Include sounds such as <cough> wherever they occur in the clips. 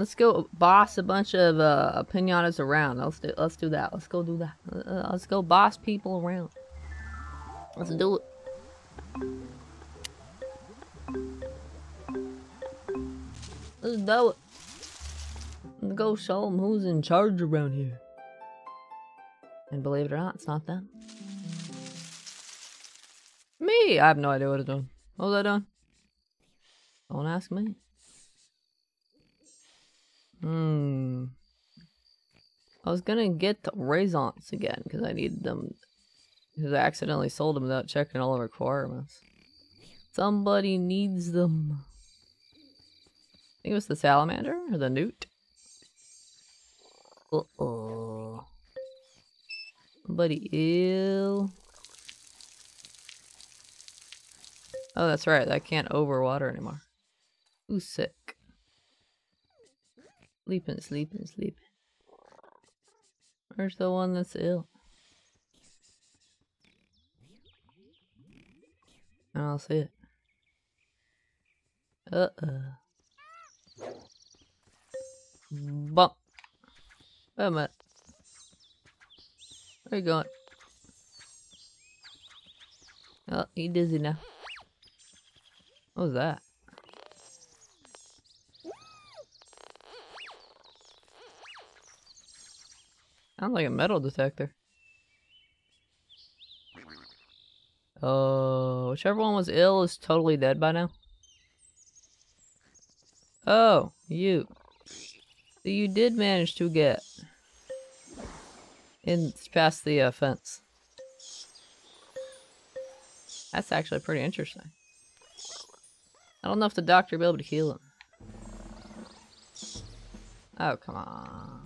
Let's go boss a bunch of uh, pinatas around. Let's do let's do that. Let's go do that. Uh, let's go boss people around. Let's do it. Let's do it. Let's go show them who's in charge around here. And believe it or not, it's not them. Me! I have no idea what it's doing. What was I doing? Don't ask me. Hmm. I was gonna get the raisins again because I needed them. Because I accidentally sold them without checking all the requirements. Somebody needs them. I think it was the salamander or the newt. Uh oh. Somebody ill. Oh, that's right. I can't overwater anymore. Who's sick? Sleeping, sleeping, sleeping. Where's the one that's ill? I don't see it. Uh-uh. Bump. Wait a minute. Where you going? Oh, he dizzy now. What was that? Sounds like a metal detector. Oh, whichever one was ill is totally dead by now. Oh, you. So you did manage to get in past the uh, fence. That's actually pretty interesting. I don't know if the doctor will be able to heal him. Oh, come on.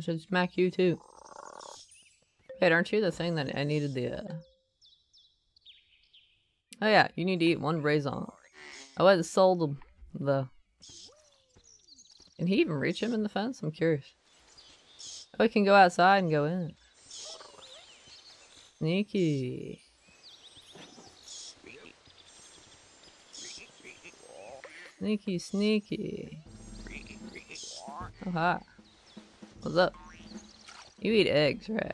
I should smack you too. Wait, aren't you the thing that I needed the, uh... Oh yeah, you need to eat one raisin. I went and sold him the... Can he even reach him in the fence? I'm curious. Oh, he can go outside and go in. Sneaky. Sneaky, sneaky. Oh, hi. What's up? You eat eggs, right?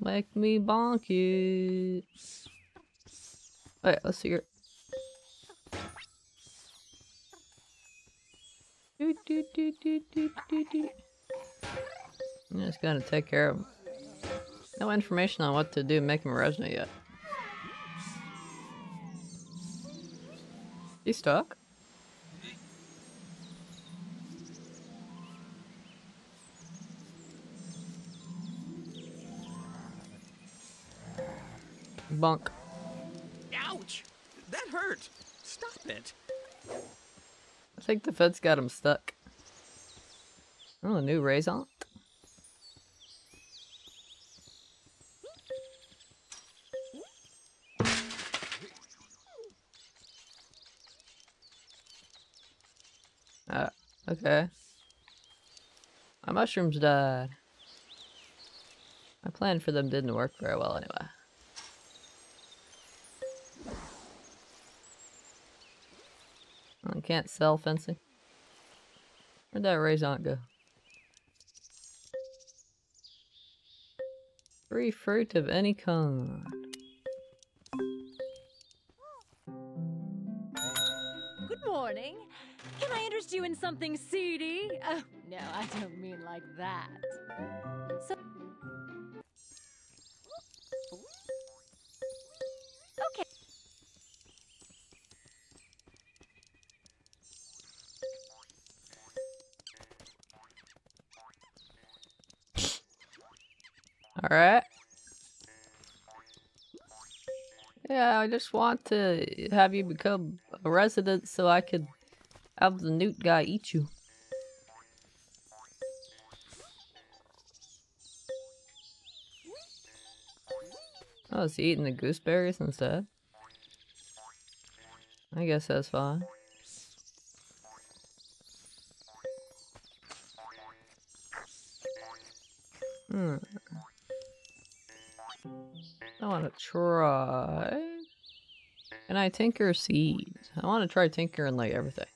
Make me bonk you. Wait, let's see your. Do, do, do, do, do, do, do. I'm just gonna take care of him. No information on what to do make him resonate yet. You stuck? Bunk. Ouch! That hurt! Stop it! I think the fence got him stuck. Oh, a new raisin? Okay. My mushrooms died. My plan for them didn't work very well anyway. I can't sell fencing. Where'd that raisin go? Free fruit of any kind. Good morning. Can I interest you in something seedy? Oh, no, I don't mean like that. So Okay. Alright. Yeah, I just want to have you become a resident so I could have the newt guy eat you. Oh, is he eating the gooseberries instead? I guess that's fine. Hmm. I want to try. Can I tinker seeds? I want to try tinkering like everything.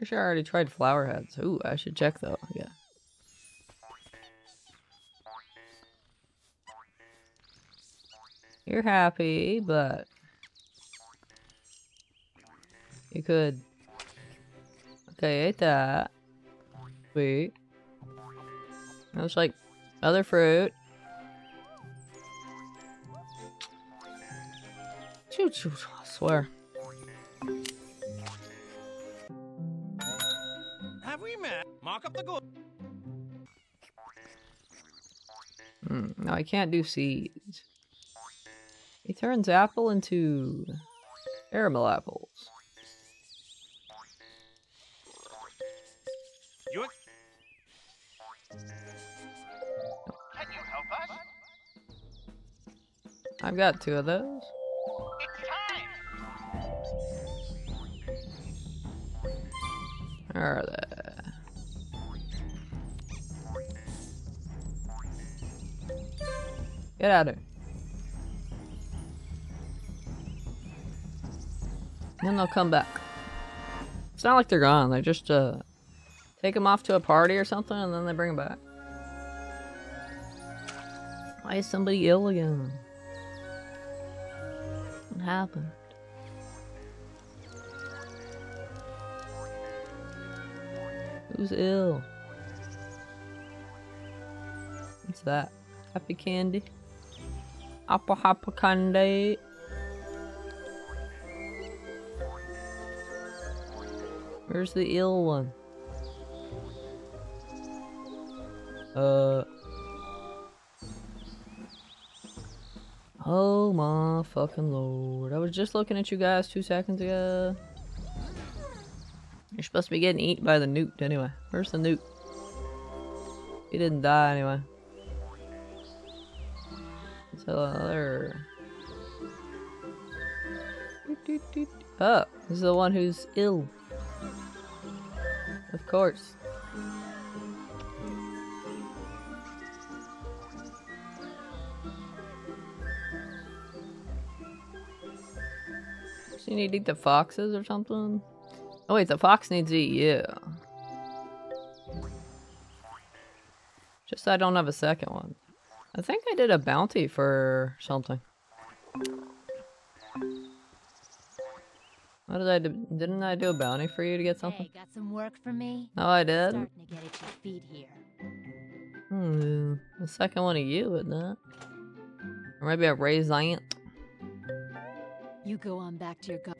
Pretty sure I already tried flower heads. Ooh, I should check though. Yeah. You're happy, but you could. Okay, ate that. Sweet. was like other fruit. Choo choo, I swear. No, I can't do seeds. He turns apple into caramel apples. You Can you help us? I've got two of those. It's time! Where are they? Get out of here. Then they'll come back. It's not like they're gone. They just uh, take them off to a party or something, and then they bring them back. Why is somebody ill again? What happened? Who's ill? What's that? Happy candy? Apple happy candy. Where's the ill one? Uh. Oh my fucking lord. I was just looking at you guys two seconds ago. You're supposed to be getting eaten by the newt anyway. Where's the newt? He didn't die anyway. Oh, this is the one who's ill. Of course. So you need to eat the foxes or something? Oh wait, the fox needs to eat you. Just so I don't have a second one. I think I did a bounty for something. What did I do? Didn't I do a bounty for you to get something? Hey, got some work for me? Oh, I did? Starting to get itchy feet here. Hmm, the second one of you, isn't it? Or maybe a Raisant? You go on back to your go.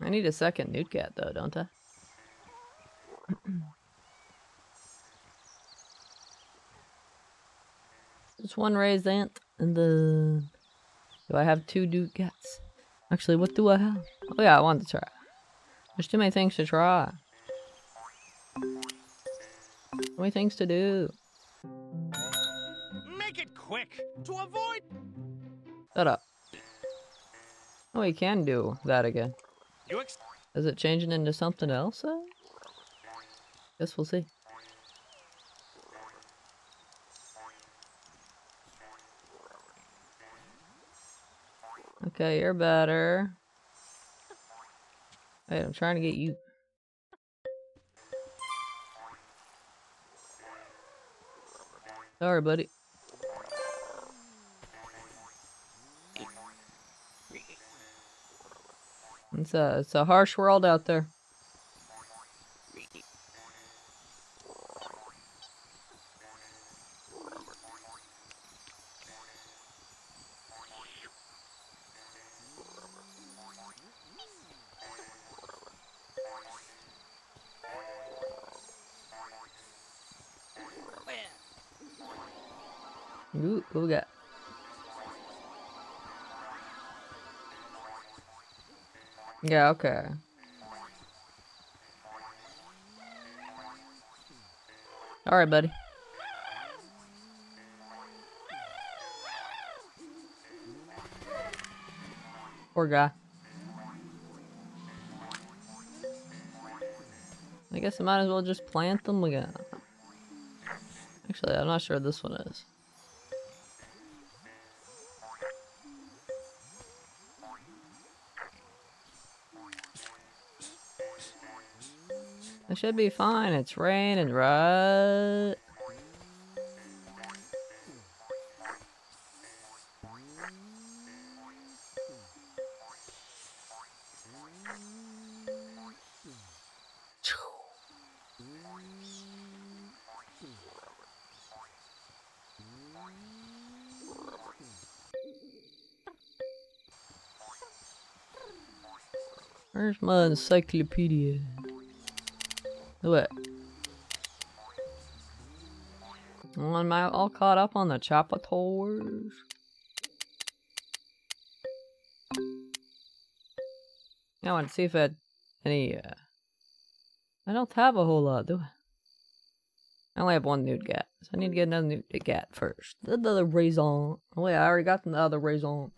I need a second Newtgat though, don't I? <clears throat> Just one Raisant and then do I have two Newtgats? Actually, what do I have? Oh yeah, I want to try. There's too many things to try. Too many things to do. make it quick to avoid. Shut up. Oh, we can do that again. Is it changing into something else though? Guess we'll see. Okay, you're better. Wait, I'm trying to get you. Sorry, buddy. It's a it's a harsh world out there. Yeah, okay. All right, buddy. Poor guy. I guess I might as well just plant them again. Actually, I'm not sure this one is. It should be fine. It's raining, right? Where's my encyclopedia? What? Well, am I all caught up on the chapators? I want to see if I had any, uh... I don't have a whole lot, do I? I only have one Newtgat, so I need to get another nude gat first. The other raison. Oh wait, I already got the other raison.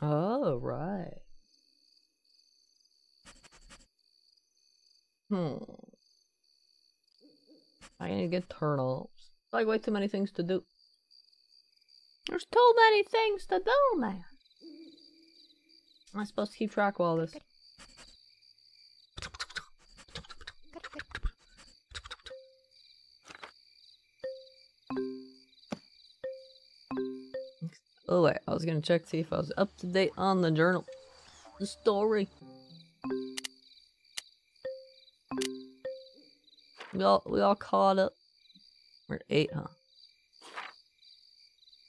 Oh, right. Hmm. I need to get turnips. Like, way too many things to do. There's too many things to do, man. Am I supposed to keep track of all this? Oh wait, I was gonna check to see if I was up to date on the journal. The story. We all we all caught up. We're at eight, huh?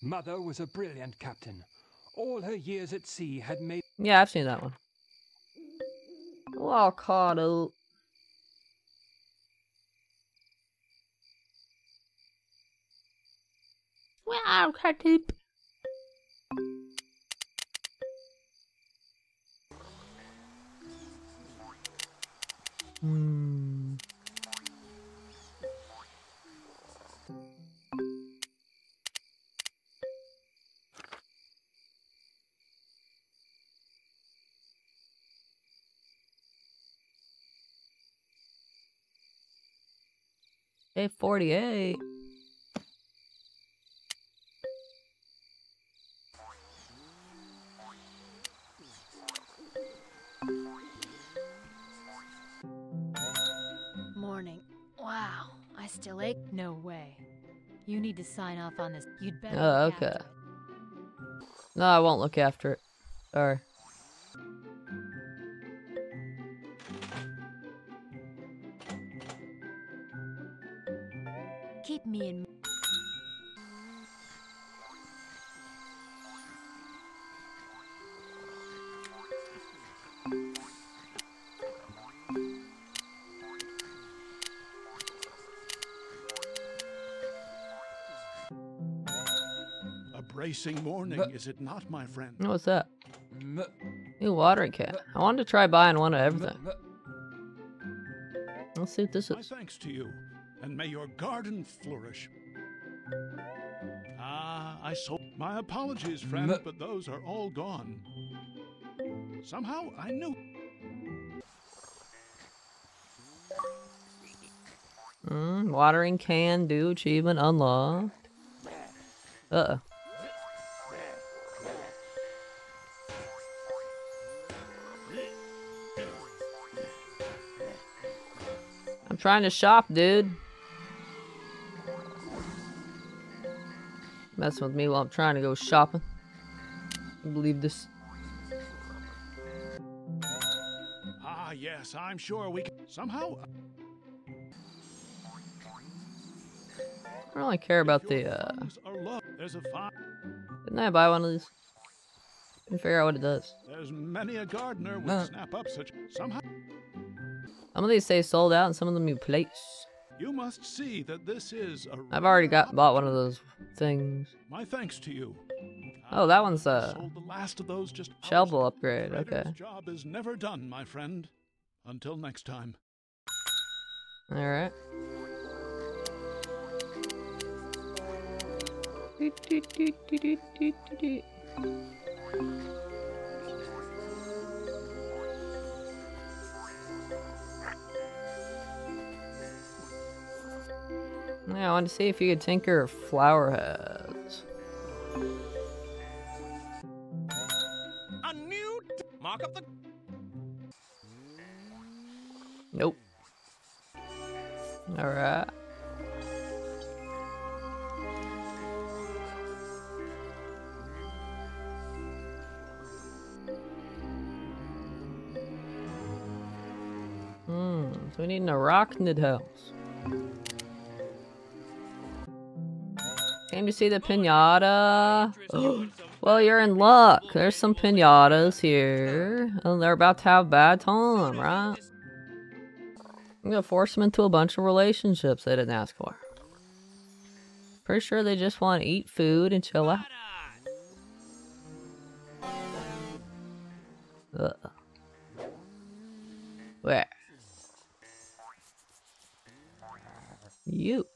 Mother was a brilliant captain. All her years at sea had made Yeah, I've seen that one. We're all caught up. We're all caught up. Day 48. Morning. Wow, I still ache? No way. You need to sign off on this. You'd better. Oh, okay. No, I won't look after it. Sorry. A morning, But- is it not, my friend? What's that? M- New watering can. I wanted to try buying one of m- everything. m- Let's see what this My is. thanks to you, and may your garden flourish. Ah, I sold. My apologies, friend, M- but those are all gone. Somehow I knew. Mm, watering can do achievement unlocked. Uh oh. I'm trying to shop, dude. Messing with me while I'm trying to go shopping. I believe this. Ah, yes, I'm sure we can. Somehow. I don't really care about the, uh... funds are low, there's a fine. Didn't I buy one of these? Couldn't figure out what it does. There's many a gardener would snap up such. Somehow. Some of these say sold out and some of them you place. You must see that this is a. I've already got bought one of those things. My thanks to you. Oh, that one's, a uh, Sold the last of those just Shovel upgrade, okay. job is never done, my friend. Until next time. Alright. Yeah, I wanted to see if you could tinker flower heads. A new. Mark up the. Nope. Alright. Hmm, so we need an arachnid house. Came to see the pinata. <gasps> well, you're in luck. There's some pinatas here. And they're about to have a bad time, right? I'm gonna force them into a bunch of relationships they didn't ask for. Pretty sure they just want to eat food and chill out. Ugh. Where? You. You.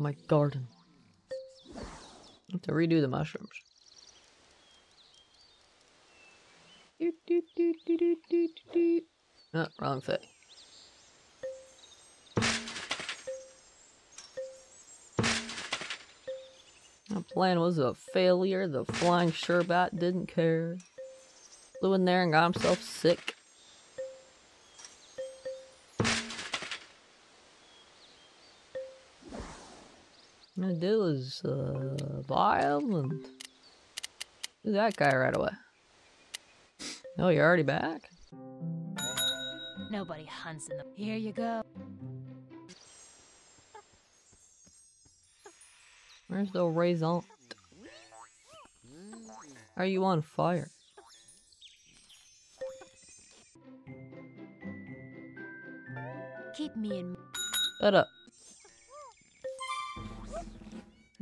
My garden. I have to redo the mushrooms. Oh, wrong thing. My plan was a failure. The flying Sherbat didn't care. Flew in there and got himself sick. Gonna do is uh, vial and do that guy right away. Oh, you're already back? Nobody hunts in the. Here you go. Where's the raison? Are you on fire? Keep me in. Shut up.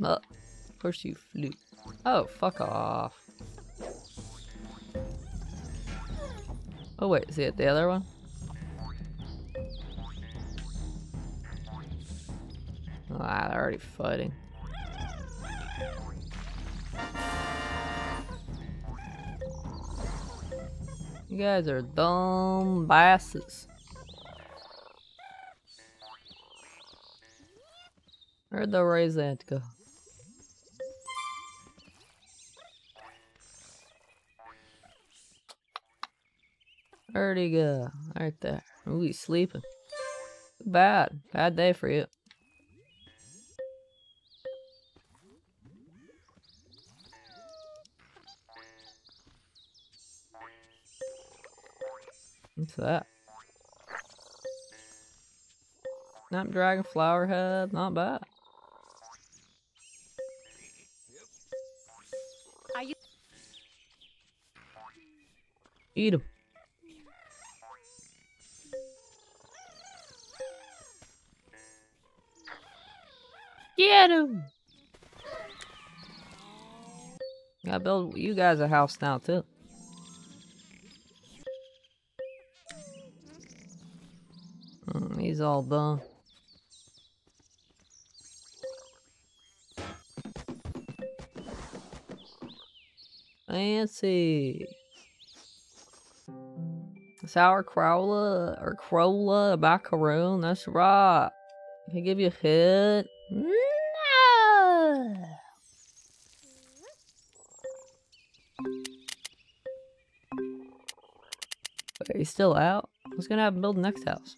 Uh, of course you flew. Oh, fuck off. Oh wait, is it the other one? Ah, they're already fighting. You guys are dumb basses. Where'd the raisin go? Where'd he go? Right there. Ooh, he's sleeping. Bad. Bad day for you. What's that? Snapdragon flower head, not bad. Are you- Eat him. Get him! Gotta build you guys a house now too. Mm, he's all done. Fancy. Sour crowla or crola, a macaroon. That's right. Can I give you a hit? Still out? What's gonna happen build the next house?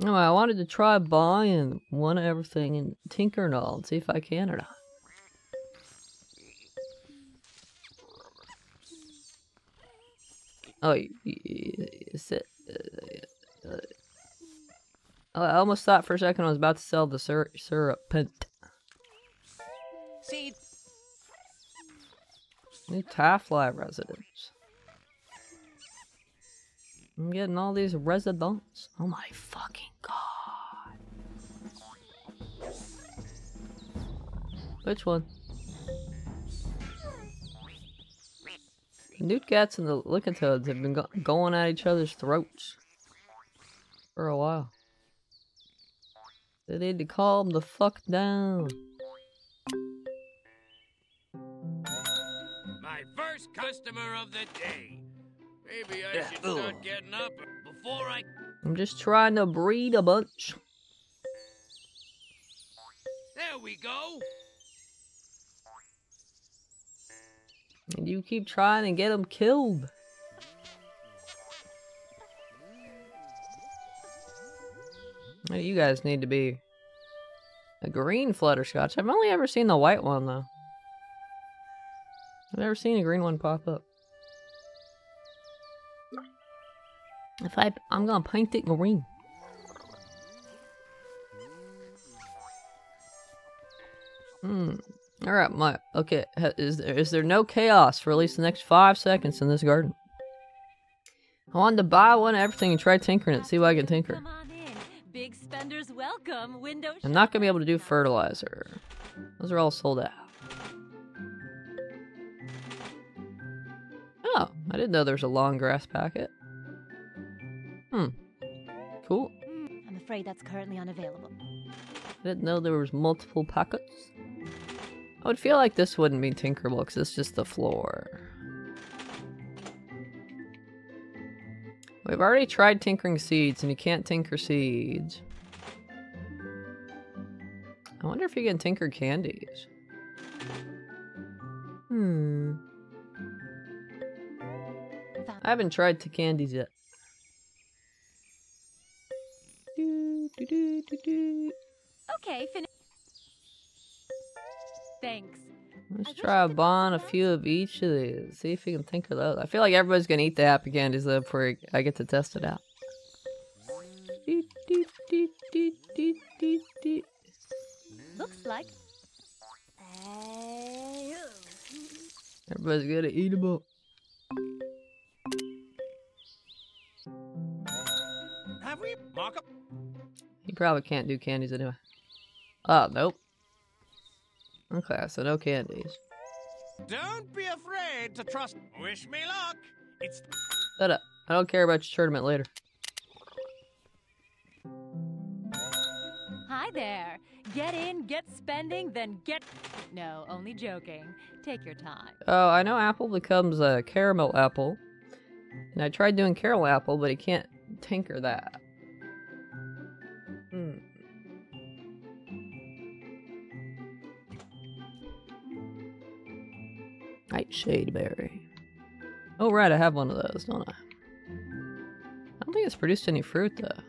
Anyway, I wanted to try buying one of everything and tinkering all and see if I can or not. Oh, is it? Uh, uh, oh, I almost thought for a second I was about to sell the syrup. syrup. See, New Taffly residents. I'm getting all these residents. Oh my fucking god. Which one? The Gats and the Licking have been go- going at each other's throats for a while. They need to calm the fuck down. my first customer of the day. Maybe I should start getting up before I. I'm just trying to breed a bunch. There we go. And you keep trying to get them killed. Well, You guys need to be a green flutterscotch. I've only ever seen the white one though. I've never seen a green one pop up. If I, I'm gonna paint it green. Hmm. All right, my okay. Is there is there no chaos for at least the next five seconds in this garden? I wanted to buy one of everything and try tinkering it, see what I can tinker. Come on in. Big spenders welcome. Window I'm not gonna be able to do fertilizer. Those are all sold out. Oh, I didn't know there was a long grass packet. Hmm. Cool. Mm, I'm afraid that's currently unavailable. I didn't know there was multiple packets. I would feel like this wouldn't be tinkerable because it's just the floor. We've already tried tinkering seeds and you can't tinker seeds. I wonder if you can tinker candies. Hmm. I haven't tried to candies yet. Okay, finish. Thanks. Let's try I a could bond, a few of each of these. See if you can think of those. I feel like everybody's gonna eat the happy candies though before I get to test it out. Looks like. Everybody's gonna eat them up. Have we? Mark up. You probably can't do candies anyway. Oh, nope. Okay, so no candies. Don't be afraid to trust. Wish me luck. It's Shut up. I don't care about your tournament later. Hi there. Get in, get spending, then get No, only joking. Take your time. Oh, I know apple becomes a caramel apple. And I tried doing caramel apple, but he can't tinker that. Nightshade berry. Oh right, I have one of those, don't I? I don't think it's produced any fruit though.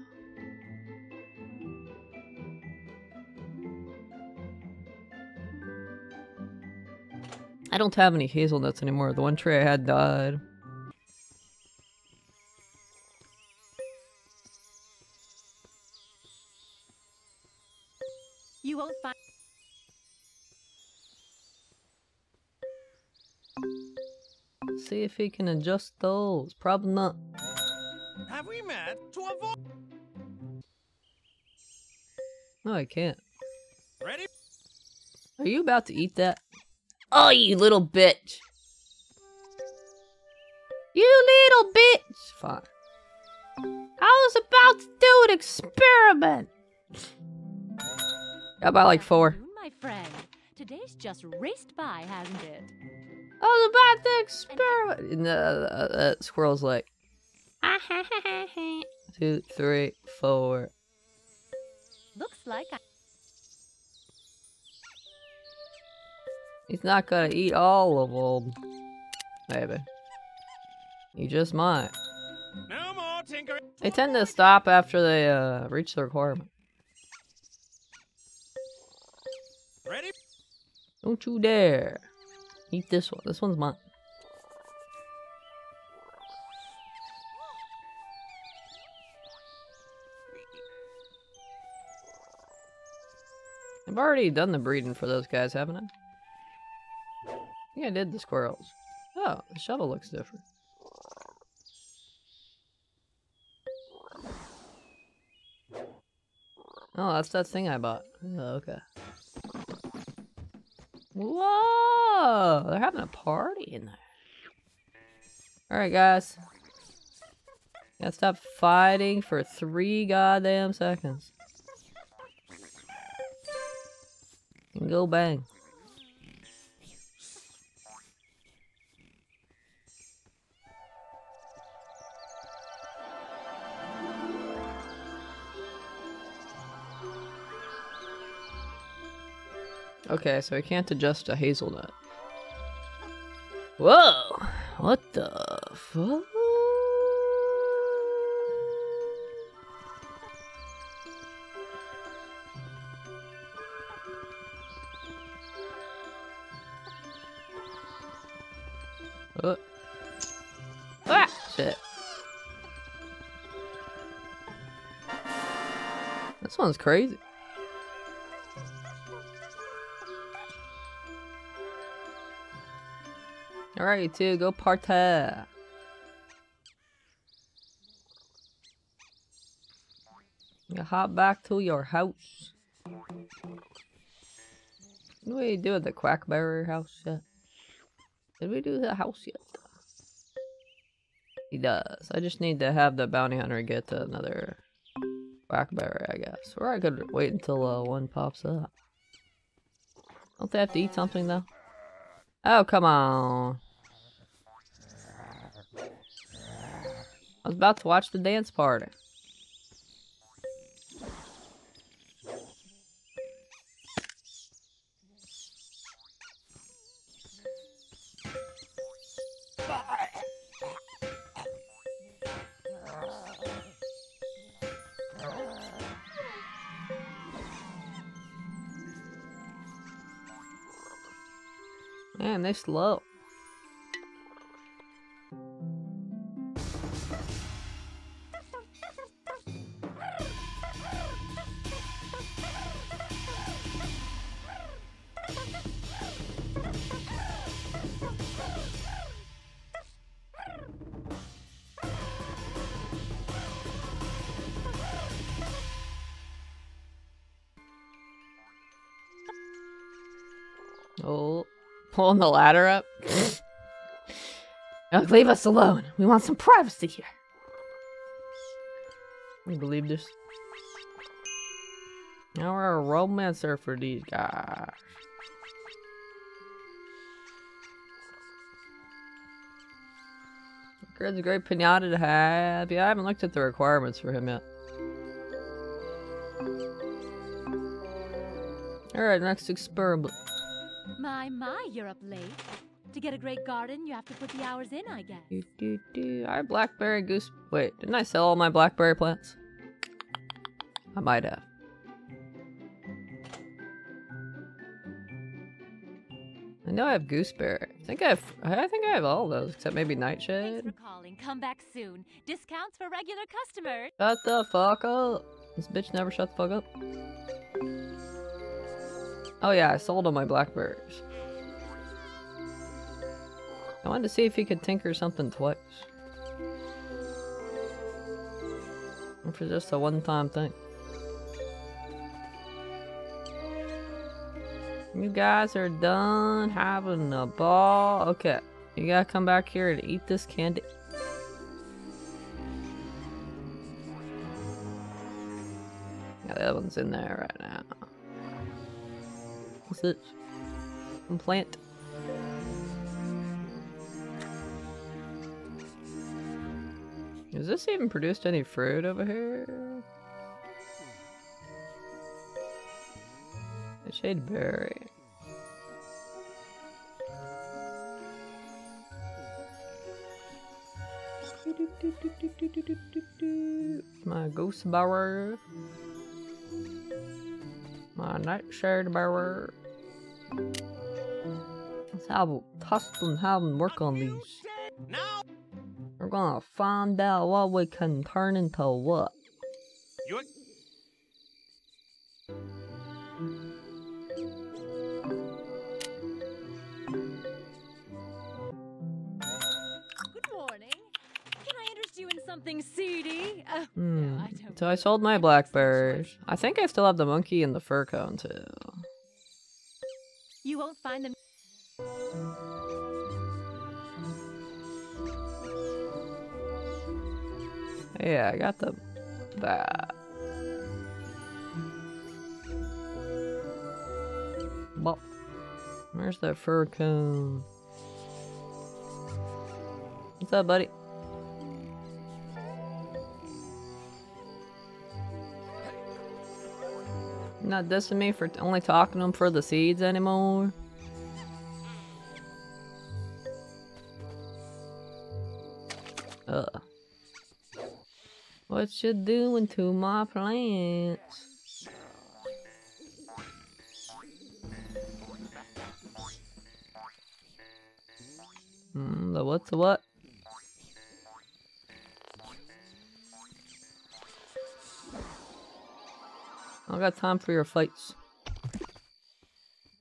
I don't have any hazelnuts anymore. The one tree I had died. See if he can adjust those. Probably not. Have we met to avoid? No, I can't. Ready? Are you about to eat that? Oh, you little bitch! You little bitch! Fine. I was about to do an experiment! How about like four? My friend, today's just raced by, hasn't it? I was about to experiment! And the uh, uh, squirrel's like... <laughs> Two, three, four. Looks like I. He's not gonna eat all of them. Maybe. He just might. No more tinkering. They tend to stop after they uh, reach the requirement. Ready? Don't you dare. Eat this one. This one's mine. I've already done the breeding for those guys, haven't I? I think I did the squirrels. Oh, the shovel looks different. Oh, that's that thing I bought. Oh, okay. Whoa! They're having a party in there. Alright, guys. Gotta stop fighting for three goddamn seconds. And go bang. Okay, so I can't adjust a hazelnut. Whoa! What the fuck? Uh. Ah! Shit. This one's crazy. Alright, you two, go party. You hop back to your house. Did we do the Quackberry house yet? Did we do the house yet? He does. I just need to have the bounty hunter get to another Quackberry, I guess. Or I could wait until uh, one pops up. Don't they have to eat something though? Oh, come on. I was about to watch the dance party. Man, they slow. pulling the ladder up. leave us alone. We want some privacy here. Can you believe this? Now we're a romancer for these guys. Grid's a great pinata to have. Yeah, I haven't looked at the requirements for him yet. Alright, next experiment. My, my, you're up late. To get a great garden, you have to put the hours in, I guess. Do, do, do. I blackberry goose. Wait, didn't I sell all my blackberry plants? I might have. I know I have gooseberry. I think I have. I think I have all those except maybe nightshade. Thanks for calling. Come back soon. Discounts for regular customers. Shut the fuck up. This bitch never shut the fuck up. Oh yeah, I sold all my blackberries. I wanted to see if he could tinker something twice. Or for just a one-time thing. You guys are done having a ball. Okay, you gotta come back here to eat this candy. Yeah, other one's in there right now. What's it? Some plant. Has this even produced any fruit over here? A shade berry. My goose bower. My nightshade bower. Let's have test and work on these. We're gonna find out what we can turn into what. Something seedy? <laughs> Hmm. no, I don't. So I sold my blackberries. I think I still have the monkey and the fir cone too. You won't find them. Yeah, I got the that. Bop. Where's that fir cone? What's up, buddy? Not dissing me for only talking to him for the seeds anymore. Ugh. What you doing to my plants? Hmm, the what's the what? I don't got time for your fights.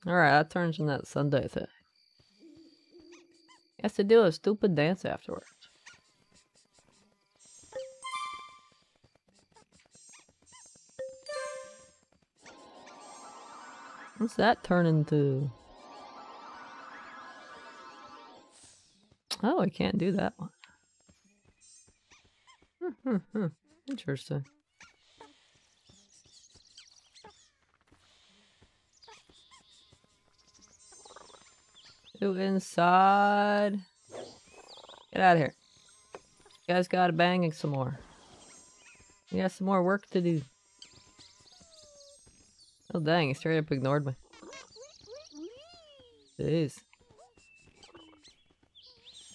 Alright, that turns into that sundae thing. He has to do a stupid dance afterwards. What's that turn into? Oh, I can't do that one. Hmm, hmm, hmm. Interesting. Go inside. Get out of here. You guys gotta bang some more. You got some more work to do. Oh dang, he straight up ignored me. Jeez.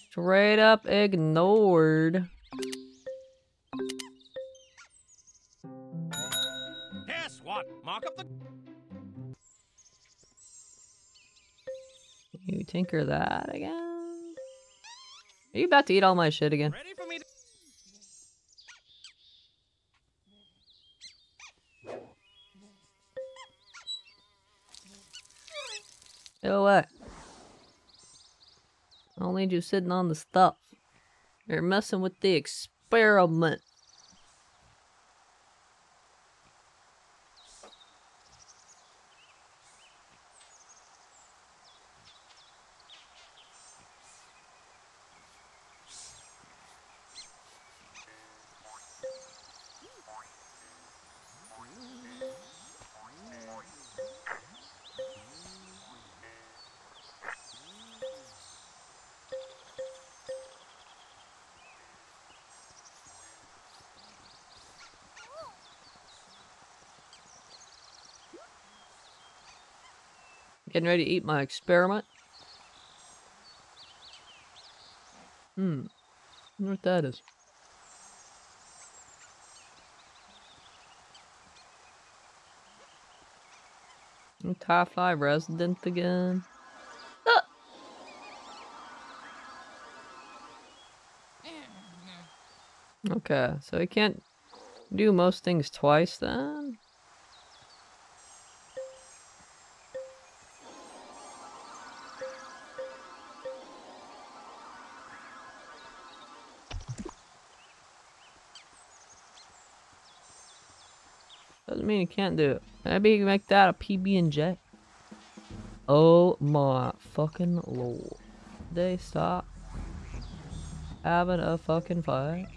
Straight up ignored. You tinker that again? Are you about to eat all my shit again? Ready for me to. Go away. I don't need you sitting on the stuff. You're messing with the experiment. Getting ready to eat my experiment. Hmm. wonder what that is. Top 5 resident again. Ah! Okay, so he can't do most things twice then? He can't do it. Maybe make that a PB and J. Oh my fucking lord! They stop having a fucking fight.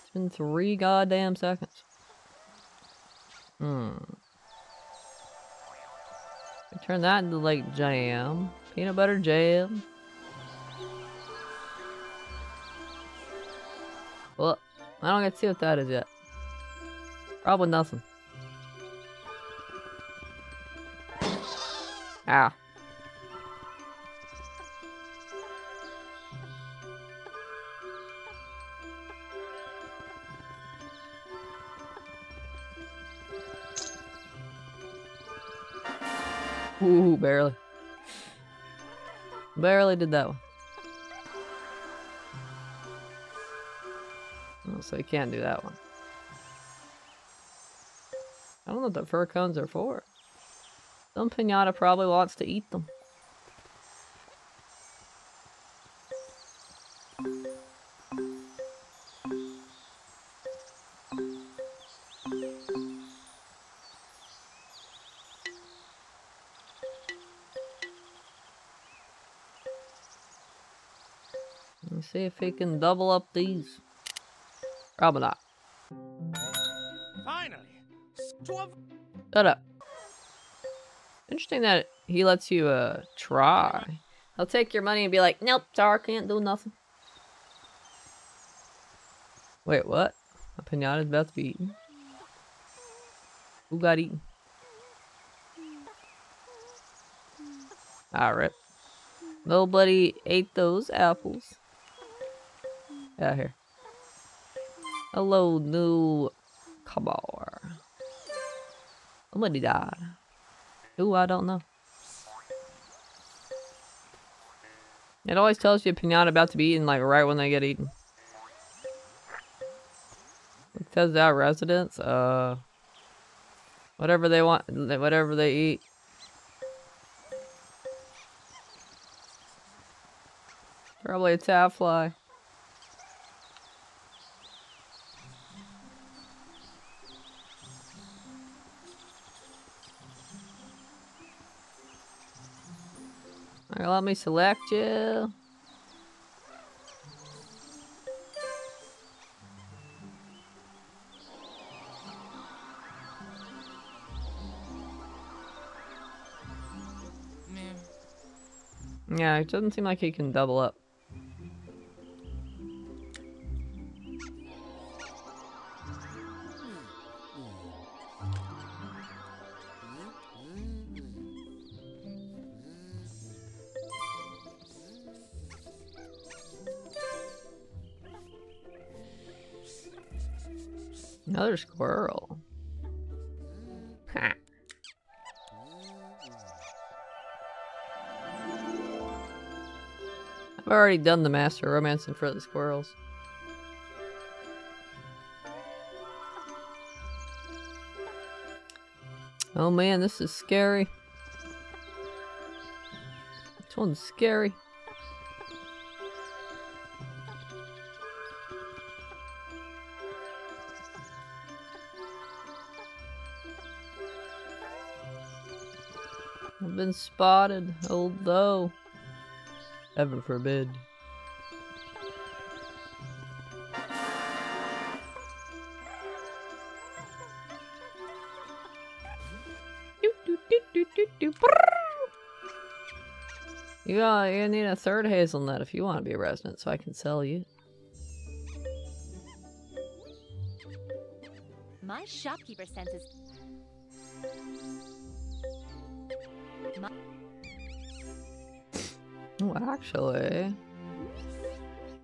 It's been three goddamn seconds. Hmm. Turn that into like jam. Peanut butter jam. I don't get to see what that is yet. Probably nothing. Ah. Ooh, barely. Barely did that one. So you can't do that one. I don't know what the fir cones are for. Some pinata probably wants to eat them. See if he can double up these. Probably not. Finally. Shut up. Interesting that he lets you uh try. He'll take your money and be like, nope, sorry, can't do nothing. Wait, what? A pinata's about to be eaten? Who got eaten? Rip. Nobody ate those apples. Out here. Hello, new Kabar. Somebody died. Who? I don't know. It always tells you a pinata about to be eaten, like right when they get eaten. It says that residents, uh, whatever they want, whatever they eat. Probably a Taffly. Alright, let me select you. Yeah, it doesn't seem like he can double up. Another squirrel. Ha. I've already done the master romance romancing for the squirrels. Oh man, this is scary. This one's scary. Been spotted, although heaven forbid. You got you need a third hazelnut if you want to be a resident, so I can sell you. My shopkeeper senses. Actually.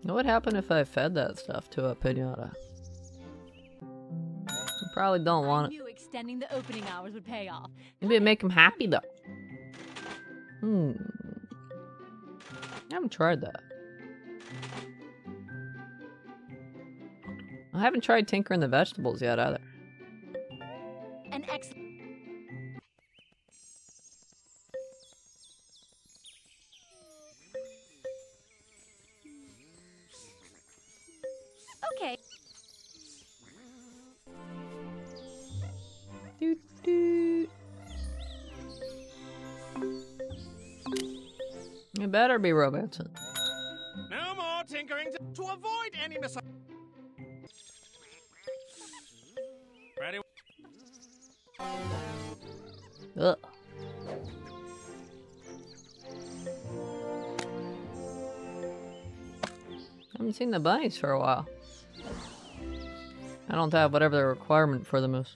What would happen if I fed that stuff to a pinata? You probably don't want it. knew extending the opening hours would pay off. Maybe it'd make him happy though. Hmm. I haven't tried that. I haven't tried tinkering the vegetables yet either. Be romancing. No more tinkering to, to avoid any mis. Ready? Ugh. I haven't seen the bunnies for a while. I don't have whatever the requirement for them is.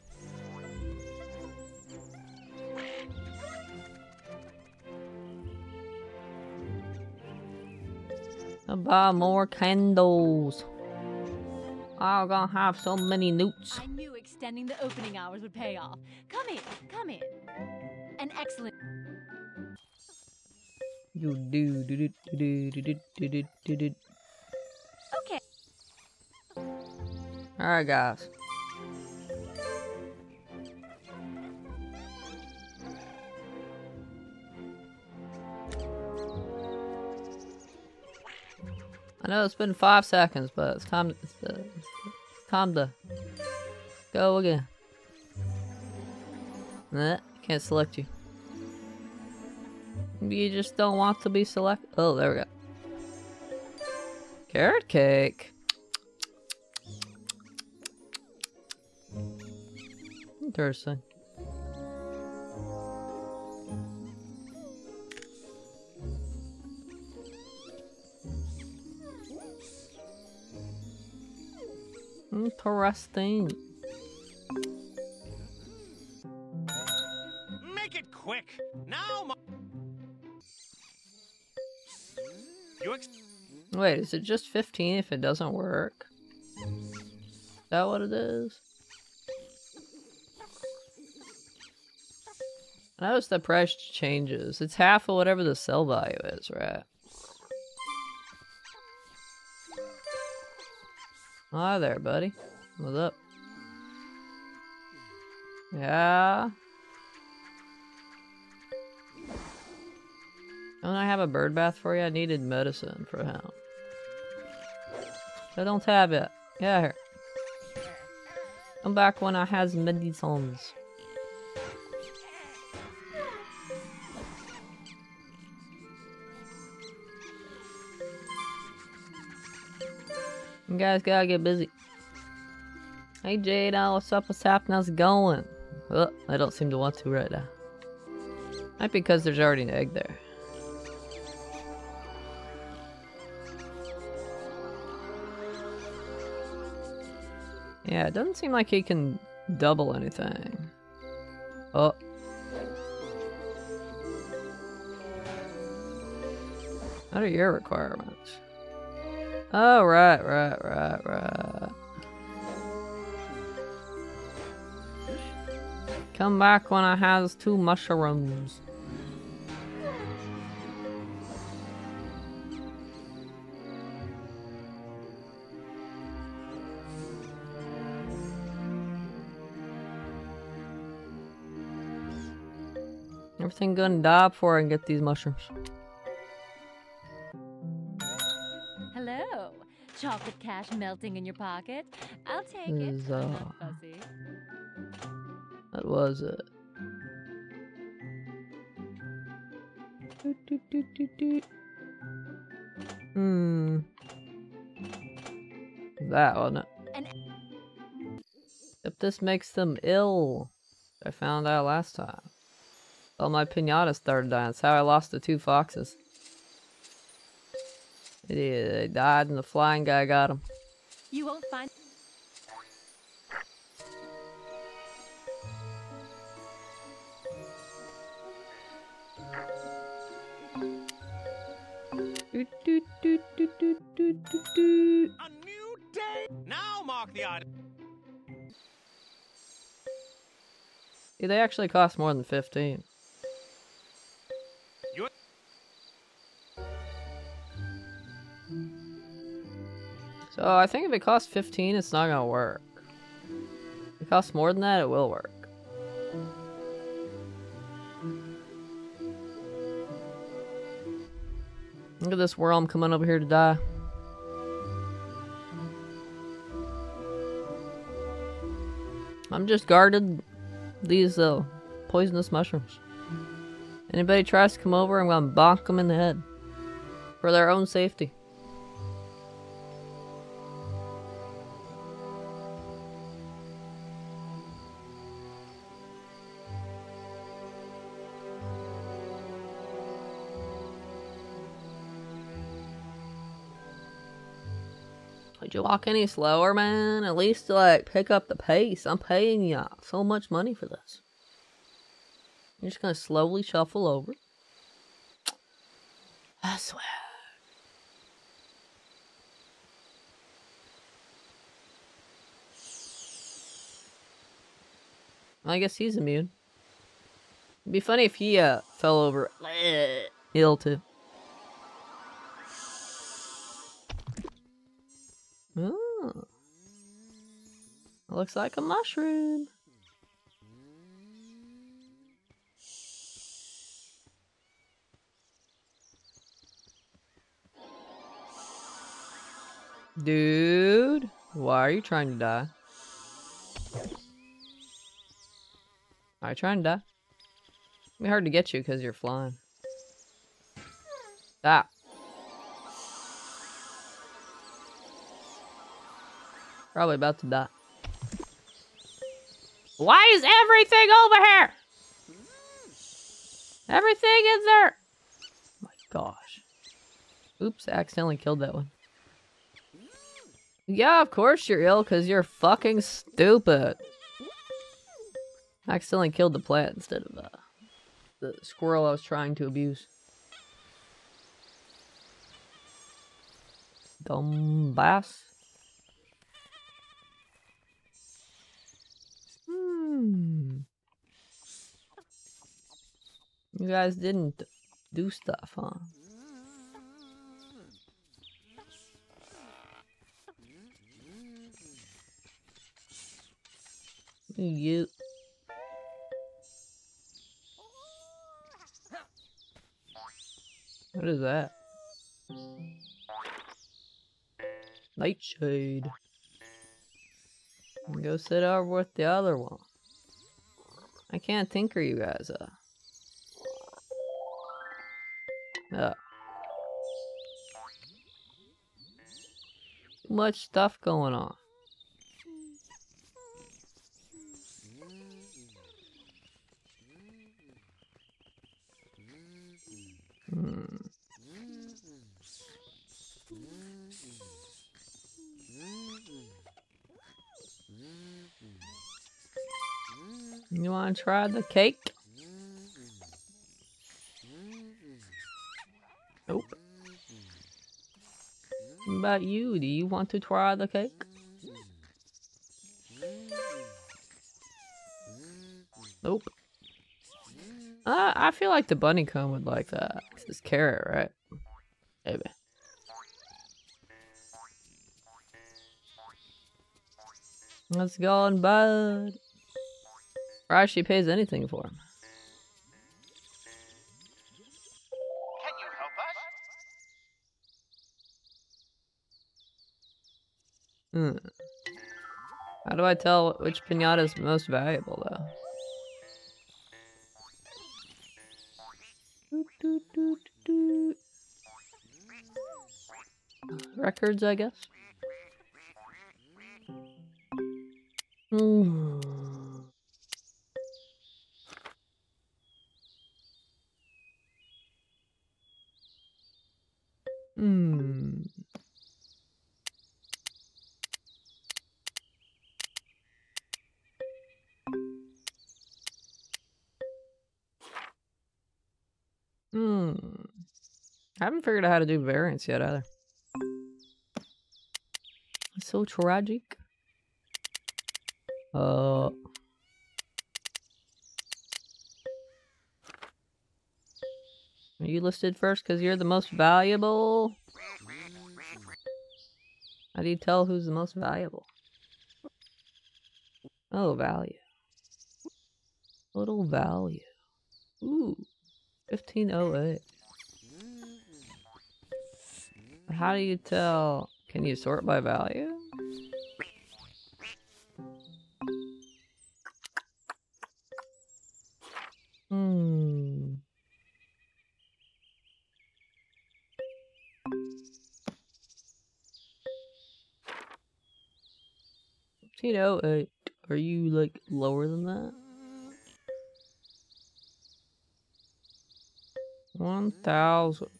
I'll buy more candles. I'm gonna have so many newts. I knew extending the opening hours would pay off. Come in, come in. An excellent. You do do do do do do do do do do. Okay. Alright, guys. I know it's been five seconds, but it's time. It's, uh, it's time to go again. Can't select you. You just don't want to be selected. Oh, there we go. Carrot cake. Interesting. Interesting. Make it quick now. Mo- you ex- Wait, is it just 15 if it doesn't work? Is that what it is? I noticed the price changes. It's half of whatever the sell value is, right? Hi there, buddy. What's up? Yeah? Don't I have a bird bath for you? I needed medicine for him. I don't have it. Yeah, here. Come back when I has medicines. Guys gotta get busy. Hey Jada, what's up? What's happening? How's it going? Oh, I don't seem to want to right now. Might be because there's already an egg there. Yeah, it doesn't seem like he can double anything. Oh. What are your requirements? Oh, right, right, right, right. Come back when I has two mushrooms. Everything gonna die before I can get these mushrooms. Chocolate cash melting in your pocket. I'll take it. I'm uh, not fussy. That was it. Hmm. That wasn't. And- If this makes them ill. I found out last time. Well, my pinata started dying. That's how I lost the two foxes. Idiot, they died and the flying guy got them. You won't find. Do, do, do, do, do, do, do. A new day! Now mark the item. Yeah, they actually cost more than 15. So I think if it costs 15, it's not gonna work. If it costs more than that, it will work. Look at this worm coming over here to die. I'm just guarded these uh, poisonous mushrooms. Anybody tries to come over, I'm gonna bonk them in the head. For their own safety. Walk any slower, man? At least like pick up the pace. I'm paying you so much money for this. I'm just gonna slowly shuffle over. I swear. I guess he's immune. It'd be funny if he uh fell over ill too. Looks like a mushroom. Dude, why are you trying to die? Are you trying to die? It'd be hard to get you because you're flying. Stop. Probably about to die. Why is everything over here? Everything is there. Oh my gosh. Oops, I accidentally killed that one. Yeah, of course you're ill because you're fucking stupid. I accidentally killed the plant instead of uh, the squirrel I was trying to abuse. Dumb bass. Hmm. You guys didn't do stuff, huh? You. What is that? Nightshade. Go sit over with the other one. I can't tinker you guys up. Uh. Much stuff going on. You want to try the cake? Nope. What about you? Do you want to try the cake? Nope. Uh, I feel like the Bunnycomb would like that. It's carrot, right? Maybe. Let's go on, bud. Or actually pays anything for him. Can you help us? Hmm. How do I tell which pinata is most valuable, though? Doot, doot, doot, doot. Records, I guess. Hmm. Hmm. Hmm. I haven't figured out how to do variants yet either. So tragic. Uh. You listed first because you're the most valuable? How do you tell who's the most valuable? Oh, value. Little value. Ooh. 1508. How do you tell? Can you sort by value? Oh uh, eight. Are you like lower than that? One thousand.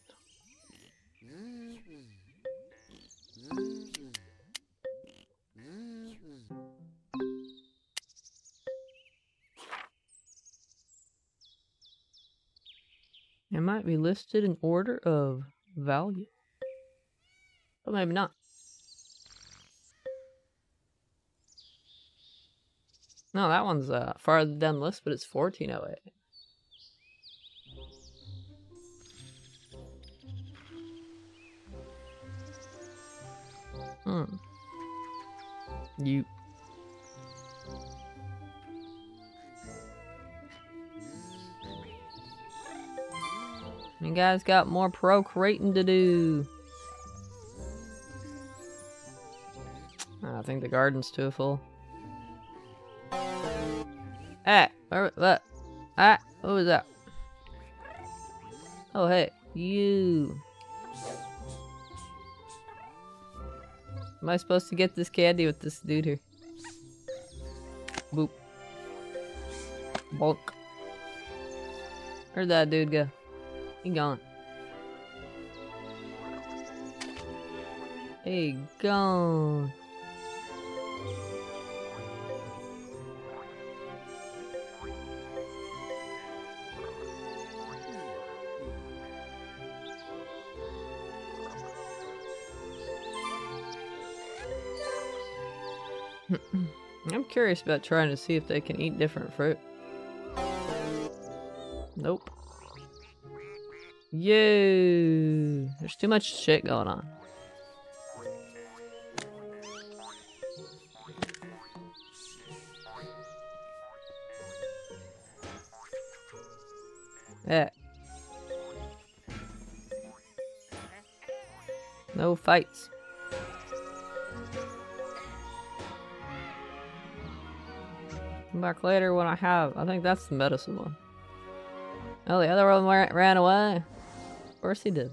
It might be listed in order of value. But maybe not. No, that one's uh, farther down the list, but it's 1408. Hmm. You. You guys got more procreating to do. I think the garden's too full. Where, what? Ah, what was that? Oh, hey, you. Am I supposed to get this candy with this dude here? Boop. Bonk. Where'd that dude go? He gone. He gone. Curious about trying to see if they can eat different fruit. Nope. Yo, there's too much shit going on. Yeah. No fights. Come back later when I have. I think that's the medicine one. Oh, the other one ran, ran away. Of course he did.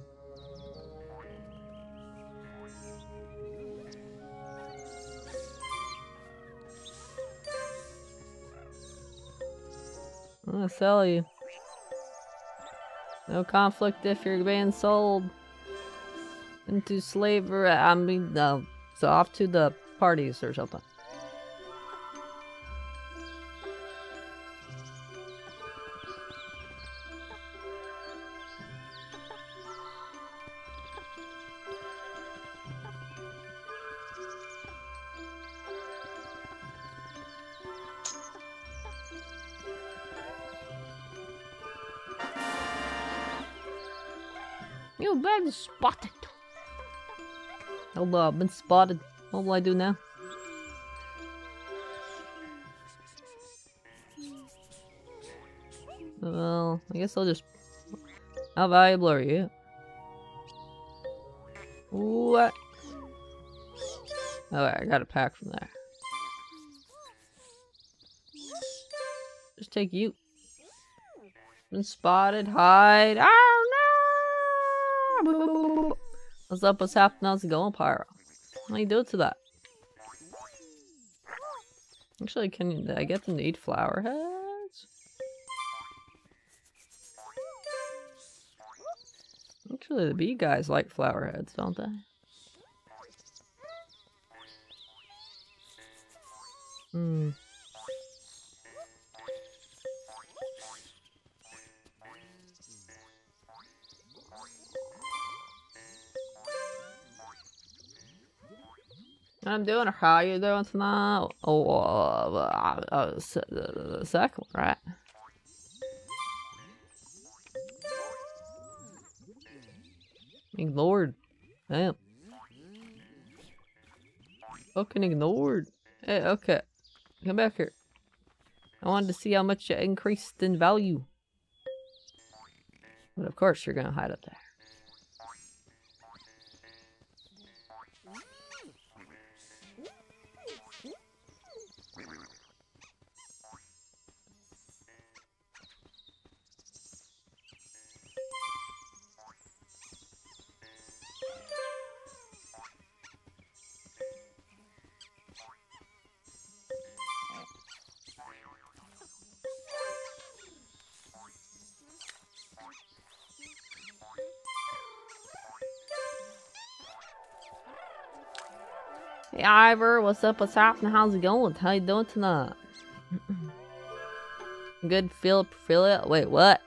I'm gonna sell you. No conflict if you're being sold into slavery. I mean, no. So off to the parties or something. Hello, I've been spotted. What will I do now? Well, I guess I'll just... How valuable are you? What? Oh, I got a pack from there. Just take you. Been spotted, hide. Oh no! What's up? What's happening? How's it going, Pyro? What do do to that? Actually, can I get them to eat flower heads? Actually, the bee guys like flower heads, don't they? Hmm. I'm doing. How you doing tonight? Oh, uh, uh, uh, second, one, right? Ignored. Damn. Fucking ignored. Hey, okay. Come back here. I wanted to see how much you increased in value. But of course you're gonna hide up there. Hey Ivor, what's up? What's happening? How's it going? How you doing tonight? <clears throat> Good, Philip. Philip. Wait, what?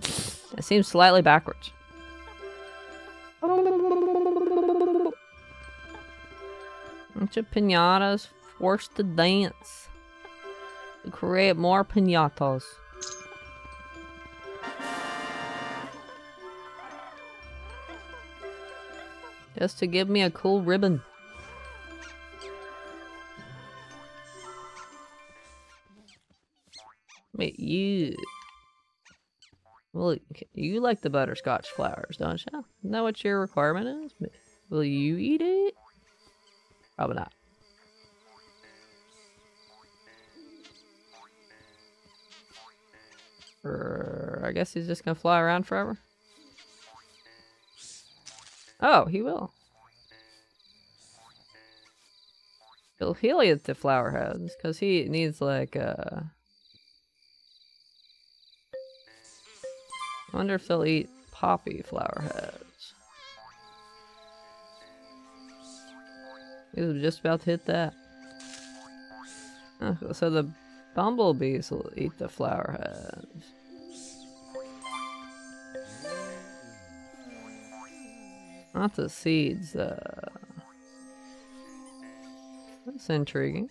It seems slightly backwards. Bunch of pinatas forced to dance. To create more pinatas. Just to give me a cool ribbon. You. Well, you like the butterscotch flowers, don't you? Isn't that what your requirement is? Will you eat it? Probably not. Or I guess he's just gonna fly around forever. Oh, he will. He'll heal to flower heads because he needs like uh wonder if they'll eat poppy flower heads. He was just about to hit that. Oh, so the bumblebees will eat the flower heads. Not the seeds. That's intriguing.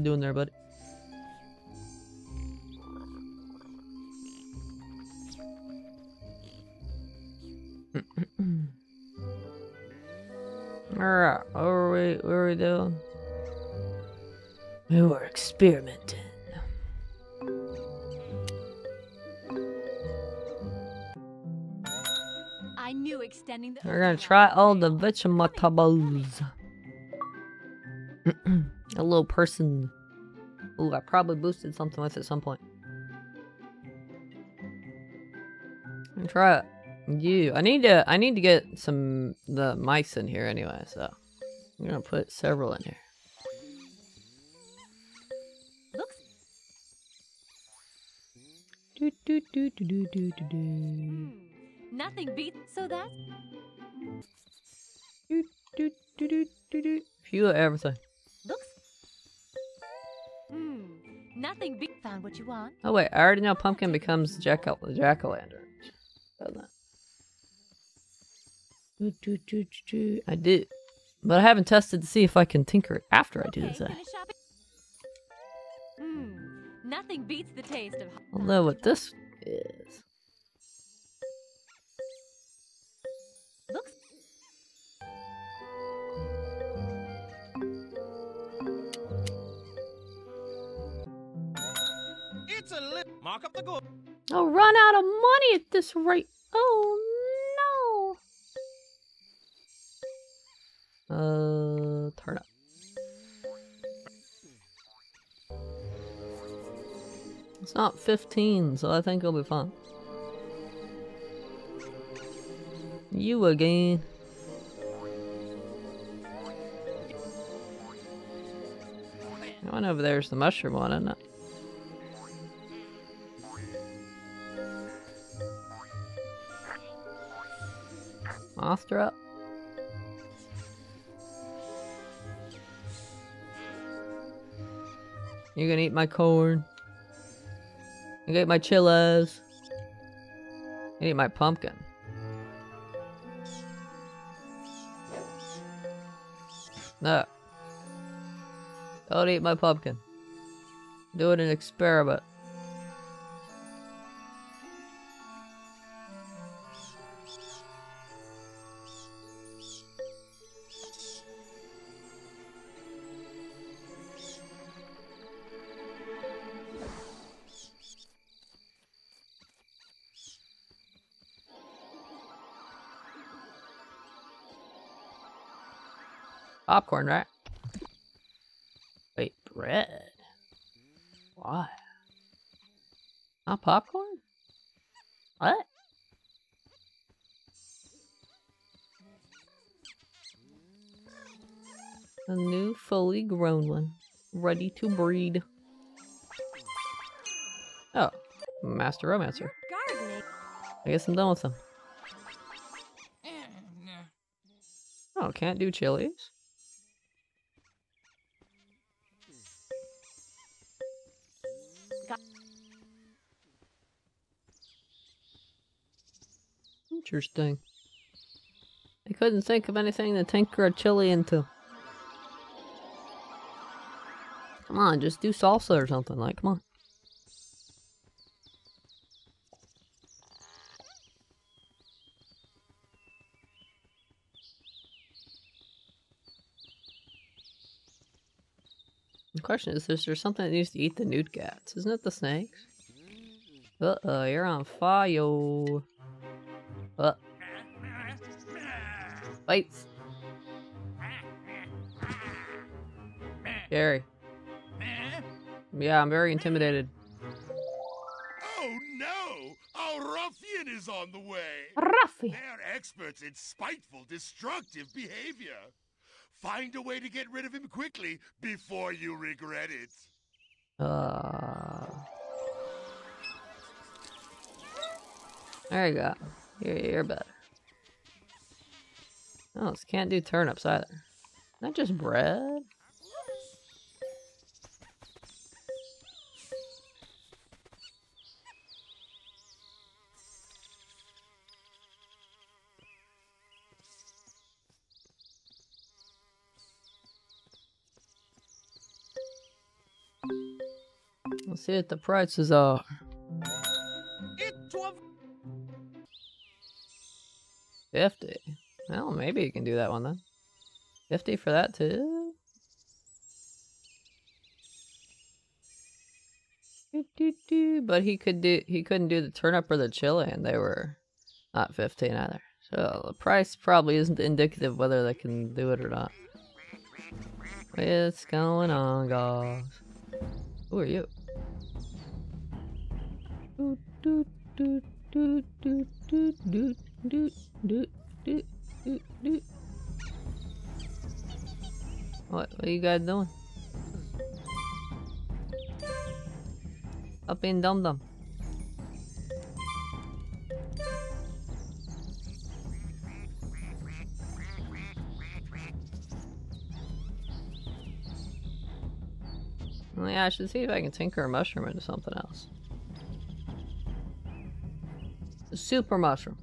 You doing there, buddy? <clears throat> Alright, what were we, what were we doing? We were experimenting. I knew extending the. We're gonna try all the vegetables. Little person. Ooh, I probably boosted something with it at some point. Try it. You. I need to. I need to get some the mice in here anyway. So I'm gonna put several in here. Looks. Do, do, do, do, do, do, do, do. Nothing beats. So that. Do, do, do, do, do, do. Of everything. Nothing beat. Found what you want. Oh wait, I already know pumpkin becomes jack o' jack o' lantern. I did, but I haven't tested to see if I can tinker it after I do this. shopping. Hmm. Nothing beats the taste of. know what this is. Looks. Mark up the goal. I'll run out of money at this rate. Oh no. Uh, turn up. It's not 15, so I think it'll be fine. You again. That one over there's the mushroom one, isn't it? Monster up. You gonna eat my corn? You gonna eat my chiles? You eat my pumpkin. No. Don't eat my pumpkin. Do it an experiment. Popcorn, right? Wait, bread. Why? Not popcorn? What? A new fully grown one. Ready to breed. Oh, Master Romancer. I guess I'm done with them. Oh, can't do chilies? Interesting. I couldn't think of anything to tinker a chili into. Come on, just do salsa or something. Like, come on. The question is, is there something that needs to eat the Newtgats? Isn't it the snakes? Uh-oh, you're on fire. Fights. Gary. Yeah, I'm very intimidated. Oh no! A ruffian is on the way! Ruffy. They're experts in spiteful, destructive behavior. Find a way to get rid of him quickly before you regret it. Uh. There you go. You're, you're better. Oh, this can't do turnips either. Not just bread. Let's see what the prices are. 50. Well, maybe you can do that one then. 50 for that too? Do, do, do. But he could do he couldn't do the turnip or the chili and they were not 15 either. So the price probably isn't indicative whether they can do it or not. What's going on, guys? Who are you? Doot, doot, doot, doot, doot, doot, doot, doot, doot, doot, doot. What, what are you guys doing? Up in dum dum. Yeah, I should see if I can tinker a mushroom into something else. Super mushroom.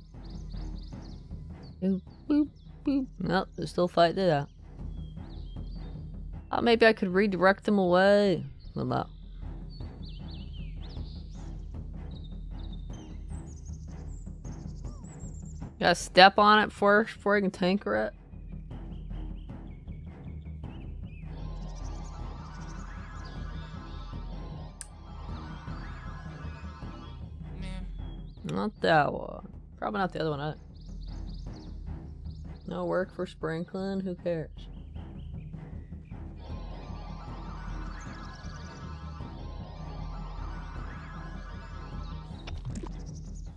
Boop, boop, boop. Nope, they're still fighting out. Oh, ah, maybe I could redirect them away. Well, no. Gotta step on it first before I can tanker it. Not that one. Probably not the other one either. No work for sprinkling, who cares?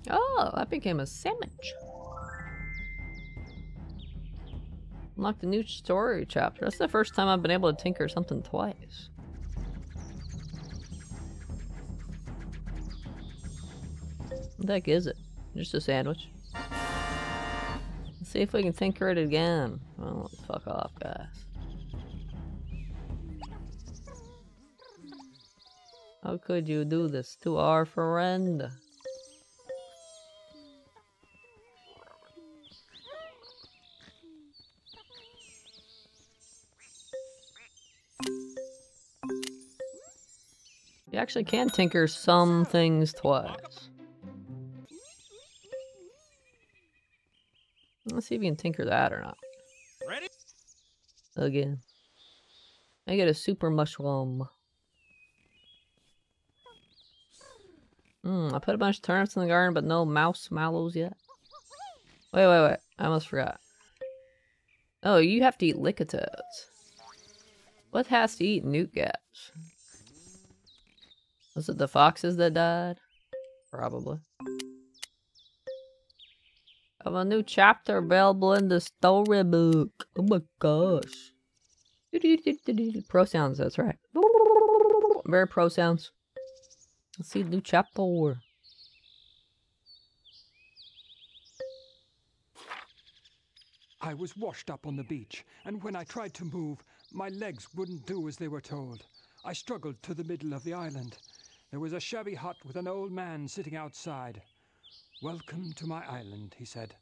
Oh, that became a sandwich. Unlocked a new story chapter. That's the first time I've been able to tinker something twice. What the heck is it? Just a sandwich. See if we can tinker it again. Well, fuck off, guys. How could you do this to our friend? You actually can tinker some things twice. Let's see if you can tinker that or not. Ready? Again. I get a super mushroom. Hmm, I put a bunch of turnips in the garden, but no Mousemallows yet. Wait, wait, wait. I almost forgot. Oh, you have to eat Lickatoads. What has to eat newtgats? Was it the foxes that died? Probably. Of a new chapter available in the storybook. Oh my gosh. Pro sounds, that's right. Very pro sounds. Let's see new chapter. I was washed up on the beach, and when I tried to move, my legs wouldn't do as they were told. I struggled to the middle of the island. There was a shabby hut with an old man sitting outside. Welcome to my island, he said.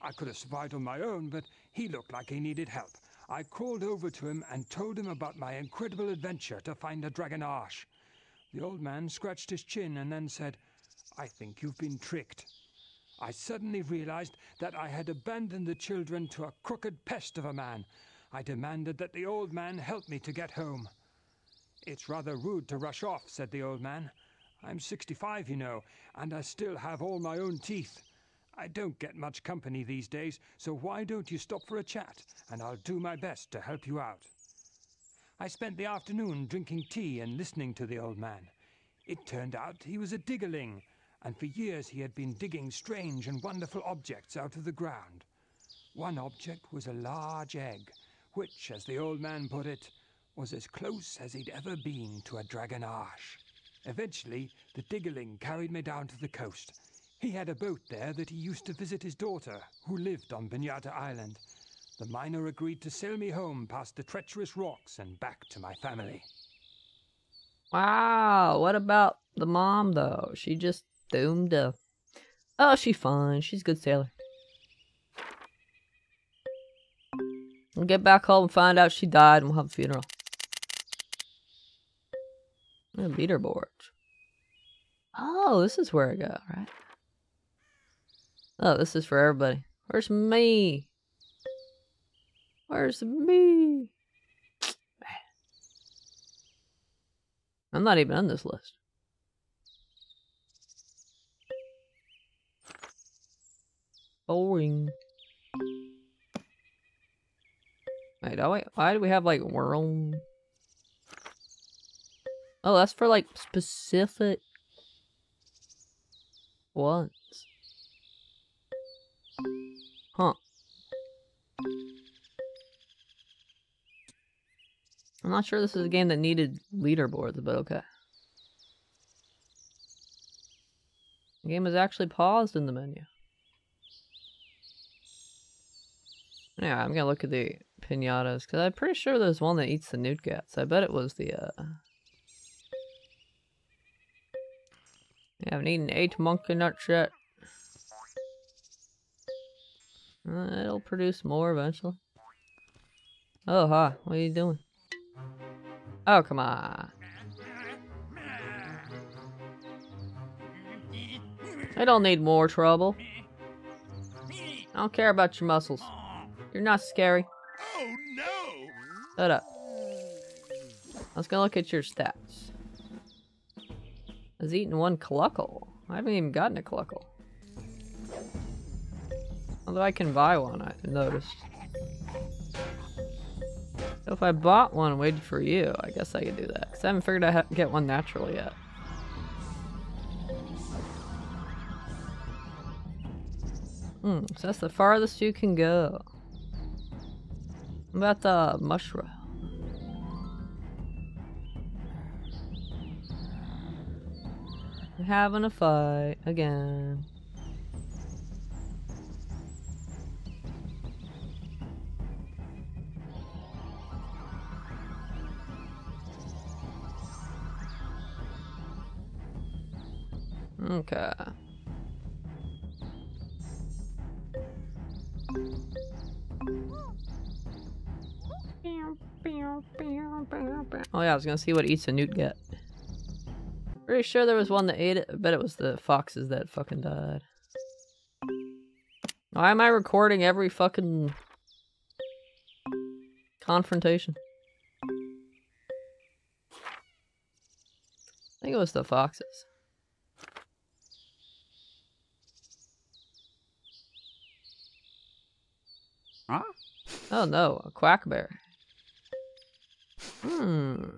I could have survived on my own, but he looked like he needed help. I crawled over to him and told him about my incredible adventure to find a Dragonache. The old man scratched his chin and then said, I think you've been tricked. I suddenly realized that I had abandoned the children to a crooked pest of a man. I demanded that the old man help me to get home. It's rather rude to rush off, said the old man. I'm 65, you know, and I still have all my own teeth. I don't get much company these days, so why don't you stop for a chat, and I'll do my best to help you out. I spent the afternoon drinking tea and listening to the old man. It turned out he was a diggerling, and for years he had been digging strange and wonderful objects out of the ground. One object was a large egg, which, as the old man put it, was as close as he'd ever been to a Dragonache. Eventually, the diggerling carried me down to the coast. He had a boat there that he used to visit his daughter, who lived on Piñata Island. The miner agreed to sail me home past the treacherous rocks and back to my family. Wow, what about the mom though? She just doomed to. Oh, she fine. She's a good sailor. We'll get back home and find out she died, and we'll have a funeral. A leaderboard. Oh, this is where I go, right? Oh, this is for everybody. Where's me? Where's me? I'm not even on this list. Boring. Wait, wait, why do we have like world? Oh, that's for like specific ones. Huh. I'm not sure this is a game that needed leaderboards, but okay. The game is actually paused in the menu. Yeah, I'm gonna look at the pinatas, because I'm pretty sure there's one that eats the newtgats. I bet it was the, uh... I haven't eaten eight monkey nuts yet. Uh, it'll produce more eventually. Oh, hi. What are you doing? Oh, come on. I don't need more trouble. I don't care about your muscles. You're not scary. Oh no! Shut up. I was gonna look at your stats. I was eating one cluckle. I haven't even gotten a cluckle. Although I can buy one, I noticed. So if I bought one and waited for you, I guess I could do that. Because I haven't figured out how to get one naturally yet. Hmm, so that's the farthest you can go. What about the mushroom? Having a fight again. Okay. Oh yeah, I was gonna see what eats a Newtgat. Pretty sure there was one that ate it. I bet it was the foxes that fucking died. Why am I recording every fucking confrontation? I think it was the foxes. Huh? Oh no, a quackberry. Hmm.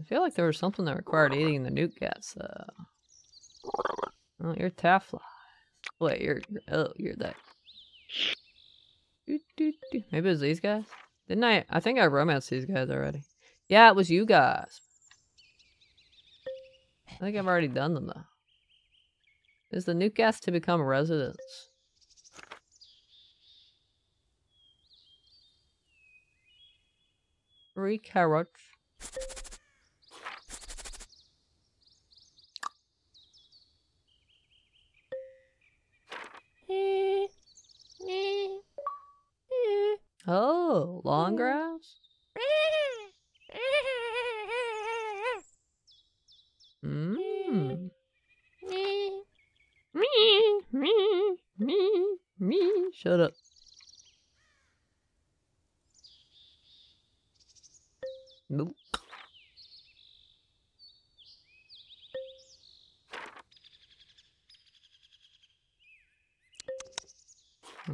I feel like there was something that required eating the Newtgats. though. oh, you're taffly. Wait, you're, you're oh, you're that. Maybe it was these guys. Didn't I? I think I romanced these guys already. Yeah, it was you guys. I think I've already done them though. Is the Newtgats to become residents? Three carrots. Oh, long grass? Mmm. Me, me, me, me. Shut up. Nope.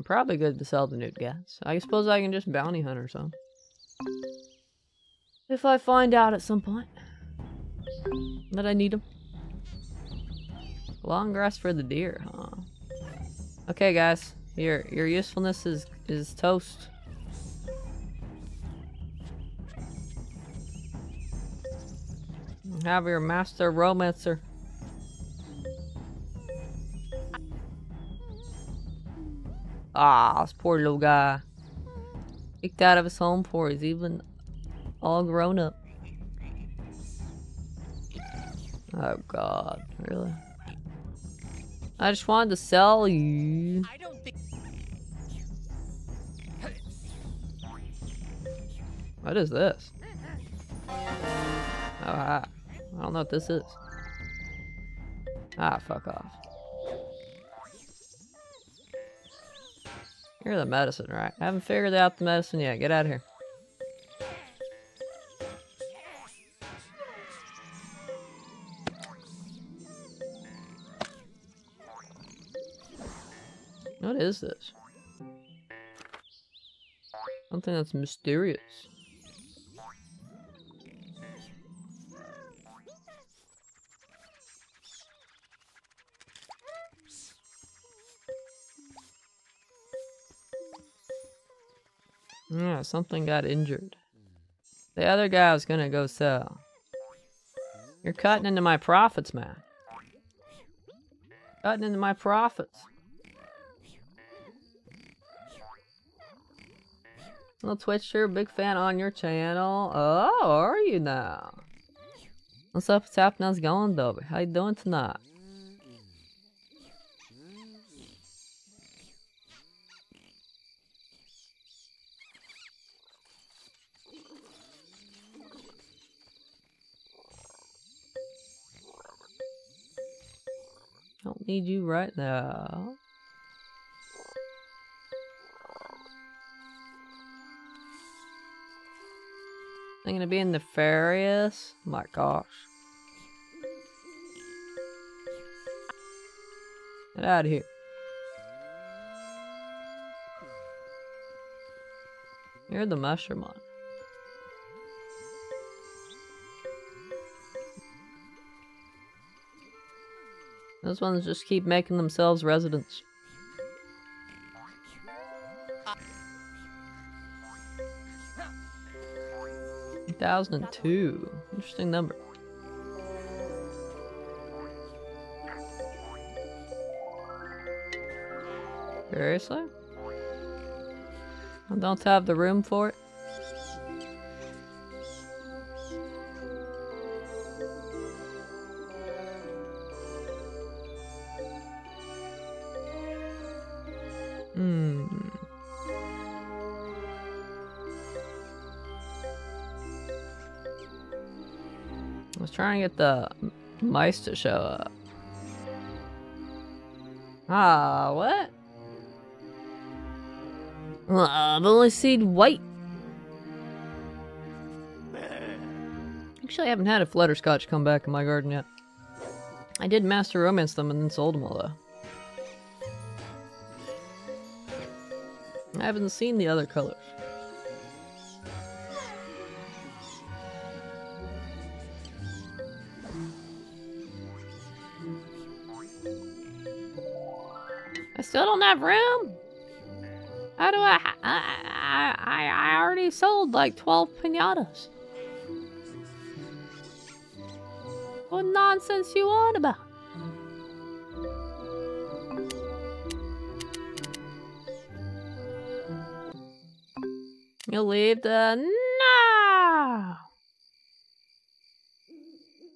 Probably good to sell the Newtgats. I suppose I can just bounty hunt or something. If I find out at some point that I need them. Long grass for the deer, huh? Okay, guys, your your usefulness is is toast. Have your master romancer. Ah, this poor little guy. Kicked out of his home before he's even all grown up. Oh god, really? I just wanted to sell you. I don't think. What is this? Oh. I don't know what this is. Ah, fuck off. You're the medicine, right? I haven't figured out the medicine yet. Get out of here. What is this? Something that's mysterious. Yeah, something got injured. The other guy was gonna go sell. You're cutting into my profits, man. Cutting into my profits. Little Twitcher, big fan on your channel. Oh, are you now? What's up? What's happening? How's it going, Dobby? How you doing tonight? Don't need you right now. I'm gonna be in nefarious? My gosh. Get out of here. You're the mushroom Those ones just keep making themselves residents. Two thousand and two. Interesting number. Seriously? I don't have the room for it. Trying to get the mice to show up. Ah, what? Uh, I've only seen white. Actually, I haven't had a flutterscotch come back in my garden yet. I did master romance them and then sold them all though. I haven't seen the other colors. Have room. How do I? I I, I already sold like twelve pinatas. What nonsense you on about? You leave the no.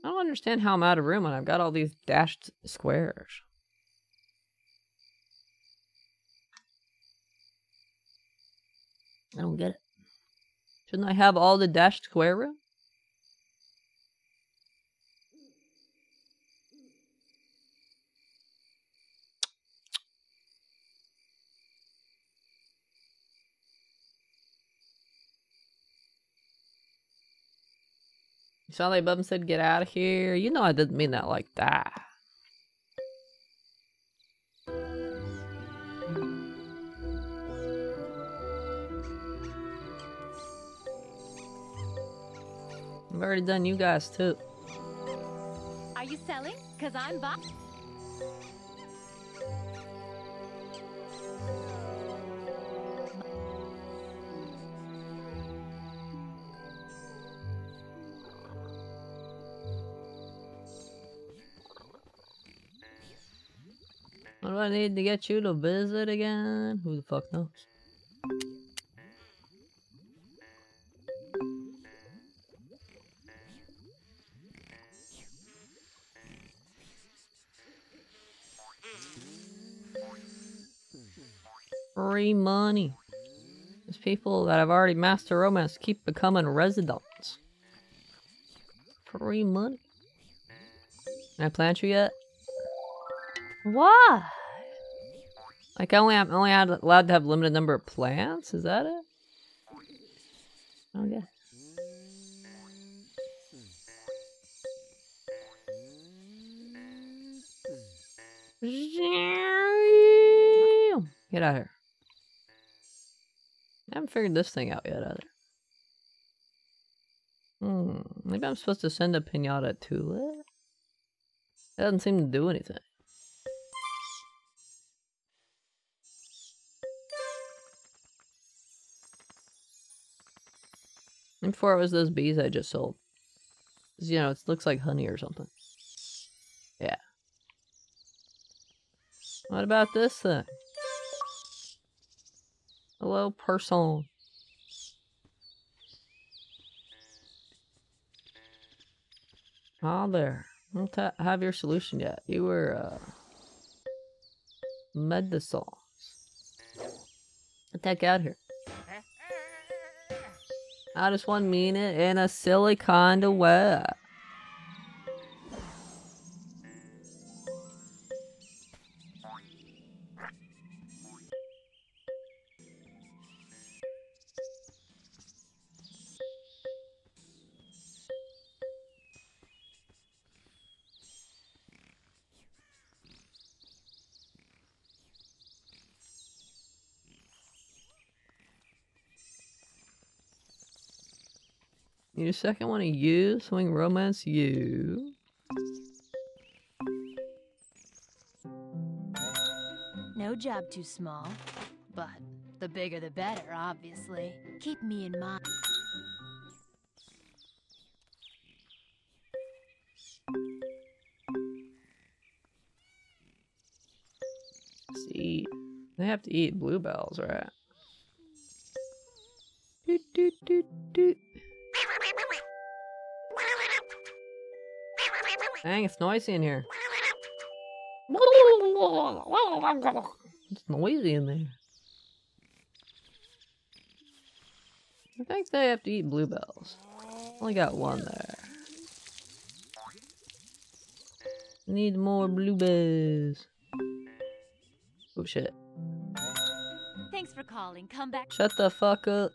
I don't understand how I'm out of room when I've got all these dashed squares. I don't get it. Shouldn't I have all the dashed square room? Saw they bum said get out of here. You know I didn't mean that like that. I've already done you guys too. Are you selling? Cause I'm buying. What do I need to get you to visit again? Who the fuck knows? Free money. These people that have already mastered romance keep becoming residents. Free money. Can I plant you yet? Why? Like I only I'm only allowed to have limited number of plants. Is that it? Oh yeah. Get out of here. I haven't figured this thing out yet either. Hmm. Maybe I'm supposed to send a pinata to it. It doesn't seem to do anything. And Before it was those bees I just sold. You know, it looks like honey or something. Yeah. What about this thing? Hello, person. Ah, there. I don't have your solution yet. You were, uh... Medicines. Get that out here. I just want to mean it in a silly kind of way. You second one of you, swing romance you. No job too small. But the bigger the better, obviously. Keep me in mind. See, they have to eat bluebells, right? Doot, doot, doot, Dang, it's noisy in here. It's noisy in there. I think they have to eat bluebells. Only got one there. Need more bluebells. Oh shit. Thanks for calling. Come back. Shut the fuck up.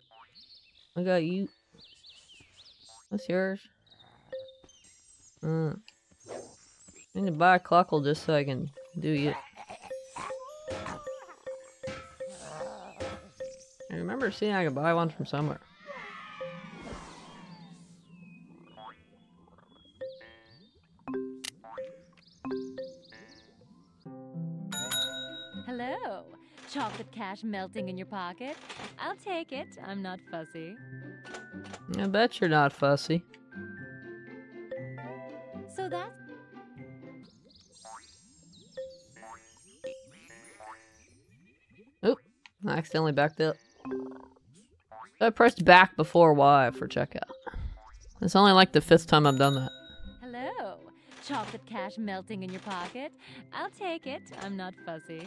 I got you. That's yours. Uh. I need to buy a cluckle just so I can do you. I remember seeing I could buy one from somewhere. Hello. Chocolate cash melting in your pocket. I'll take it. I'm not fussy. I bet you're not fussy. So that's I accidentally backed up. I pressed back before Y for checkout. It's only like the fifth time I've done that. Hello. Chocolate cash melting in your pocket. I'll take it. I'm not fussy.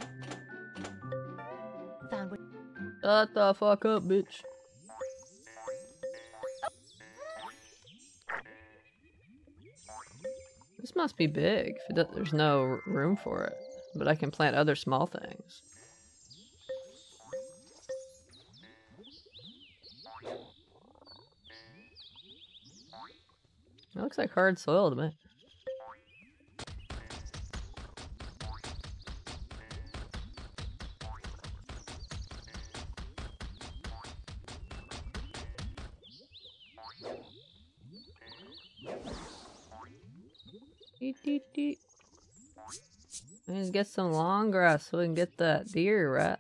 Found what Shut the fuck up, bitch. This must be big. If it do- there's no room for it. But I can plant other small things. It looks like hard soil to me. To get some long grass so we can get that deer, right?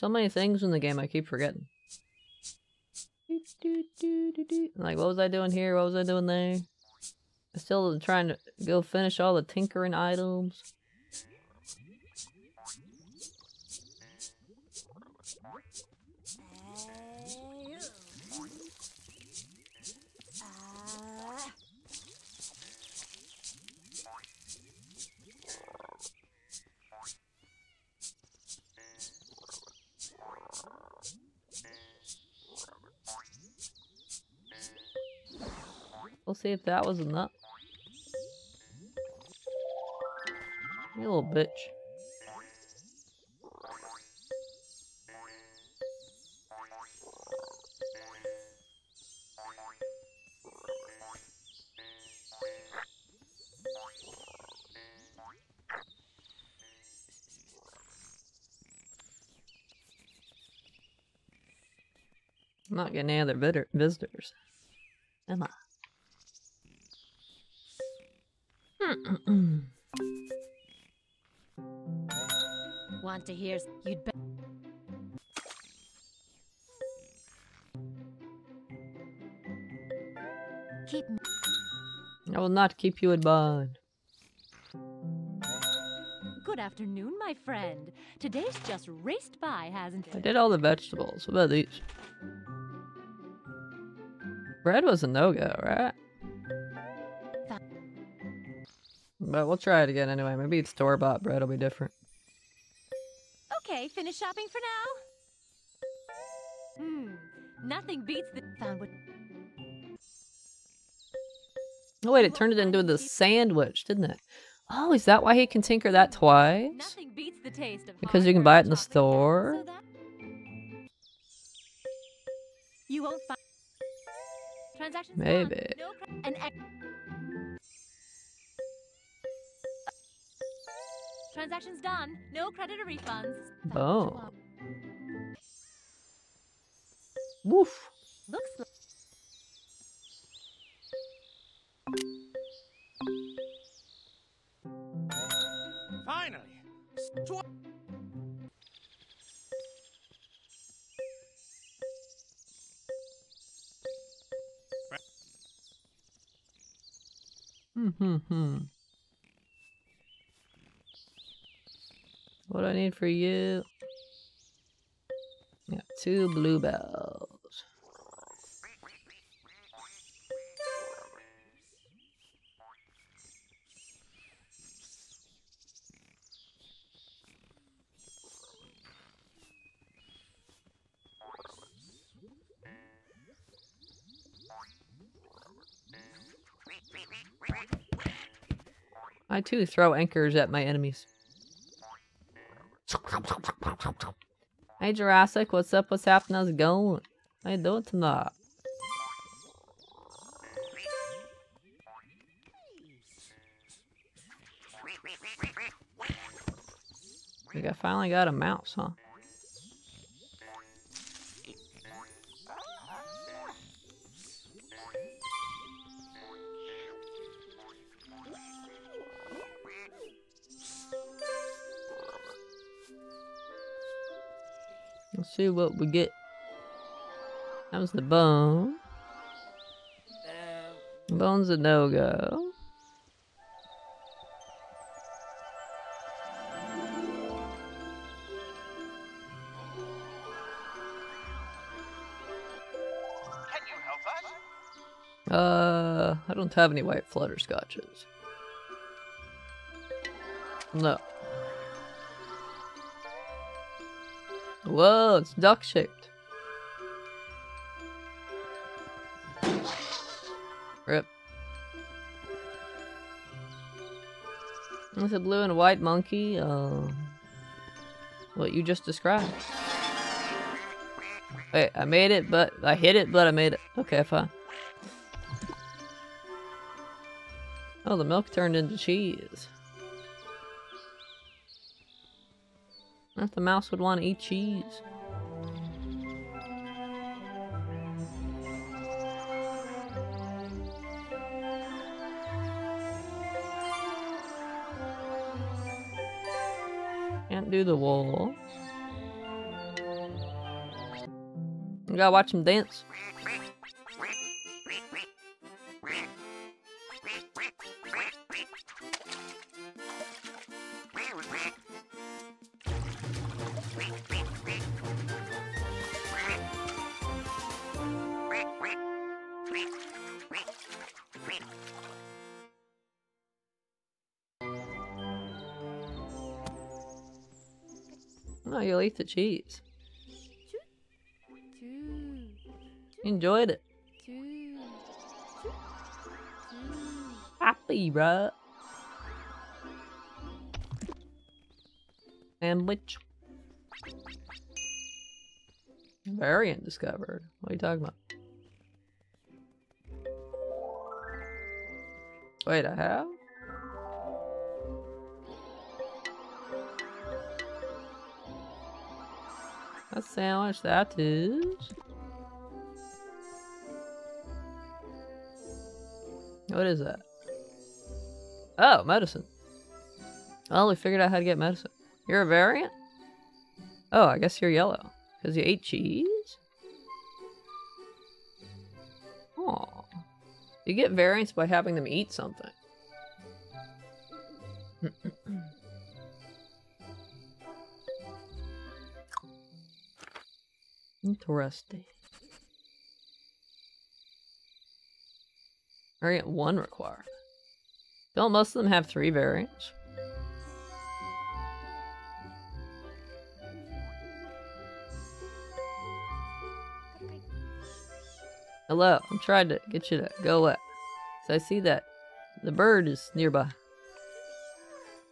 So many things in the game I keep forgetting. Like, what was I doing here? What was I doing there? I'm still trying to go finish all the tinkering items. See if that was enough. You little bitch. I'm not getting any other visitors. Am I? Want to hear? You'd bet. Keep I will not keep you in bond. Good afternoon, my friend. Today's just raced by, hasn't it? I did all the vegetables. What about these? Bread was a no-go, right? But we'll try it again anyway. Maybe it's store-bought bread will be different. Okay, finish shopping for now. Hmm. Nothing beats the found what Oh wait, it turned it into the sandwich, didn't it? Oh, is that why he can tinker that twice? Nothing beats the taste of Because you can buy it in the store? You won't find transactions. Maybe. Transactions done. No credit or refunds. That's what you Oh. Woof. Looks like Finally. Swa- Hmm, hmm, hmm. What do I need for you? Got two bluebells. I too throw anchors at my enemies. Hey Jurassic, what's up? What's happening? How's it going? How you doing tonight? think I finally got a mouse, huh? See what we get. That was the bone. Bone's a no-go. Can you help us? Uh, I don't have any white flutterscotches. No. Whoa, it's duck shaped. Rip. It's a blue and white monkey. Uh, what you just described. Wait, I made it, but I hit it, but I made it. Okay, fine. Oh, the milk turned into cheese. If the mouse would want to eat cheese. Can't do the wall. You gotta watch him dance. The cheese. Enjoyed it. Happy, bruh. Sandwich. Variant discovered. What are you talking about? Wait, I have? A sandwich that is. What is that? Oh, medicine. Well, we figured out how to get medicine. You're a variant? Oh, I guess you're yellow. Because you ate cheese? Oh. You get variants by having them eat something. Interesting. Variant 1 required. Don't most of them have three variants? Hello, I'm trying to get you to go away. So I see that the bird is nearby.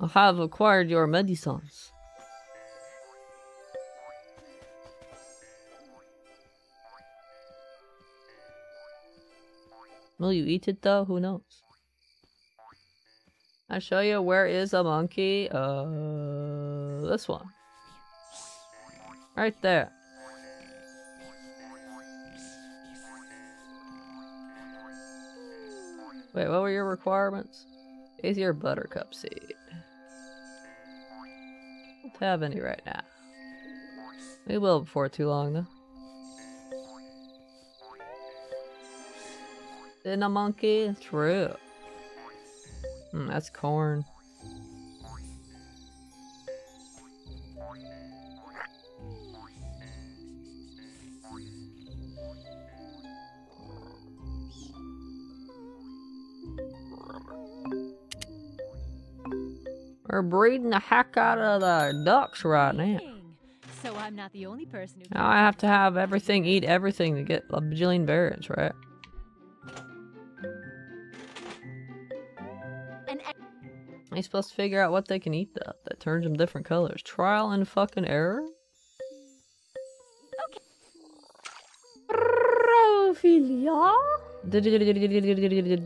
I have acquired your medicines. Will you eat it though? Who knows? I'll show you where is a monkey. Uh, this one. Right there. Wait, what were your requirements? Is your buttercup seed? Don't have any right now. We will before too long though. In a monkey? True. Hmm, that's corn. We're breeding the heck out of the ducks right now. So I'm not the only person who. Now I have to have everything eat everything to get a bajillion berries, right? You supposed to figure out what they can eat though? That turns them different colors. Trial and fucking error? Ophelia?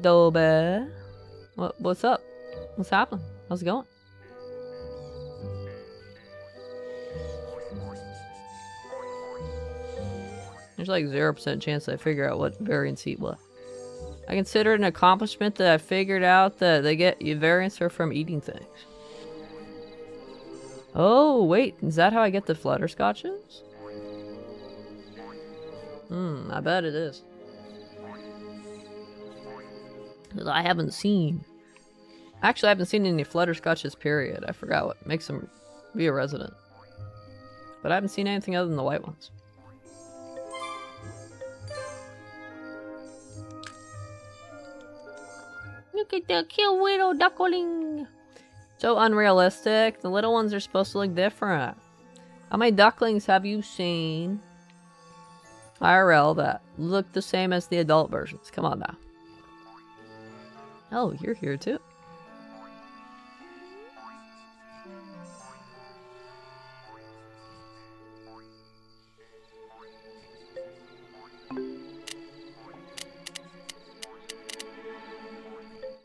Dobe. What, what's up? What's happening? How's it going? There's like 0% chance I figure out what variance eat what. I consider it an accomplishment that I figured out that they get you variants are from eating things. Oh, wait, is that how I get the flutterscotches? Hmm, I bet it is. I haven't seen. Actually, I haven't seen any flutterscotches, period. I forgot what makes them be a resident. But I haven't seen anything other than the white ones. Look at the cute little duckling. So unrealistic. The little ones are supposed to look different. How many ducklings have you seen? IRL that look the same as the adult versions. Come on now. Oh, you're here too.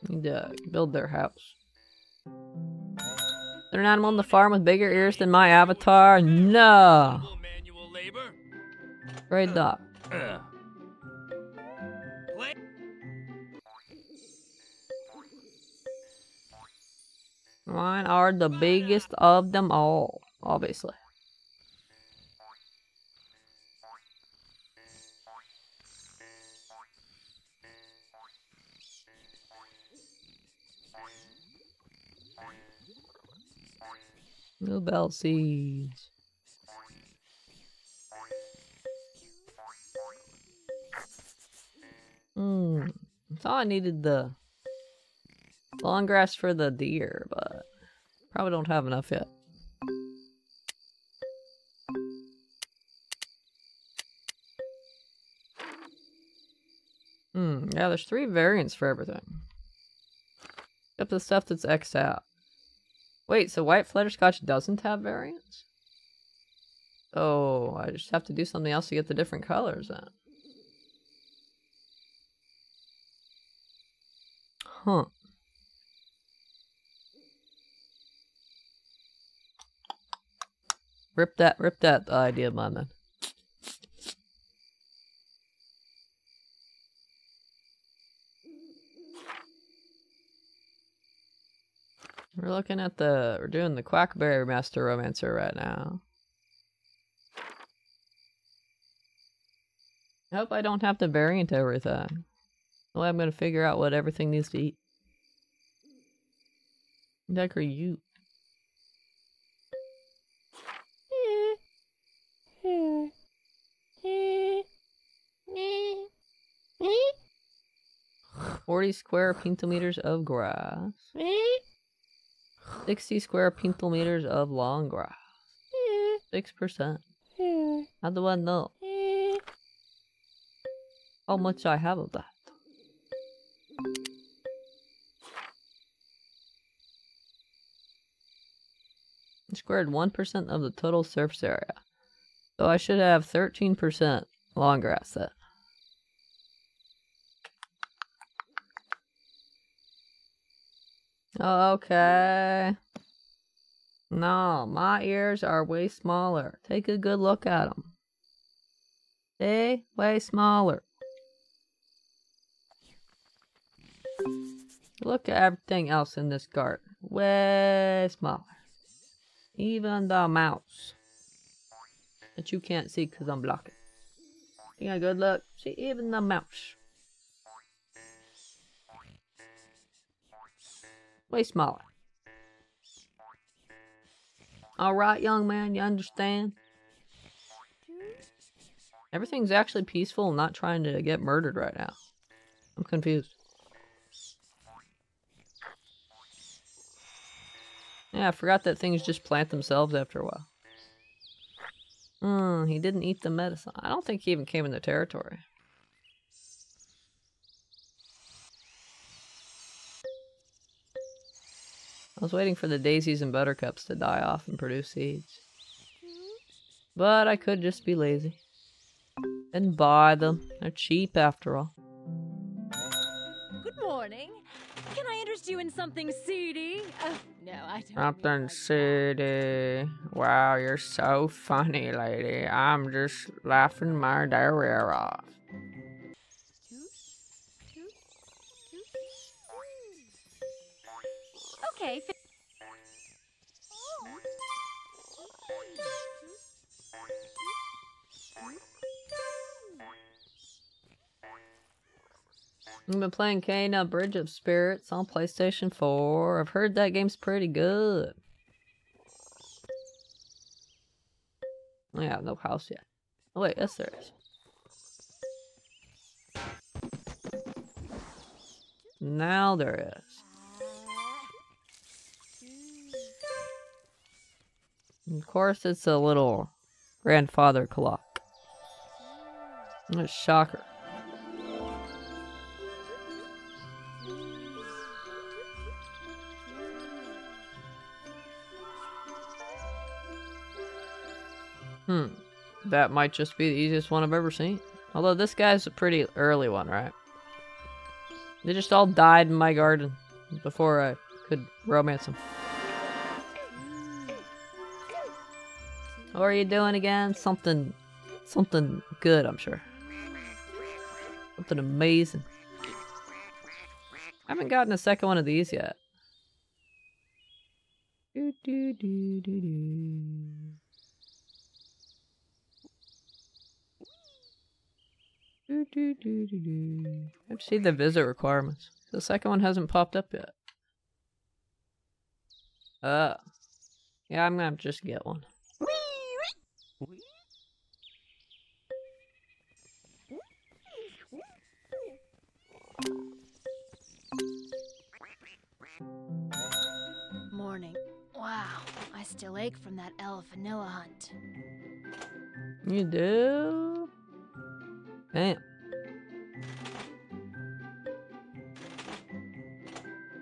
Need to build their house. They're an animal on the farm with bigger ears than my avatar? No! Great dog. Mine are the biggest of them all, obviously. No bell seeds. Hmm. I thought I needed the long grass for the deer, but probably don't have enough yet. Hmm, yeah, there's three variants for everything. Except the stuff that's X'd out. Wait, so white flutterscotch doesn't have variants? Oh, I just have to do something else to get the different colors then. Huh. Rip that, rip that idea, my man. We're looking at the, we're doing the Quackberry Master Romancer right now. I hope I don't have to variant everything. The I'm gonna figure out what everything needs to eat. Are you? Forty square pentameters of grass. Sixty square pentameters of long grass. Six percent. How do I know? How much I have of that? Squared 1% of the total surface area. So I should have 13% long grass. Okay. No, my ears are way smaller. Take a good look at them. See? Way smaller. Look at everything else in this garden. Way smaller. Even the mouse. That you can't see because I'm blocking. You got a good look? See, even the mouse. Way smaller. Alright, young man, you understand? Everything's actually peaceful and not trying to get murdered right now. I'm confused. Yeah, I forgot that things just plant themselves after a while. Hmm, he didn't eat the medicine. I don't think he even came in the territory. I was waiting for the daisies and buttercups to die off and produce seeds. But I could just be lazy. And buy them. They're cheap after all. Good morning. Can I interest you in something seedy? Oh, no, I don't. Something seedy. Wow, you're so funny, lady. I'm just laughing my diarrhea off. Okay. I've been playing Kena Bridge of Spirits on PlayStation 4. I've heard that game's pretty good. Oh, yeah, no house yet. Oh wait, yes there is. Now there is. Of course, it's a little grandfather clock. A shocker. Hmm. That might just be the easiest one I've ever seen. Although this guy's a pretty early one, right? They just all died in my garden before I could romance them. What are you doing again? Something, something good, I'm sure. Something amazing. I haven't gotten a second one of these yet. Do, do, do, do, do. Do, do, do, do, do. I have to see the visit requirements. The second one hasn't popped up yet. Uh, yeah, I'm gonna just get one. Morning. Wow, I still ache from that Elephanilla hunt. You do? Damn.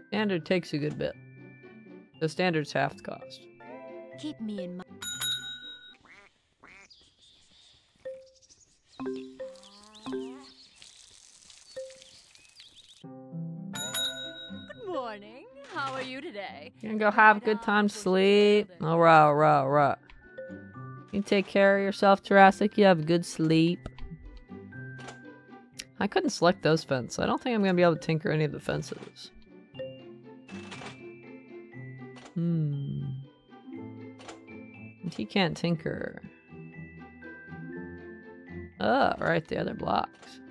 Standard takes a good bit. The standard's half the cost. Keep me in mind. Gonna go have a good time, sleep. Alright, alright, alright. You take care of yourself, Jurassic. You have a good sleep. I couldn't select those fences. I don't think I'm gonna be able to tinker any of the fences. Hmm. And He can't tinker. Oh, right, the other blocks.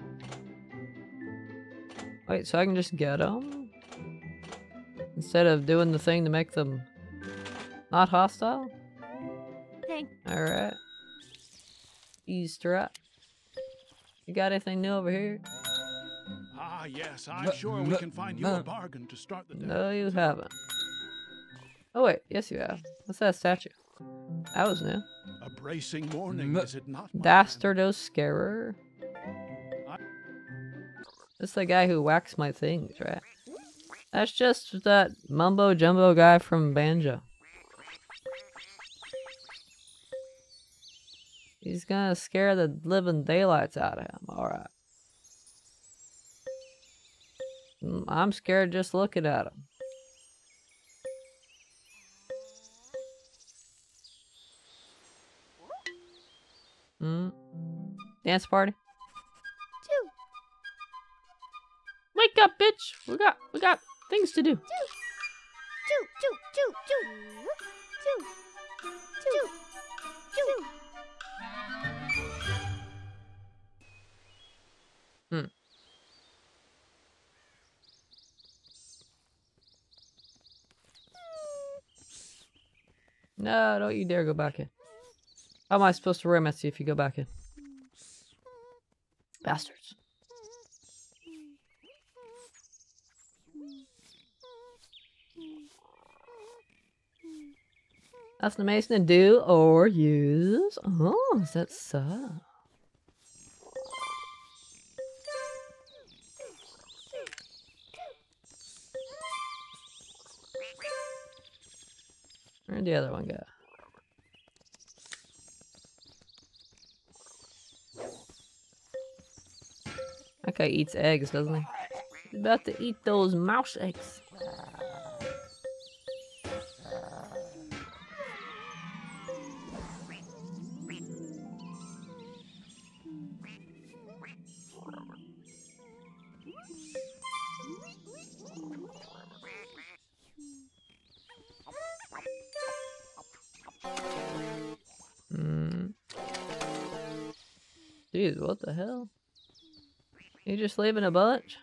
Wait, so I can just get them? Instead of doing the thing to make them not hostile? Thank Alright. Easter up. You got anything new over here? Ah, yes, I'm sure we can find you a bargain to start the day. No, you haven't. Oh wait, yes you have. What's that statue? That was new. A bracing morning, is it not? my man? Dastardos Scarer. That's the guy who whacks my things, right? That's just that mumbo jumbo guy from Banjo. He's gonna scare the living daylights out of him. Alright. Mm, I'm scared just looking at him. Hmm. Dance party? Two. Wake up, bitch! We got we got things to do. Two. No, don't you dare go back in. How am I supposed to romance you if you go back in? Bastards. Nothing amazing to do or use. Oh, is that so? Where'd the other one go? That guy eats eggs, doesn't he? He's about to eat those mouse eggs. Jeez, what the hell? You just leaving a bunch?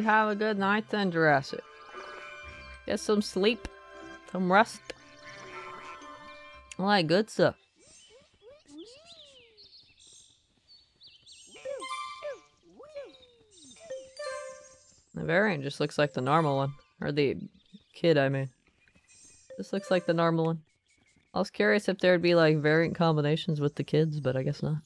Have a good night then, Jurassic. Get some sleep, some rest. All that good stuff. The variant just looks like the normal one. Or the kid, I mean. This looks like the normal one. I was curious if there'd be like variant combinations with the kids, but I guess not.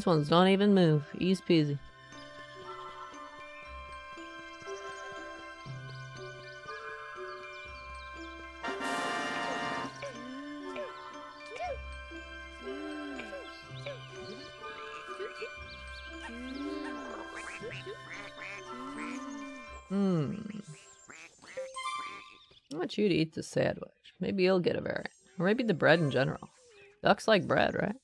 These ones don't even move. Easy peasy. Hmm. I want you to eat the sandwich. Maybe you'll get a variant. Or maybe the bread in general. Ducks like bread, right?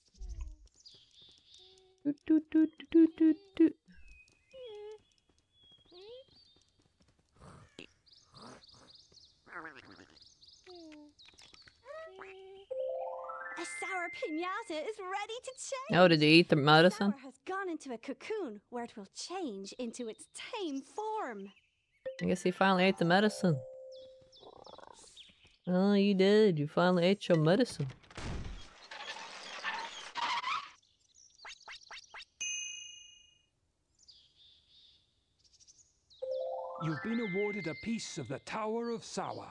Oh, did you eat the medicine? Sour has gone into a cocoon where it will change into its tame form. I guess he finally ate the medicine. Oh, you did. You finally ate your medicine. You've been awarded a piece of the Tower of Sour.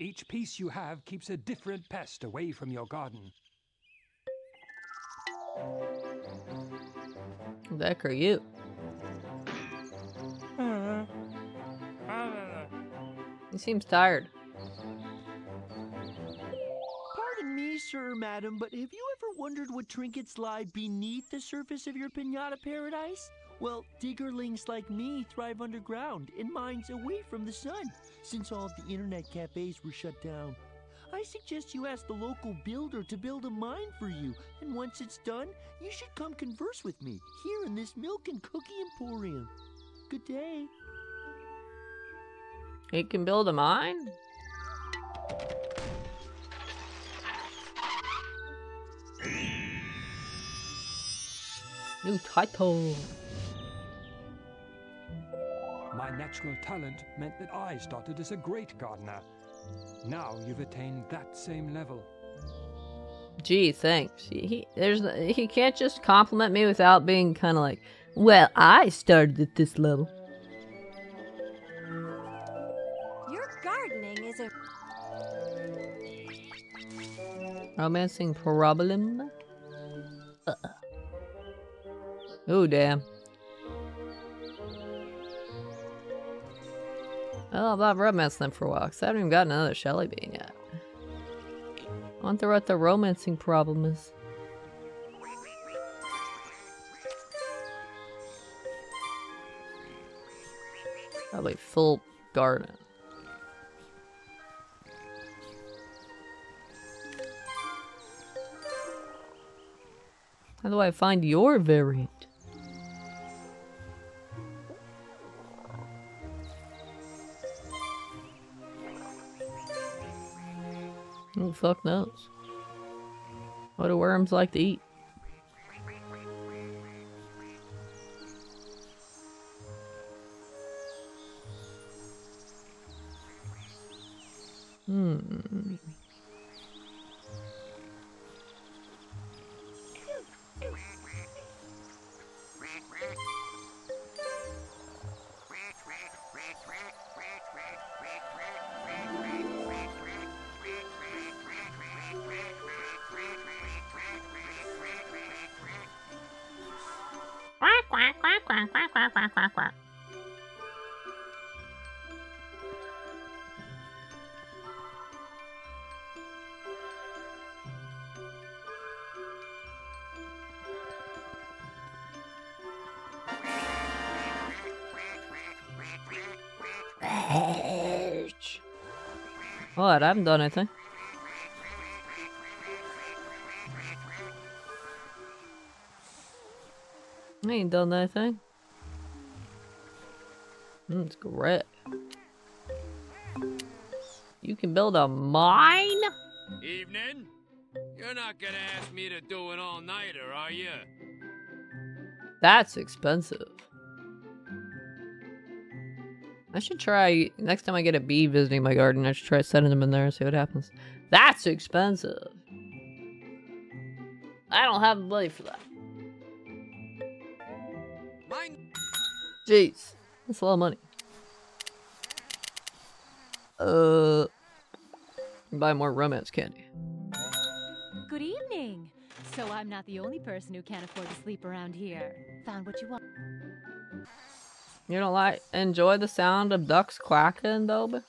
Each piece you have keeps a different pest away from your garden. Deck are you? He seems tired. Pardon me, sir, madam, but have you ever wondered what trinkets lie beneath the surface of your pinata paradise? Well, diggerlings like me thrive underground in mines away from the sun, since all of the internet cafes were shut down. I suggest you ask the local builder to build a mine for you, and once it's done, you should come converse with me here in this milk and cookie emporium. Good day. He can build a mine? New title. My natural talent meant that I started as a great gardener. Now you've attained that same level. Gee, thanks. He, he there's he can't just compliment me without being kind of like, well, I started at this level. Your gardening is a Romancing problem. Uh. Oh damn. Oh, Bob romancing them for walks. I haven't even gotten another Shellybean yet. I wonder what the romancing problem is. Probably full garden. How do I find your very? Fuck knows? What do worms like to eat? Hmm. What? I haven't done anything. I ain't done anything. Mm, it's great. You can build a mine? Evening? You're not gonna ask me to do an all-nighter, are you? That's expensive. I should try, next time I get a bee visiting my garden, I should try sending them in there and see what happens. That's expensive. I don't have the money for that. Mine. Jeez. That's a lot of money. Uh, buy more romance candy. Good evening. So I'm not the only person who can't afford to sleep around here. Found what you want. You don't like enjoy the sound of ducks quacking, though?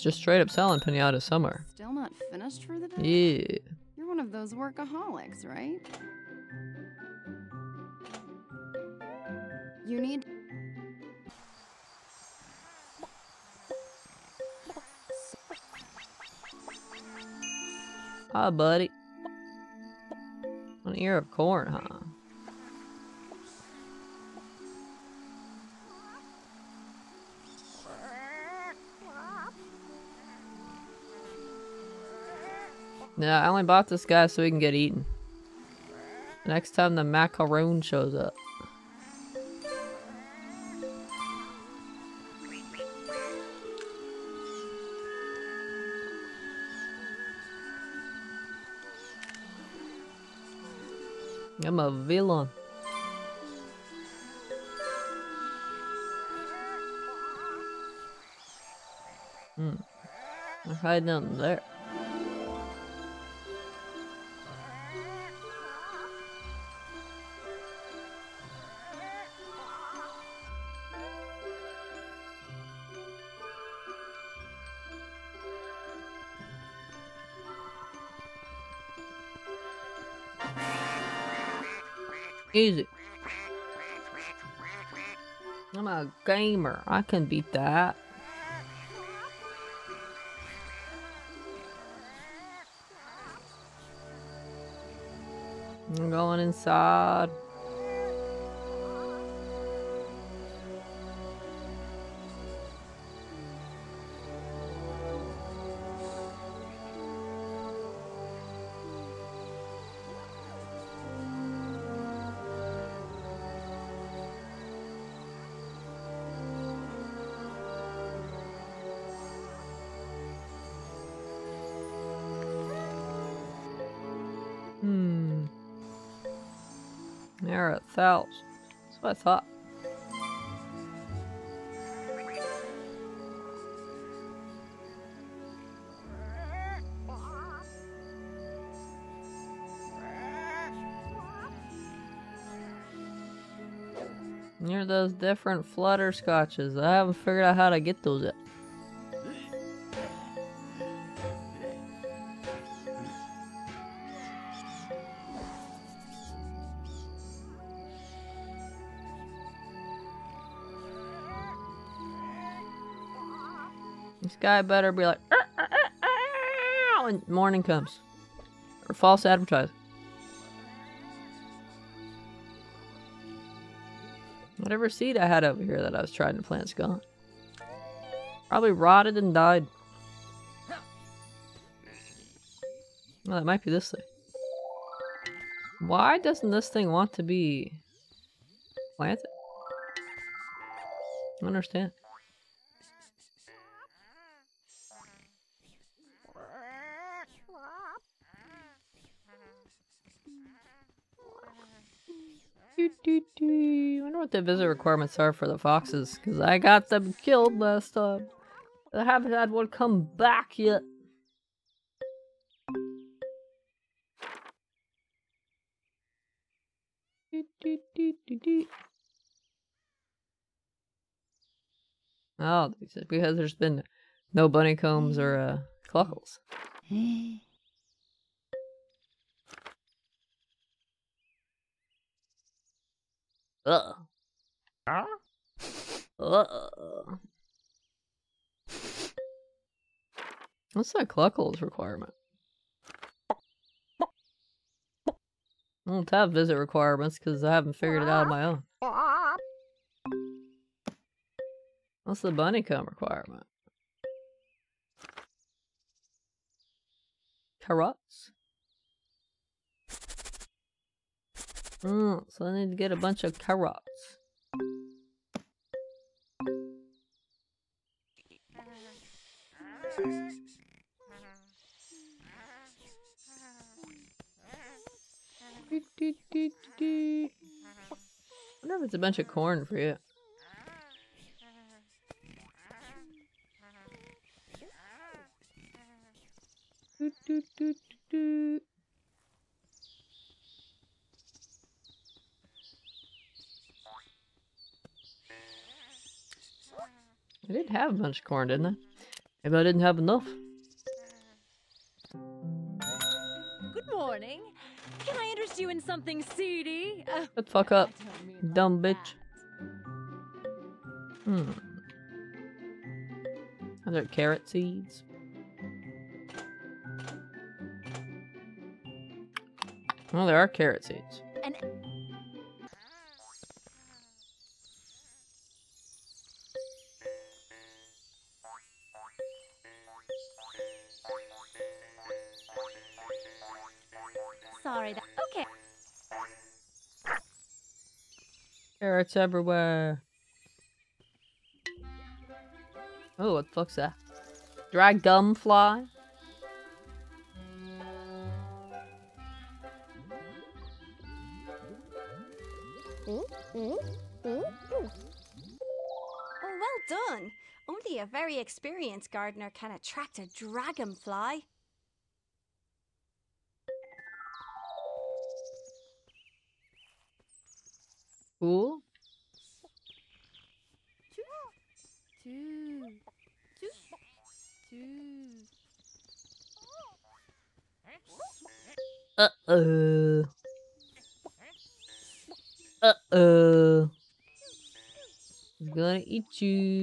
Was just straight up selling pinata somewhere. Still not finished for the day? Yeah. You're one of those workaholics, right? You need. Hi, buddy. An ear of corn, huh? Yeah, I only bought this guy so he can get eaten. Next time the Macaraccoon shows up. I'm a villain. Hmm. I'm hiding out there. I'm a gamer. I can beat that. I'm going inside. house. That's what I thought. Near those different flutterscotches. I haven't figured out how to get those yet. Guy better be like, "Ah, ah, ah, ah," morning comes. Or false advertising. Whatever seed I had over here that I was trying to plant's gone. Probably rotted and died. Well, that might be this thing. Why doesn't this thing want to be planted? I understand. The visit requirements are for the foxes, because I got them killed last time. I haven't had one come back yet. Oh, because there's been no Bunnycombs or uh, cluckles. Ugh. Ugh. What's that Cluckles requirement? I don't have visit requirements because I haven't figured it out on my own. What's the Bunnycomb requirement? Carrots? Mm, so I need to get a bunch of carrots. Wonder if it's a bunch of corn for you. Do, do, do, I did have a bunch of corn, didn't I? Maybe I didn't have enough. Good morning. Can I interest you in something seedy? Uh, Shut the fuck up, I don't mean dumb bitch. Hmm. Are there carrot seeds? Well, there are carrot seeds. that. Carrots everywhere. Oh, what the fuck's that? Dragonfly? Oh, well done. Only a very experienced gardener can attract a dragonfly. Cool. Two. Two. Two. Uh-oh. Uh-oh. Gonna eat you.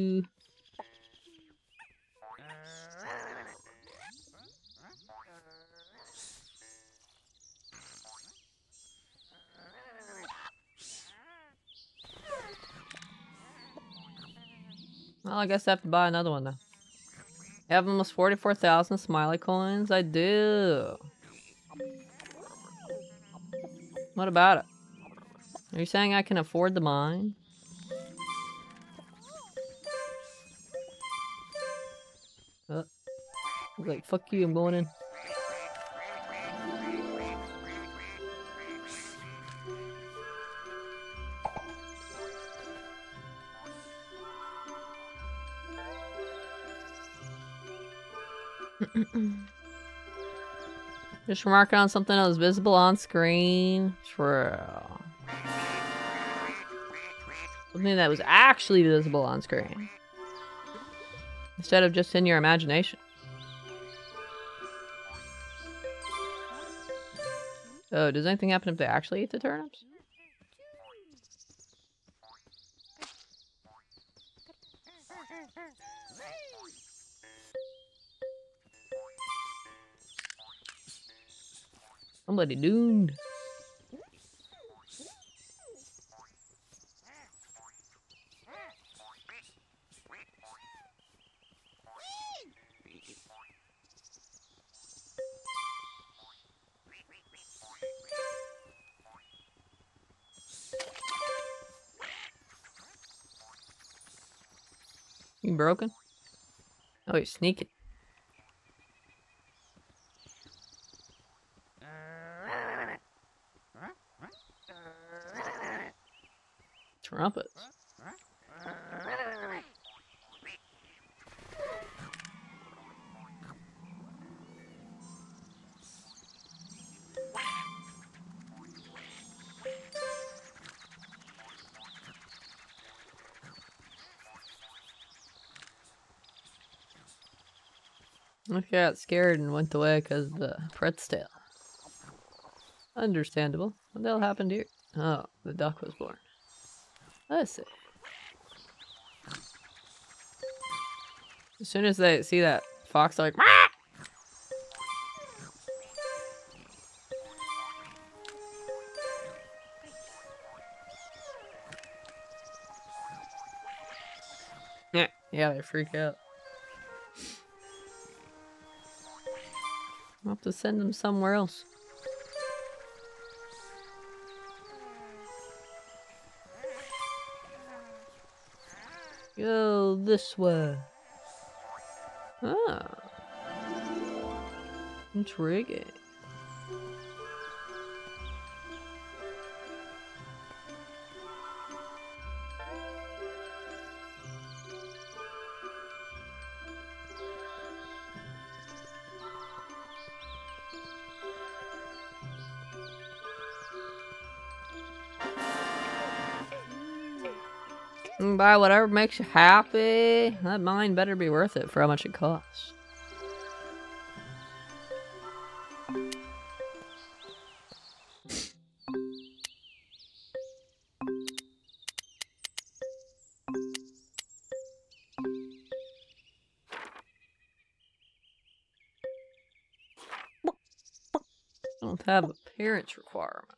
Guess I have to buy another one now. I have almost 44,000 smiley coins? I do. What about it? Are you saying I can afford the mine? Uh, like, fuck you, I'm going in. Just remarking on something that was visible on screen. True. Something that was actually visible on screen. Instead of just in your imagination. Oh, does anything happen if they actually eat the turnips? Somebody. You broken? Oh, you're sneaking. I got scared and went away because the Pretztail. Understandable. What the hell happened here? Oh, the duck was born. Let's see. As soon as they see that fox, like, yeah, yeah, they freak out. Have to send them somewhere else. Go this way. Ah. Intriguing. Buy whatever makes you happy. That mine better be worth it for how much it costs. Don't have appearance requirements. I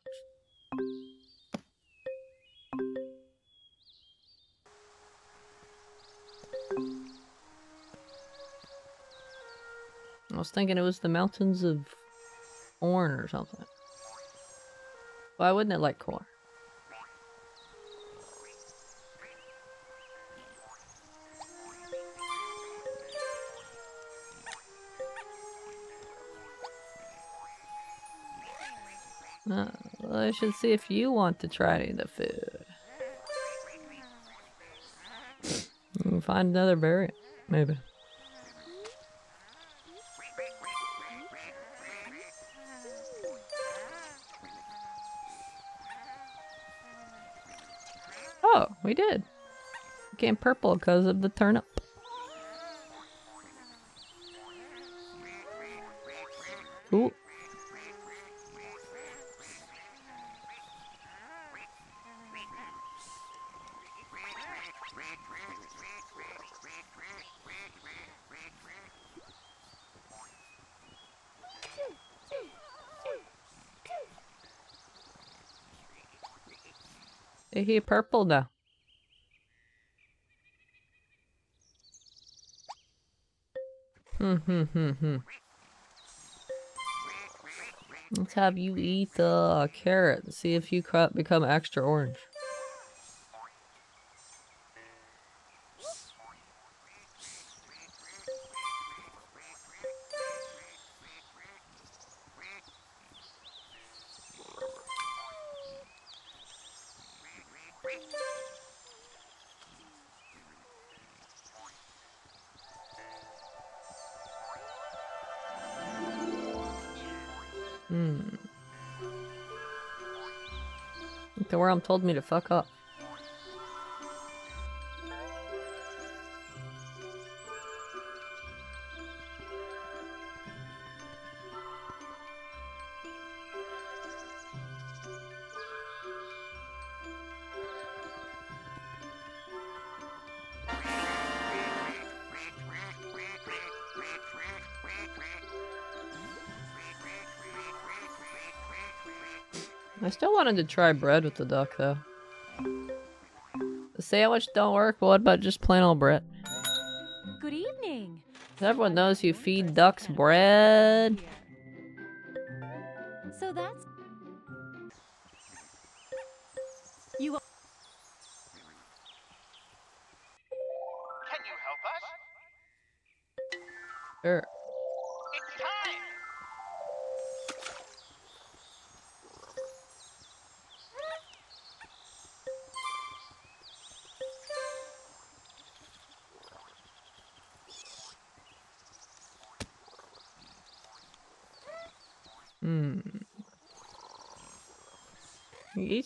was thinking it was the mountains of corn or something. Why wouldn't it like corn? Uh, well, I should see if you want to try the food. <laughs> Find another variant, maybe. We did. Became purple because of the turnip. Cool. Is he purple now? Hmm, hmm, hmm, hmm. Let's have you eat the carrot see if you become extra orange. Worm told me to fuck up. Wanted to try bread with the duck though. The sandwich don't work, but what about just plain old bread? Good evening. Everyone knows you feed ducks bread.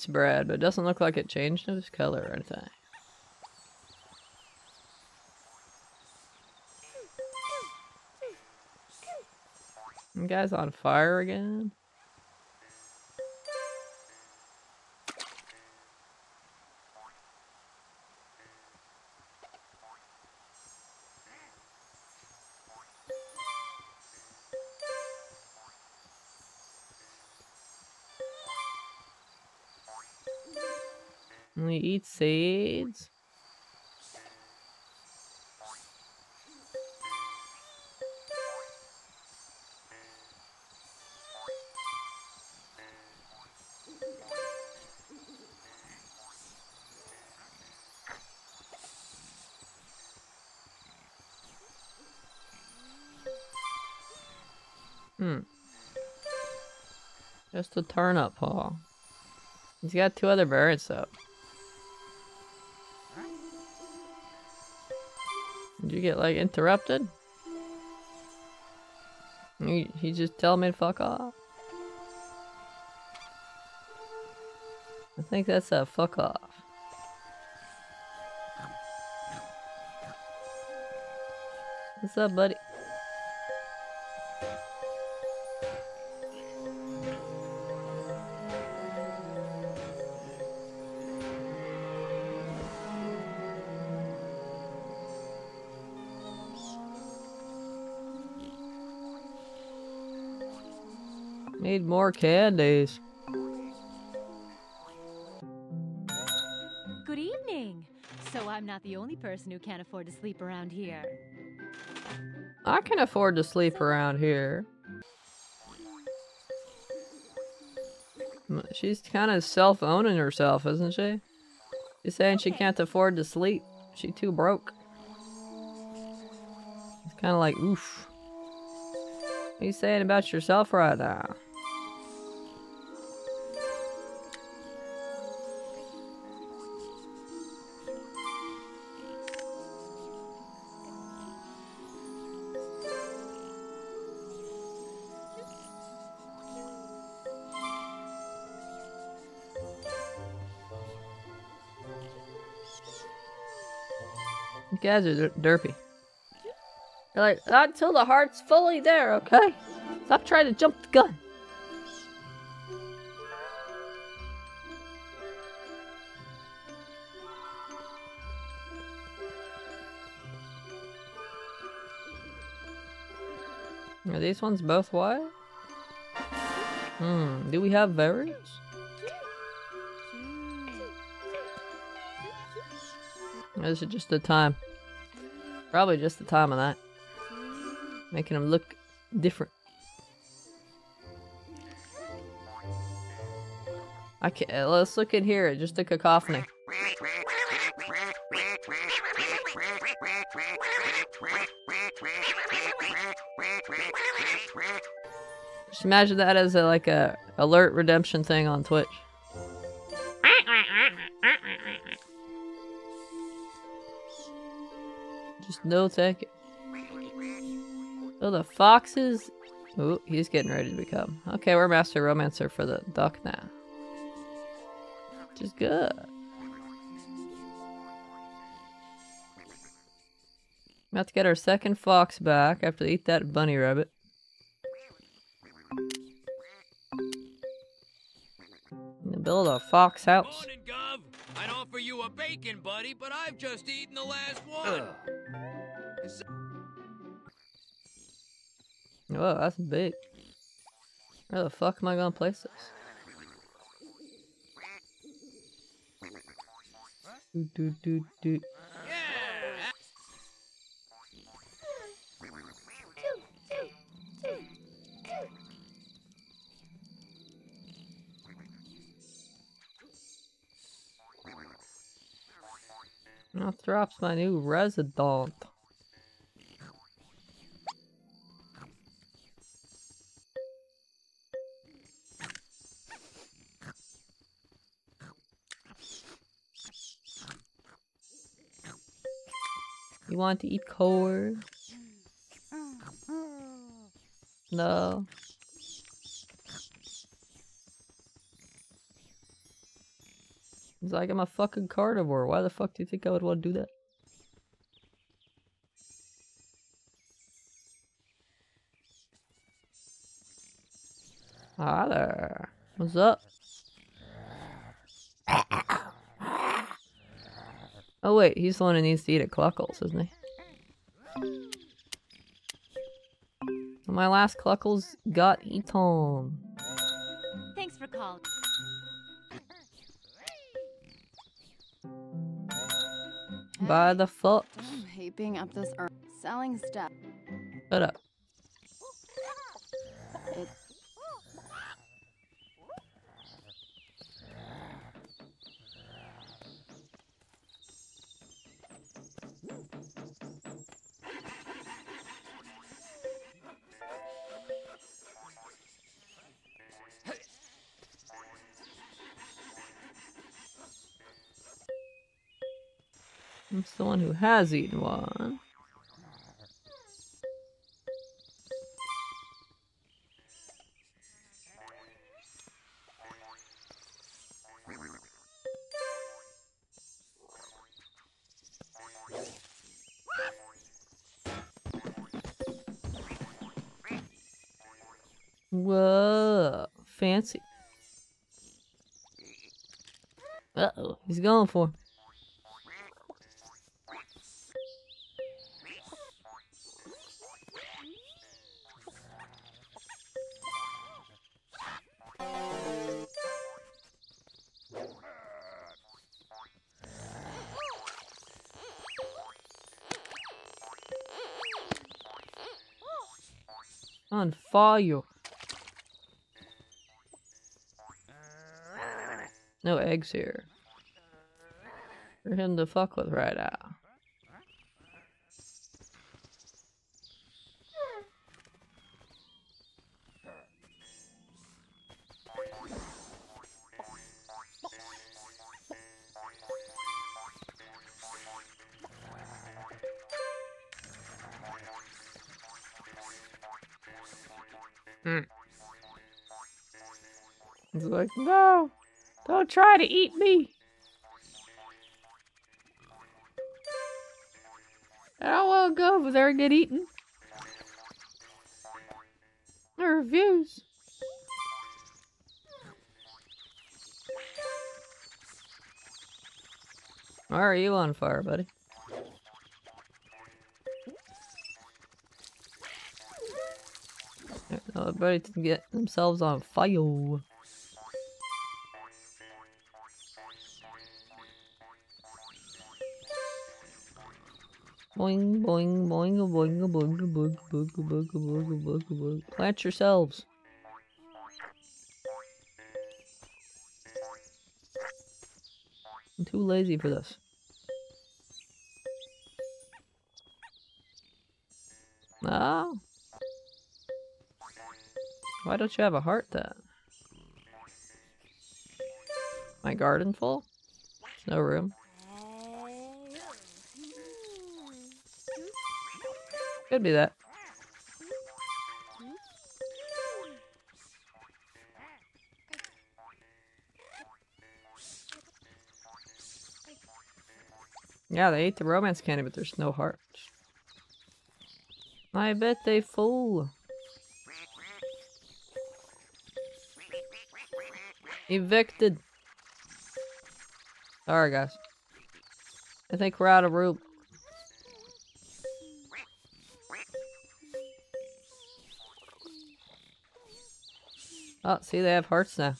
Eats bread, but it doesn't look like it changed his color or anything. Guy's on fire again. Eats seeds. Hmm. Just a turnip, huh? He's got two other variants up. Get like interrupted? He, he just tell me to fuck off. I think that's a fuck off. What's up, buddy? More candies. Good evening. So I'm not the only person who can't afford to sleep around here. I can afford to sleep around here. She's kind of self-owning herself, isn't she? She's saying she can't afford to sleep. She too broke. It's kind of like, oof. What are you saying about yourself right now? Guys are derpy. They're like, not until the heart's fully there, okay? Stop trying to jump the gun. Are these ones both white? Hmm, do we have variants? Or is it just the time? Probably just the time of that. Making them look different. I can't, uh, let's look in here, just a cacophony. Just imagine that as a, like a alert redemption thing on Twitch. No thank you. Oh, the foxes. Ooh, he's getting ready to become. Okay, we're master romancer for the duck now. Which is good. About to get our second fox back after they eat that bunny rabbit. Build a fox house a bacon, buddy, but I've just eaten the last one. Oh, Whoa, that's big. Where the fuck am I gonna place this? Do do do do Now drops my new resident. You want to eat core? No. He's like, I'm a fucking carnivore. Why the fuck do you think I would want to do that? Hi there. What's up? Oh wait, he's the one who needs to eat at Cluckles, isn't he? My last Cluckles got eaten. Thanks for calling. By the fuck. I hate being up this early. Selling stuff. Shut up. The one who has eaten one. Whoa, fancy. Uh oh, he's going for. No eggs here. For him to fuck with right now. Don't try to eat me. I don't want to go over there and get eaten. I refuse. Why are you on fire, buddy? Everybody to get themselves on fire. Boing, boing, boing, boing, boing, boing, boing, boing, boing, boing, boing. Plant yourselves. I'm too lazy for this. Oh. Why don't you have a heart then? My garden full? There's no room. Could be that. Yeah, they ate the romance candy, but there's no heart. I bet they full. Evicted. Sorry, guys. I think we're out of room. Oh, see, they have hearts now.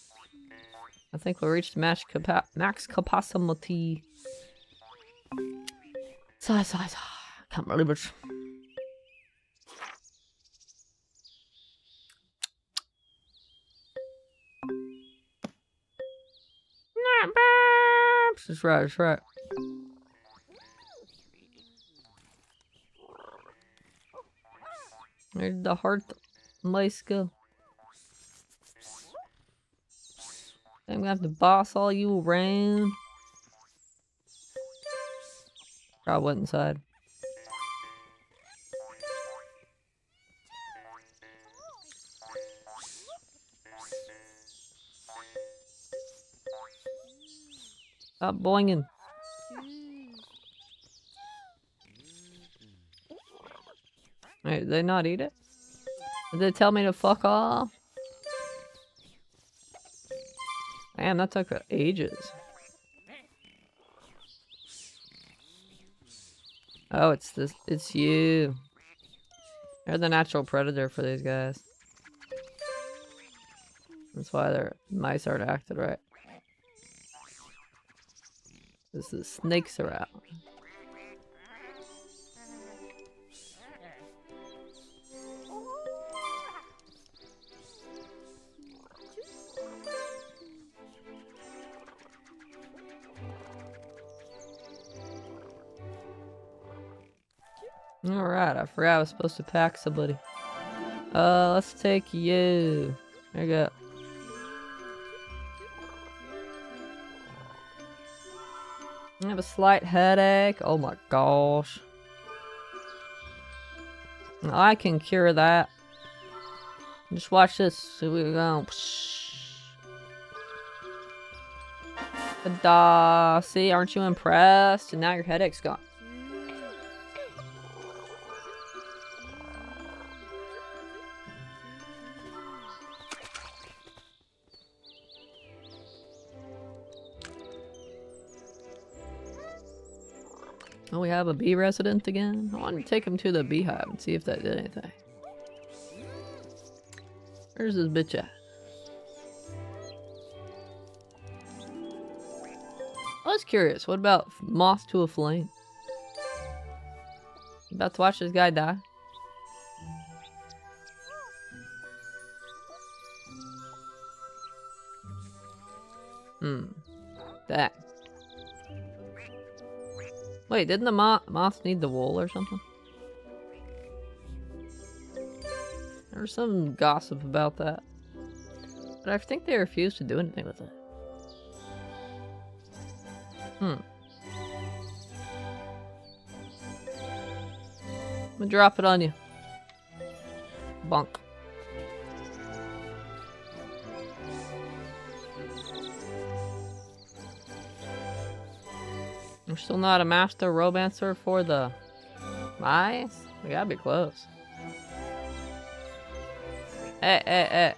I think we reached max, capa max capacity. Sigh, sigh, sigh. Can't believe it. Not bad. That's right, that's right. Where'd the heart mice go? Gonna have to boss all you around. Probably went inside. Stop boinging. Wait, did they not eat it? Did they tell me to fuck off? Man, that took ages. Oh, it's this. It's you. You're the natural predator for these guys. That's why their mice aren't acted right. This is snakes around. Forgot I was supposed to pack somebody. Uh, let's take you. There you go. I have a slight headache. Oh my gosh. I can cure that. Just watch this. See we go. Ta-da! See, aren't you impressed? And now your headache's gone. Have a bee resident again? I want to take him to the beehive and see if that did anything. Where's this bitch at? I was curious. What about moth to a flame? About to watch this guy die? Hmm. That. Wait, didn't the mo moth need the wool or something? There's some gossip about that. But I think they refused to do anything with it. Hmm. I'm gonna drop it on you. Bonk. Still not a master romancer for the mice? We gotta be close. Hey, hey, hey.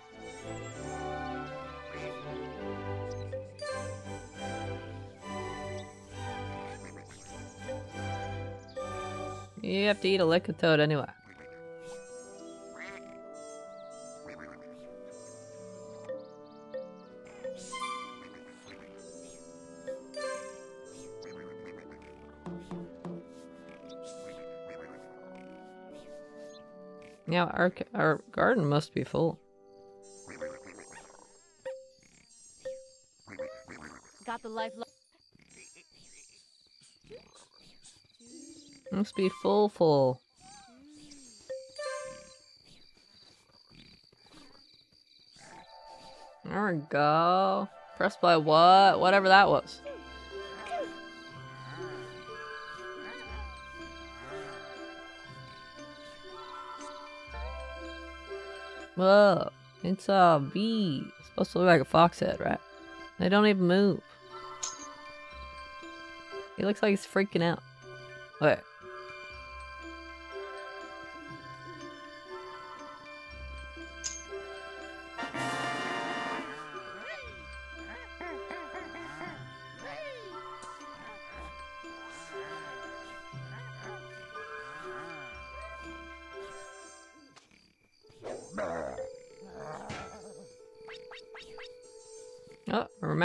You have to eat a Lickatoad anyway. Yeah, our our garden must be full. Got the life. Must be full, full. There we go. Press by what? Whatever that was. Whoa, it's a bee. Supposed to look like a fox head, right? They don't even move. He looks like he's freaking out. Wait.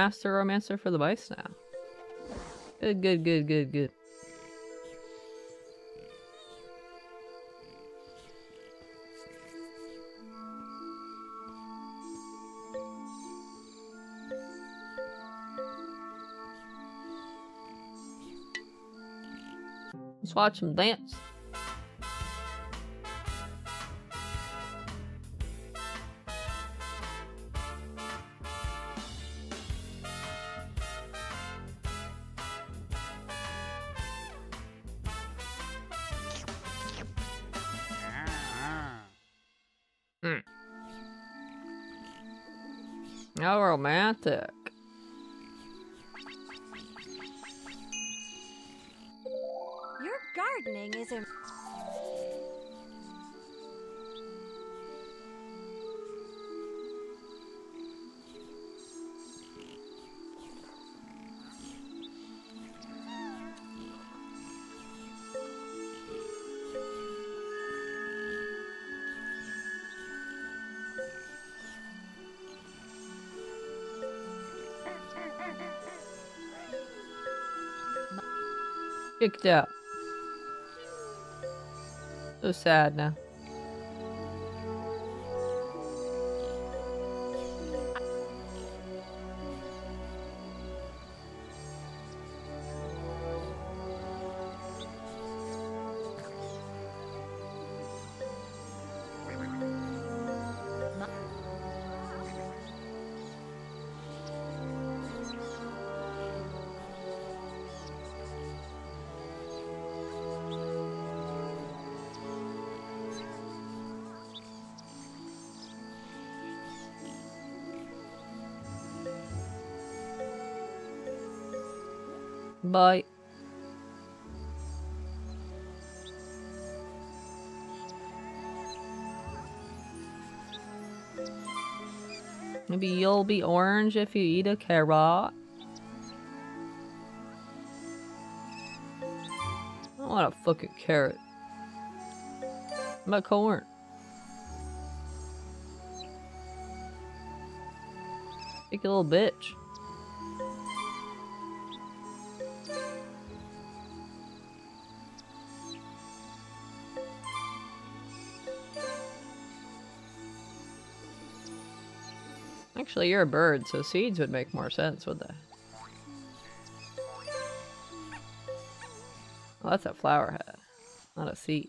Master Romancer for the Vice now. Good, good, good, good, good. Let's watch him dance. Kicked out. So sad now. Bye. Maybe you'll be orange if you eat a carrot. I want a fucking carrot. My corn. Take a little bitch. You're a bird, so seeds would make more sense, would they? Oh, that's a flower head, not a seed.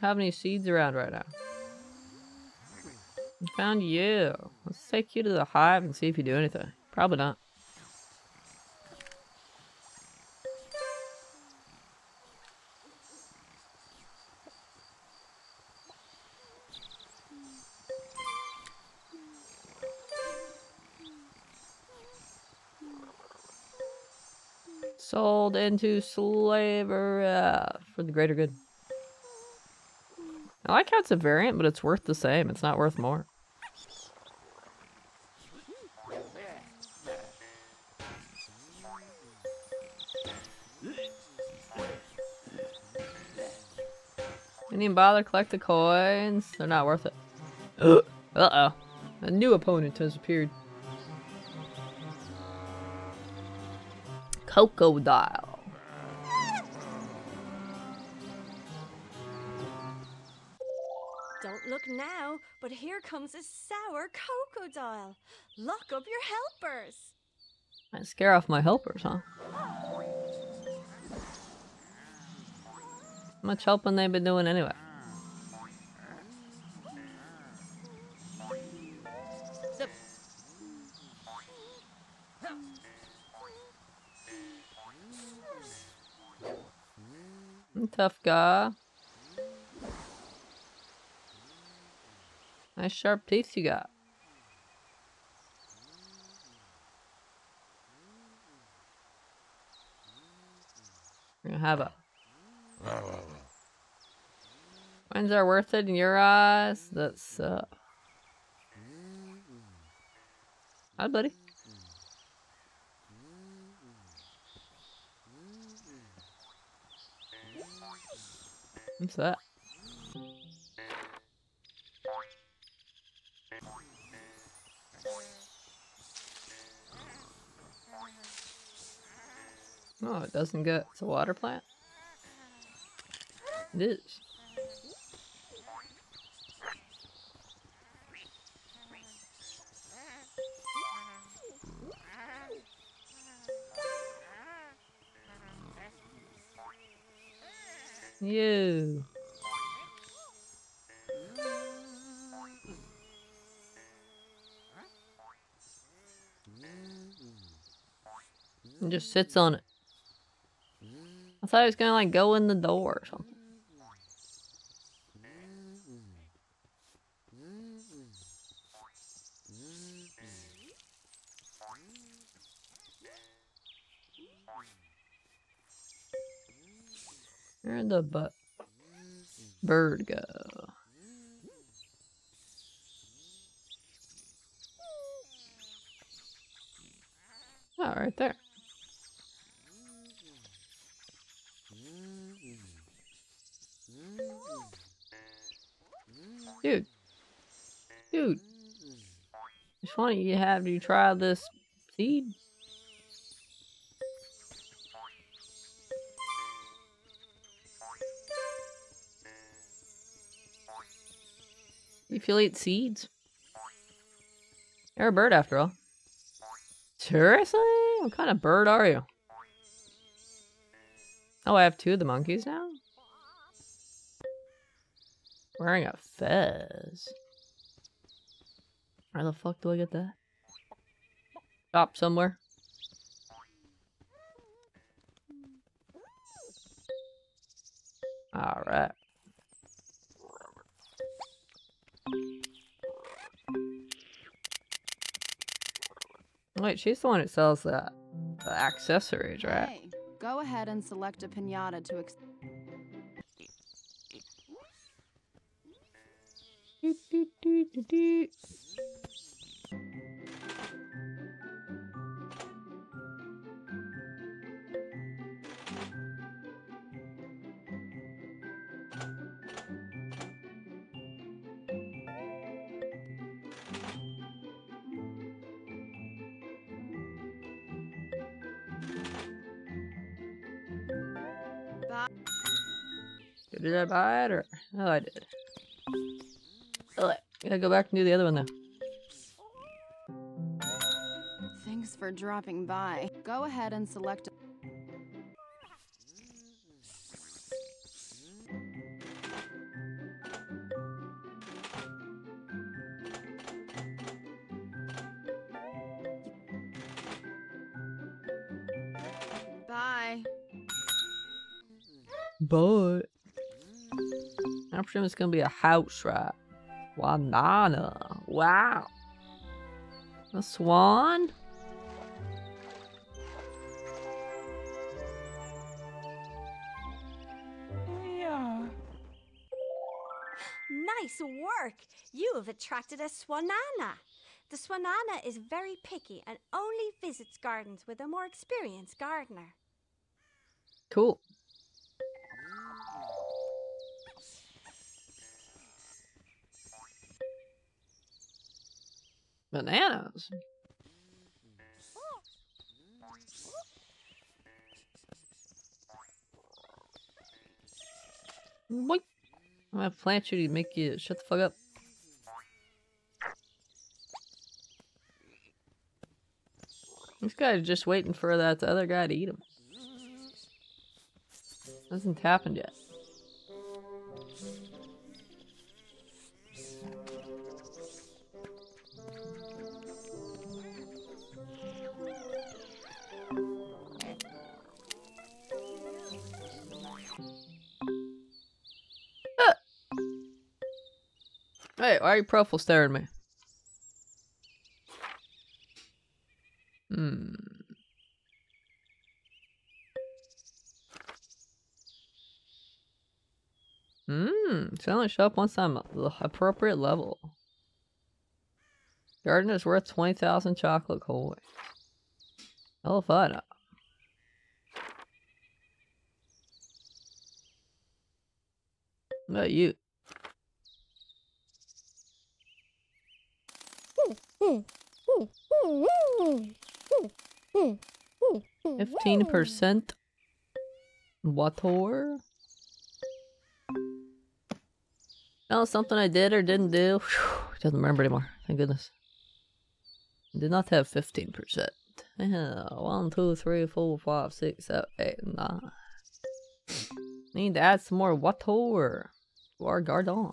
Have any seeds around right now. I found you. Let's take you to the hive and see if you do anything. Probably not. Into slavery uh, for the greater good. I like how it's a variant, but it's worth the same. It's not worth more. Didn't even bother collect the coins. They're not worth it. <gasps> Uh-oh. A new opponent has appeared. Coco Don't scare off my helpers, huh? Much helping they been doing anyway? Tough guy. Nice sharp teeth you got. Have a. Coins are worth it in your eyes? That's uh. Hi, buddy. What's that? Oh, it doesn't get. It's a water plant? It is. You. And just sits on it. I thought he was gonna like go in the door or something. Where'd the bu- bird go? Oh, right there. Dude. Dude. Just want you have you try this seed? If you'll eat seeds. You're a bird after all. Seriously? What kind of bird are you? Oh, I have two of the monkeys now? Wearing a fez. Where the fuck do I get that? Shop somewhere. Alright. Wait, she's the one who sells the, the accessories, right? Hey, go ahead and select a pinata to. Doot, doot, doot, doot, doot. Did I buy it or? Oh, I did. Gotta go back and do the other one now. Thanks for dropping by. Go ahead and select. Bye. But I'm sure it's gonna be a house, right? Wanana. Wow. A swan? Yeah. Nice work! You have attracted a swanana. The swanana is very picky and only visits gardens with a more experienced gardener. Cool. Bananas. What? I'm gonna plant you to make you shut the fuck up. This guy's just waiting for that other guy to eat him. Hasn't happened yet. Why are you profile staring me? Hmm. Only show up once I'm the appropriate level. Garden is worth 20,000 chocolate coins. I. What about you? Fifteen percent water. No, something I did or didn't do. Whew, doesn't remember anymore. Thank goodness. Did not have fifteen percent. Yeah, one, two, three, four, five, six, seven, eight, nine. Need to add some more water to our garden.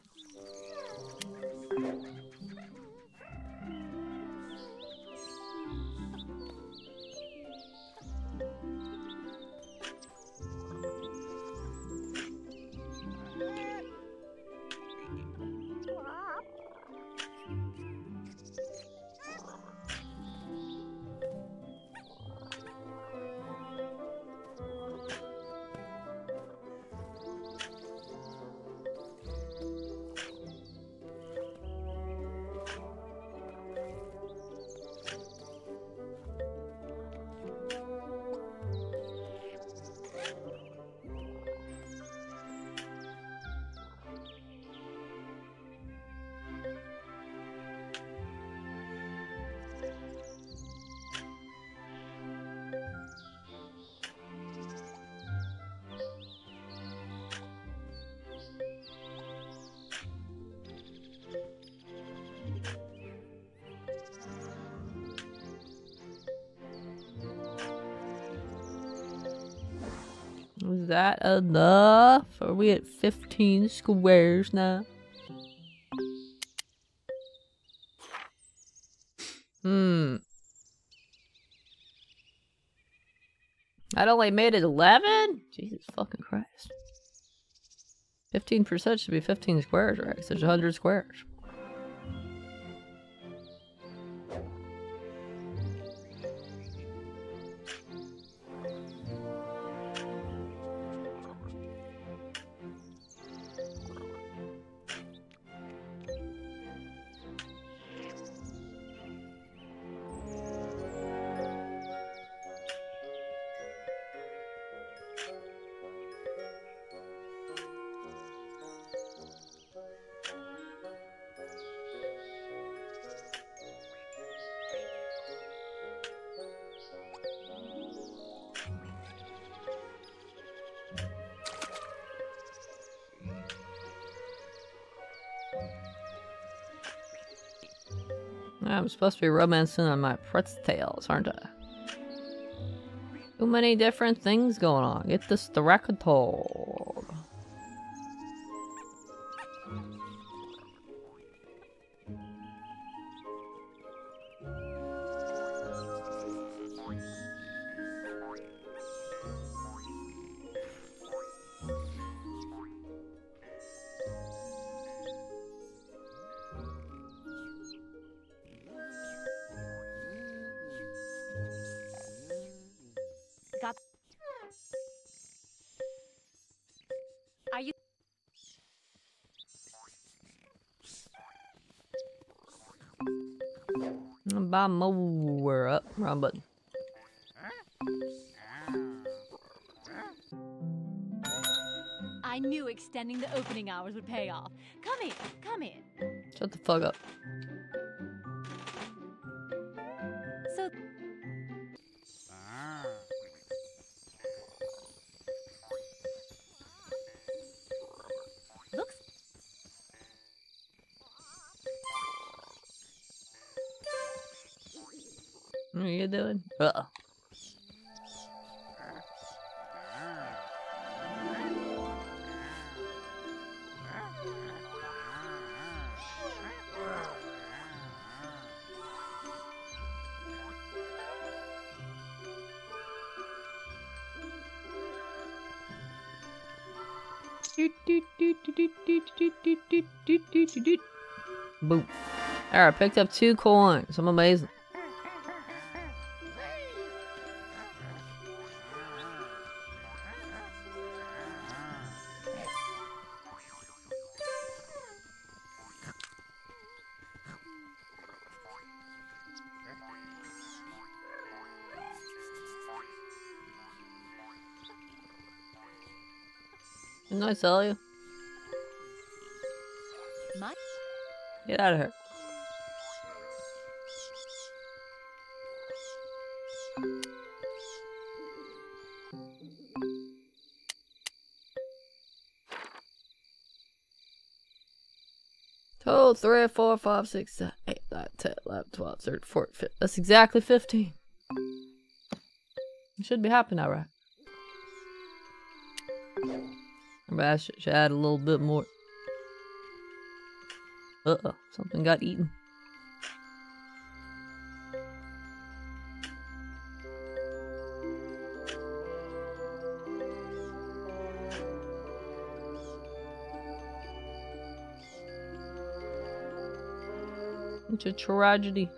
Enough? Are we at 15 squares now? Hmm. I'd only made it 11? Jesus fucking Christ. 15% should be 15 squares, right? So it's 100 squares. Supposed to be romancing on my Pretztails, aren't I? Too many different things going on. Get this the I picked up two coins. I'm amazing. Didn't I tell you? Get out of here. Total 3, 4, 5, 6, 8, 9, 10, 11, 12, 13, 14, 15. That's exactly 15. You should be happy now, right? I should, should add a little bit more. Uh oh, something got eaten. A tragedy.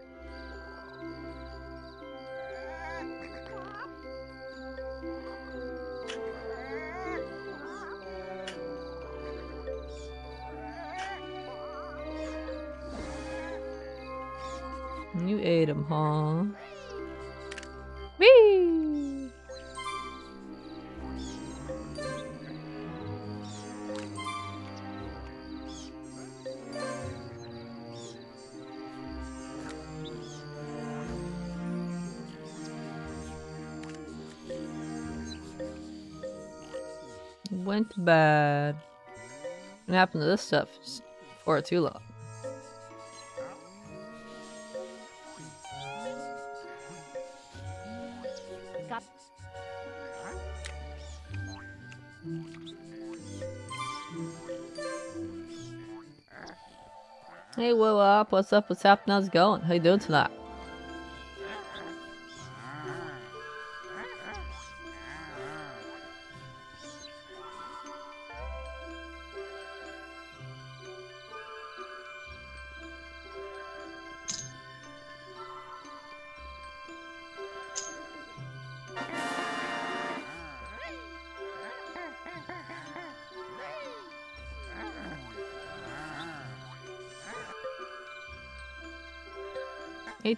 Bad. What happened to this stuff? For too long. Hey, what up? What's up? What's happening? How's it going? How you doing tonight?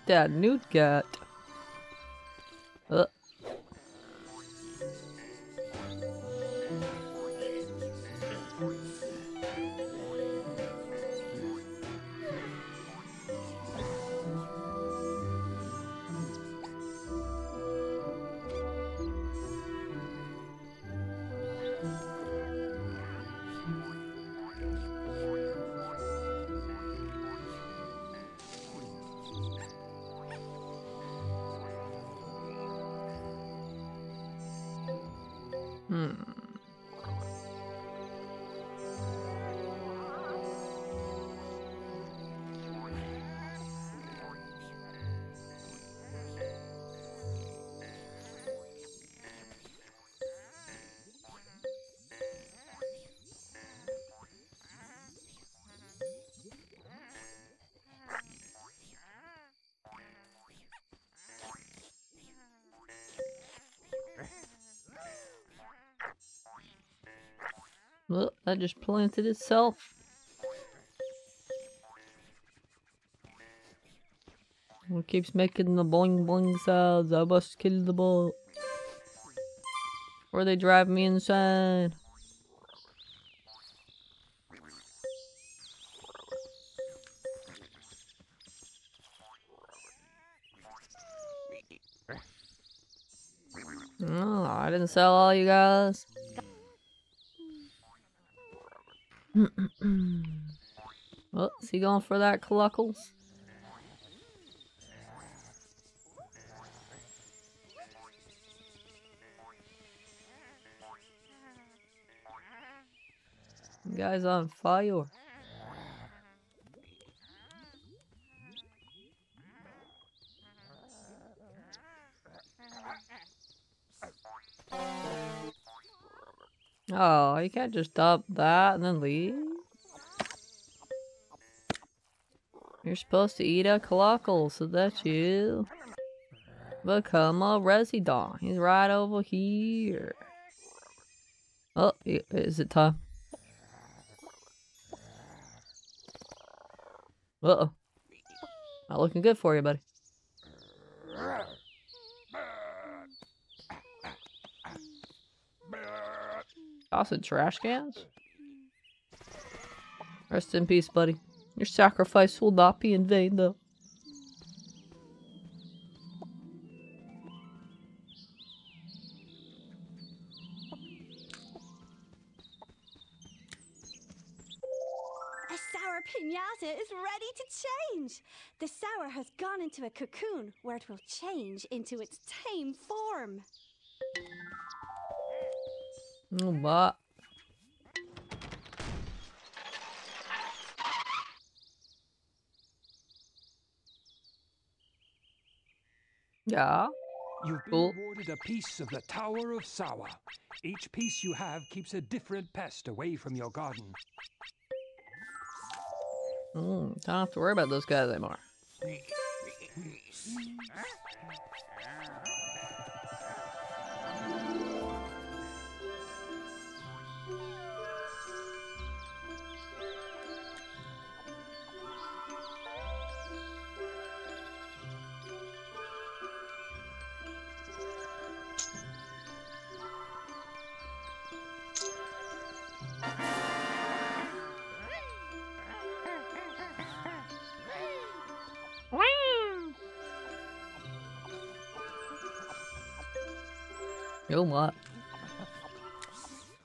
That Newtgat? Planted itself. It keeps making the boing sounds. I must kill the ball. Or they drive me insane. Oh, I didn't sell all you guys. He going for that Cluckles? Guy's on fire. Oh, you can't just dump that and then leave. You're supposed to eat a cluckle, so that's you. Become a resident. He's right over here. Oh, is it time? Uh-oh. Not looking good for you, buddy. Awesome trash cans? Rest in peace, buddy. Your sacrifice will not be in vain, though. A sour pinata is ready to change. The sour has gone into a cocoon where it will change into its tame form. Oh, Yeah. You've been Cool. awarded a piece of the Tower of Sour. Each piece you have keeps a different pest away from your garden. Mm, don't have to worry about those guys anymore. <laughs>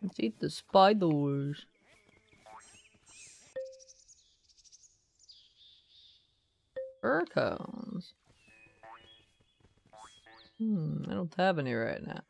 Let's eat the spiders. Fur. Hmm, I don't have any right now.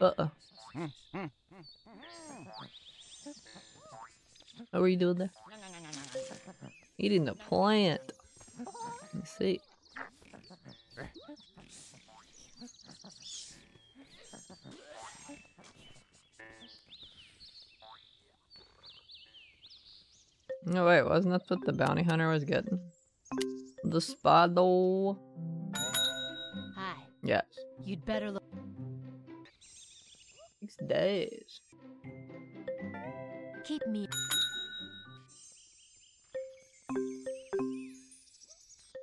Uh-oh. What were you doing there? Eating the plant. Let's see. No, wait, wasn't that what the bounty hunter was getting? The spado. Yes. You'd better look. Six days. Keep me.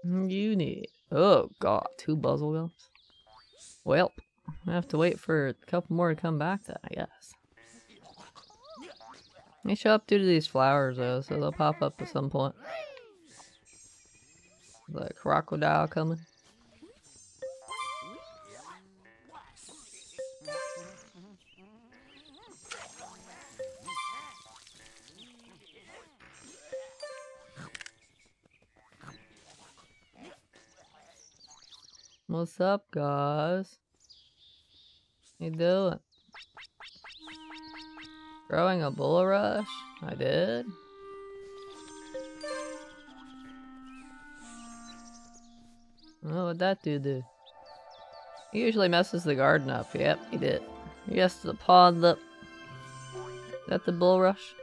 You need. Oh god, two Buzzlegums. Well, I have to wait for a couple more to come back then, I guess. They show up due to these flowers though, so they'll pop up at some point. The crocodile coming. What's up, guys? you doing? Growing a bulrush? I did. Oh, what'd that dude do? He usually messes the garden up. Yep, he did. He has to paw the... Is that the bulrush?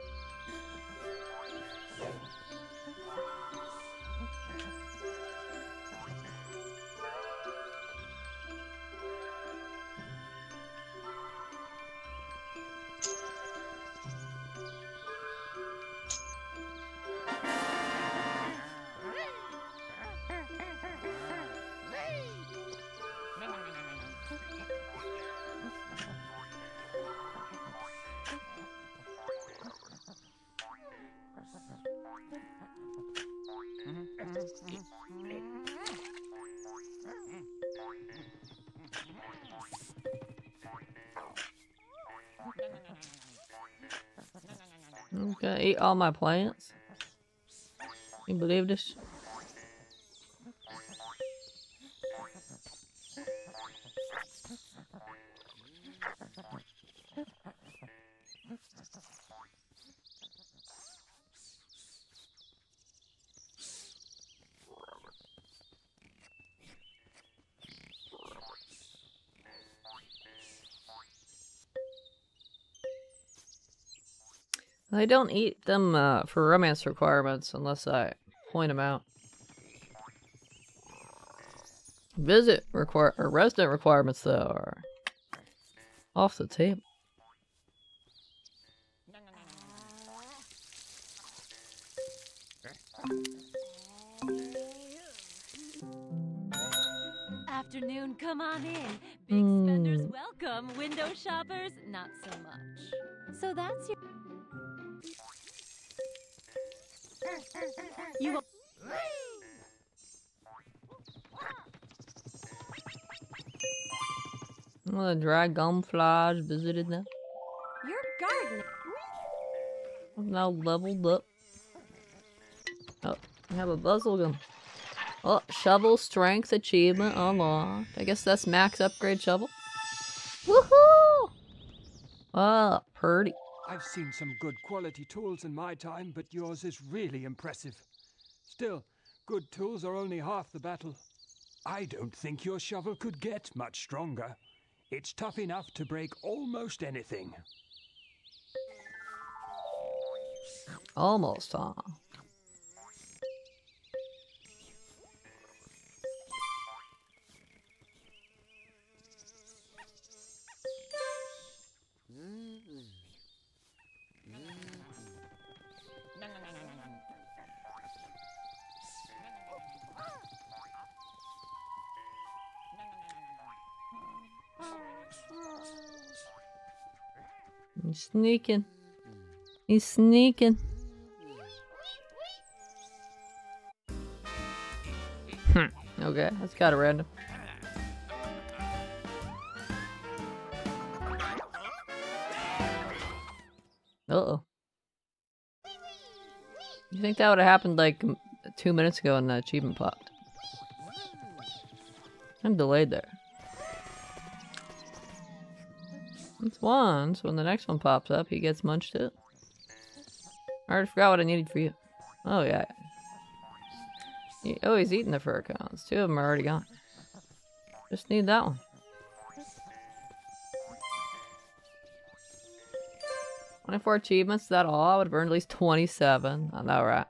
All my plants. You believe this? I don't eat them uh, for romance requirements unless I point them out. Visit require or resident requirements though are off the table. Dragonflies visited now. Your garden. I'm now leveled up. Oh, I have a Buzzlegum. Oh, shovel strength achievement unlocked. I guess that's max upgrade shovel. Woohoo! Ah, pretty. I've seen some good quality tools in my time, but yours is really impressive. Still, good tools are only half the battle. I don't think your shovel could get much stronger. It's tough enough to break almost anything. Almost, huh? Sneaking. He's sneaking. Hmm. Okay, that's kind of random. Uh oh. You think that would have happened like two minutes ago and the achievement popped? I'm delayed there. It's one, so when the next one pops up, he gets munched too. I already forgot what I needed for you. Oh, yeah. He- oh, he's eating the fir cones. Two of them are already gone. Just need that one. 24 achievements, that all? I would have earned at least 27. I know, right?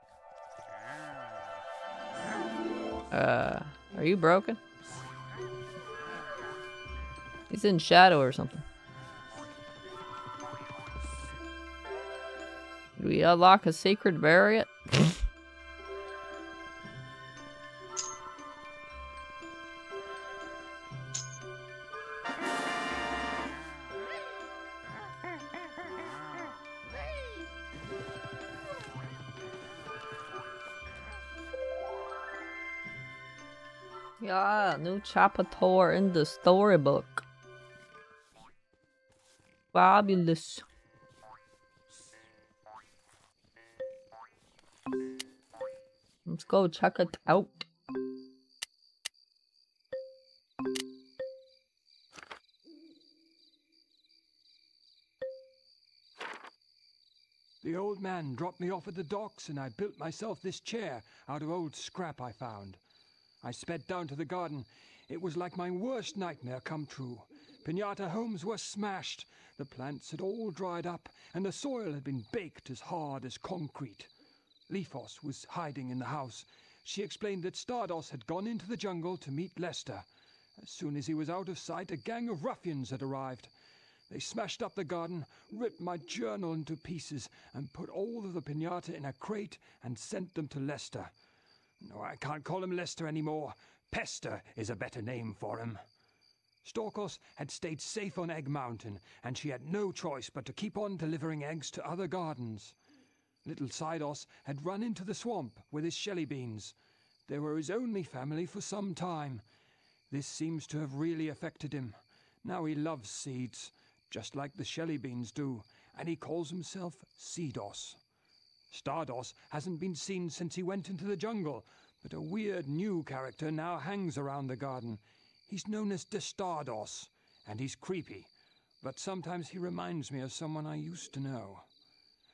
Uh, are you broken? He's in shadow or something. Did we unlock a secret variant? yeah, new chapter in the storybook. Fabulous. Let's go check it out. The old man dropped me off at the docks, and I built myself this chair out of old scrap I found. I sped down to the garden. It was like my worst nightmare come true. Pinata homes were smashed, the plants had all dried up, and the soil had been baked as hard as concrete. Leafos was hiding in the house. She explained that Stardos had gone into the jungle to meet Lester. As soon as he was out of sight, a gang of ruffians had arrived. They smashed up the garden, ripped my journal into pieces, and put all of the pinata in a crate and sent them to Lester. No, I can't call him Lester anymore. Pester is a better name for him. Storkos had stayed safe on Egg Mountain, and she had no choice but to keep on delivering eggs to other gardens. Little Sidos had run into the swamp with his Shellybeans. They were his only family for some time. This seems to have really affected him. Now he loves seeds, just like the Shellybeans do, and he calls himself Seedos. Stardos hasn't been seen since he went into the jungle, but a weird new character now hangs around the garden. He's known as Dastardos, and he's creepy, but sometimes he reminds me of someone I used to know.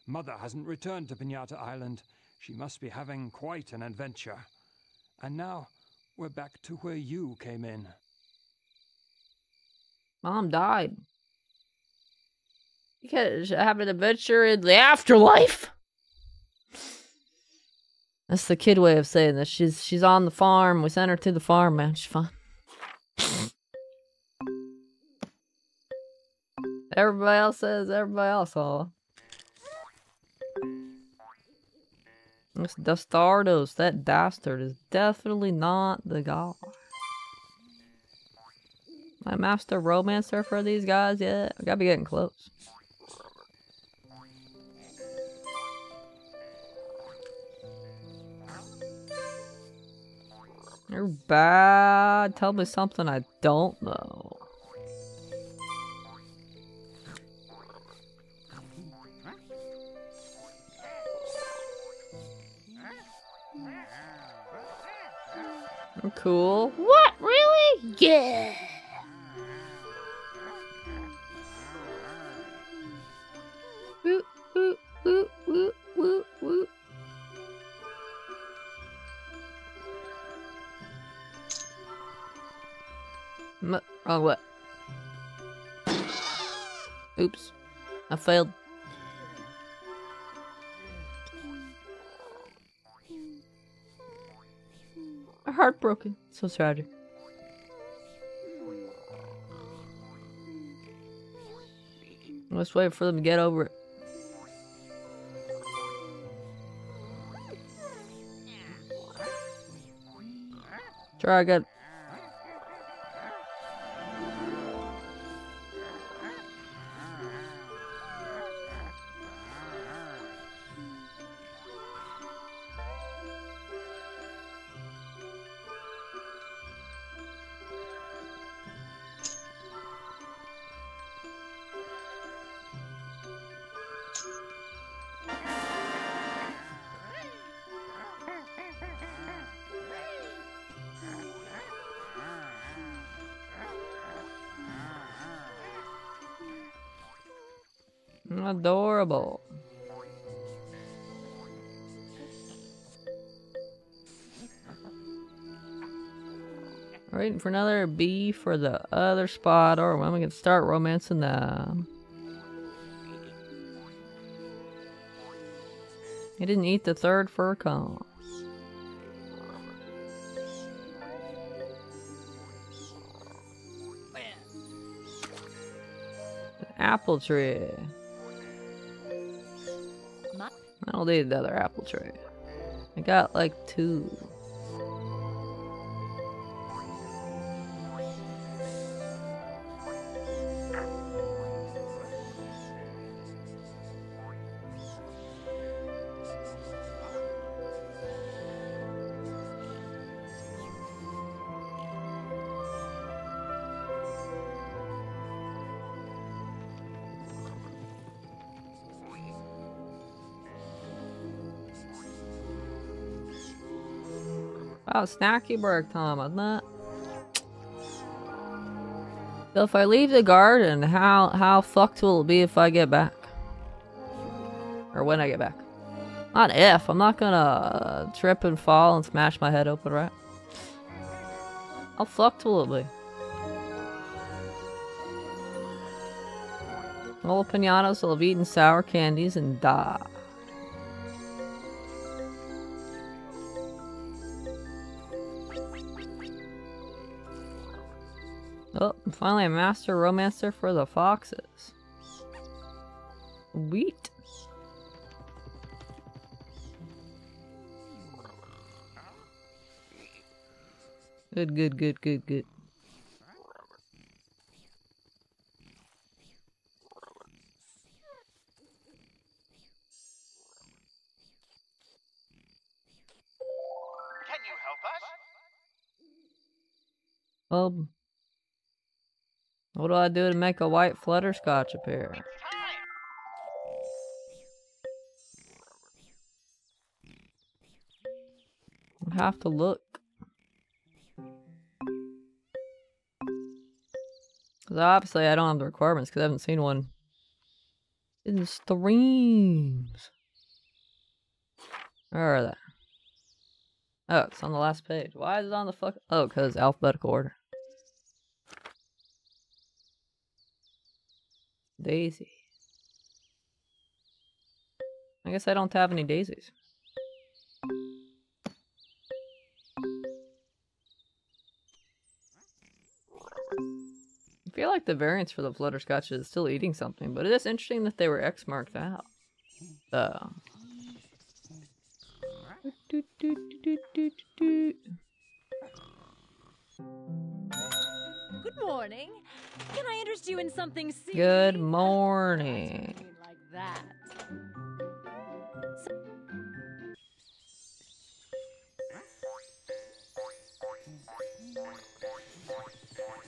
Mother hasn't returned to Pinata Island. She must be having quite an adventure. And now we're back to where you came in. Mom died. Because I have an adventure in the afterlife. That's the kid way of saying this. She's she's on the farm. We sent her to the farm, man. She's fine. <laughs> everybody else says everybody else all. This Dastardos, that dastard is definitely not the guy. My master romancer for these guys yet? I gotta be getting close. You're bad. Tell me something I don't know. Cool. What, really? Yeah. Woo, woo, woo, woo, woo, woo. M- wrong what? Oops. I failed. Heartbroken. So tragic. Let's wait for them to get over it. Try again. Adorable. Waiting for another B for the other spot, or when we can start romancing them. He didn't eat the third fir cone. Apple tree. I don't need another apple tree. I got like two. Wow, snacky break time, isn't it? So if I leave the garden, how how fucked will it be if I get back? Or when I get back? Not if. I'm not gonna trip and fall and smash my head open, right? How fucked will it be? The pinatas will have eaten sour candies and die. Finally a master romancer for the foxes. Wheat. Good, good, good, good, good. Can you help us? Um, what do I do to make a white flutterscotch appear? I have to look. Because obviously I don't have the requirements because I haven't seen one in streams. Where are they? Oh, it's on the last page. Why is it on the fuck? Oh, because alphabetical order. Daisy. I guess I don't have any daisies. I feel like the variance for the flutterscotch is still eating something, but it is interesting that they were X marked out. Uh. Good morning. Can I interest you in something? Good morning. I don't mean like that.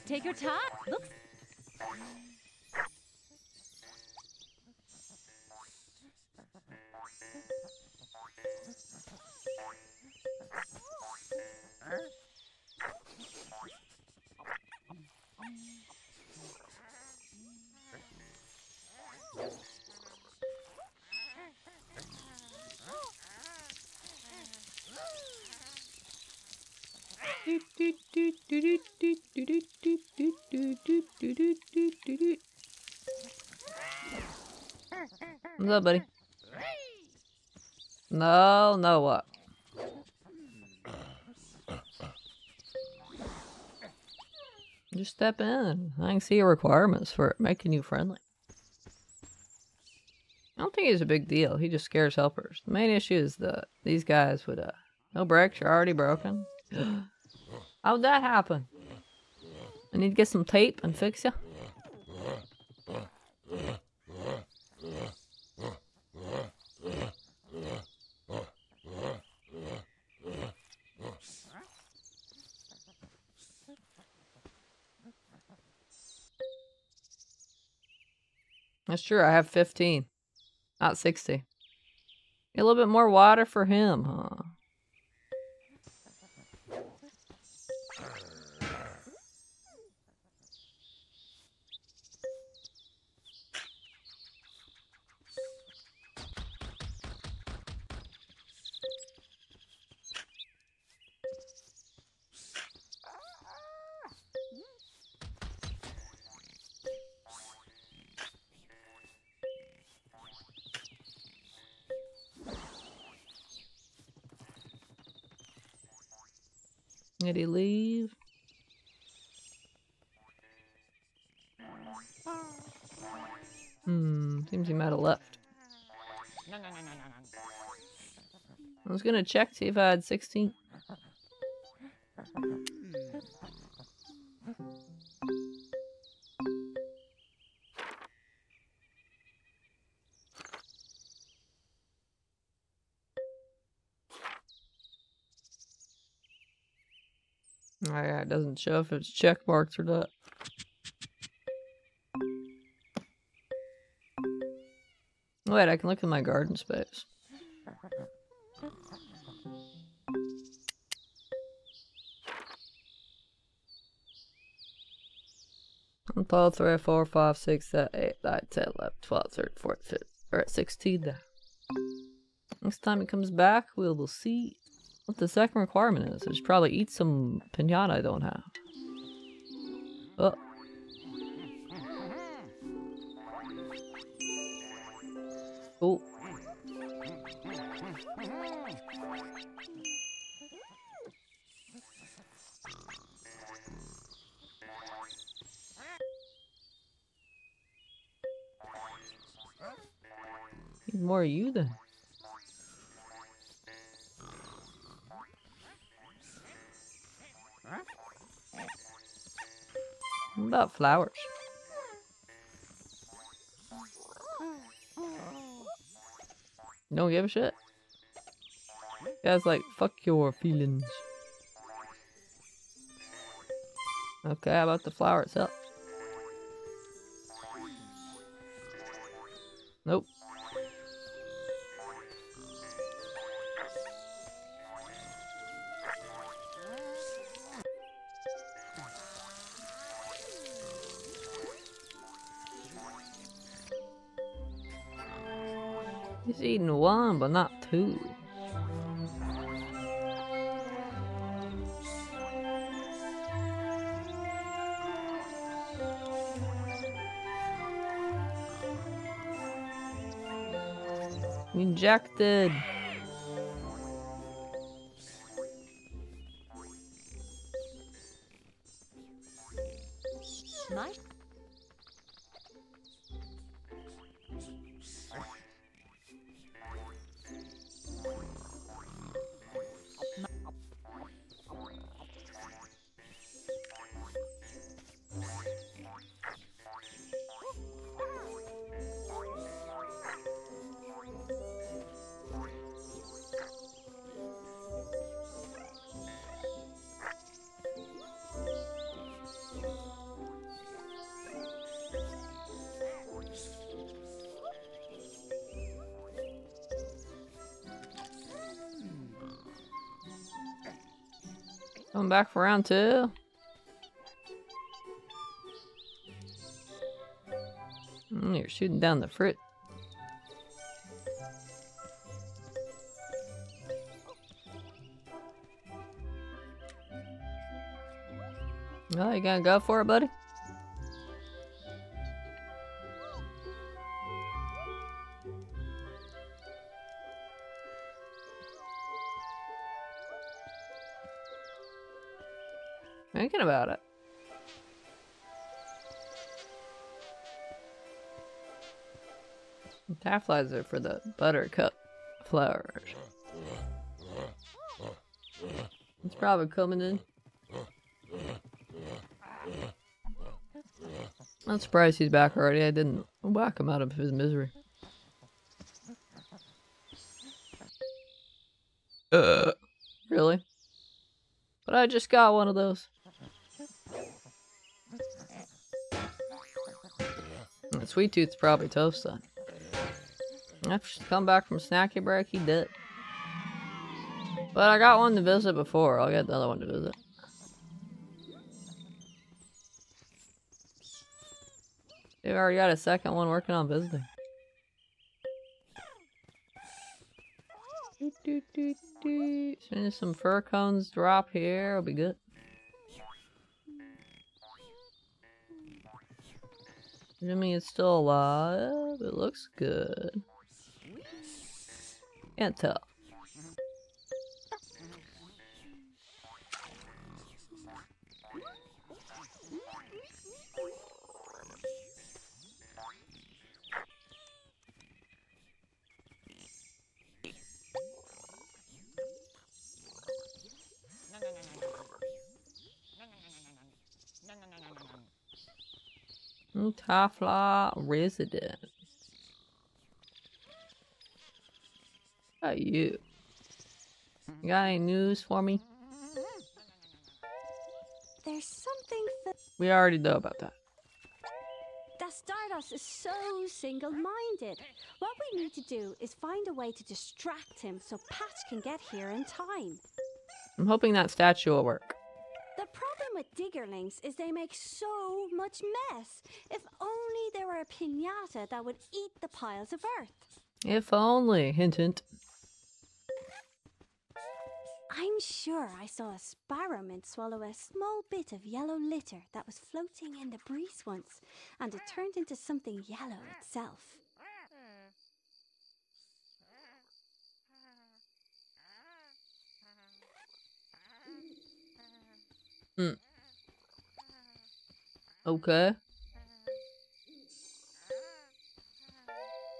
Take your time. Looks What's up, buddy? No, no, what? Just step in. I can see your requirements for making you friendly. I don't think he's a big deal. He just scares helpers. The main issue is that these guys would, uh, no you're already broken. <gasps> How'd that happen? I need to get some tape and fix you. That's true. I have 15, not 60. A little bit more water for him, huh? Did he leave? Hmm, seems he might have left. I was gonna check, to see if I had 16. It doesn't show if it's check marks or not. Wait, I can look in my garden space. One, two, three, four, five, six, seven, eight, nine, 10, 11, 12, 13, 14, 15. We're at 16 now. Next time he comes back, we will see what the second requirement is. I should probably eat some pinata I don't have. Flowers? Don't give a shit. Guys like, fuck your feelings. Okay, how about the flower itself? Injected. Coming back for round two. Mm, you're shooting down the fruit. Oh, you gonna go for it, buddy? Tafflies are for the buttercup flowers. It's probably coming in. I'm surprised he's back already. I didn't whack him out of his misery. Uh, really? But I just got one of those. Sweet Tooth's probably toast then. After come back from snacky break, he did. But I got one to visit before. I'll get the other one to visit. You already got a second one working on visiting. As soon as some fir cones drop here, it'll be good. Jimmy is still alive. It looks good. Can't. Taffly resident. How about you? You got any news for me? There's something We already know about that. that Stardust is so single-minded. What we need to do is find a way to distract him so Patch can get here in time. I'm hoping that statue will work. The problem with diggerlings is they make so much mess. If only there were a pinata that would eat the piles of earth. If only. Hint, hint. I'm sure I saw a sparrowmint swallow a small bit of yellow litter that was floating in the breeze once, and it turned into something yellow itself. Hmm. Okay.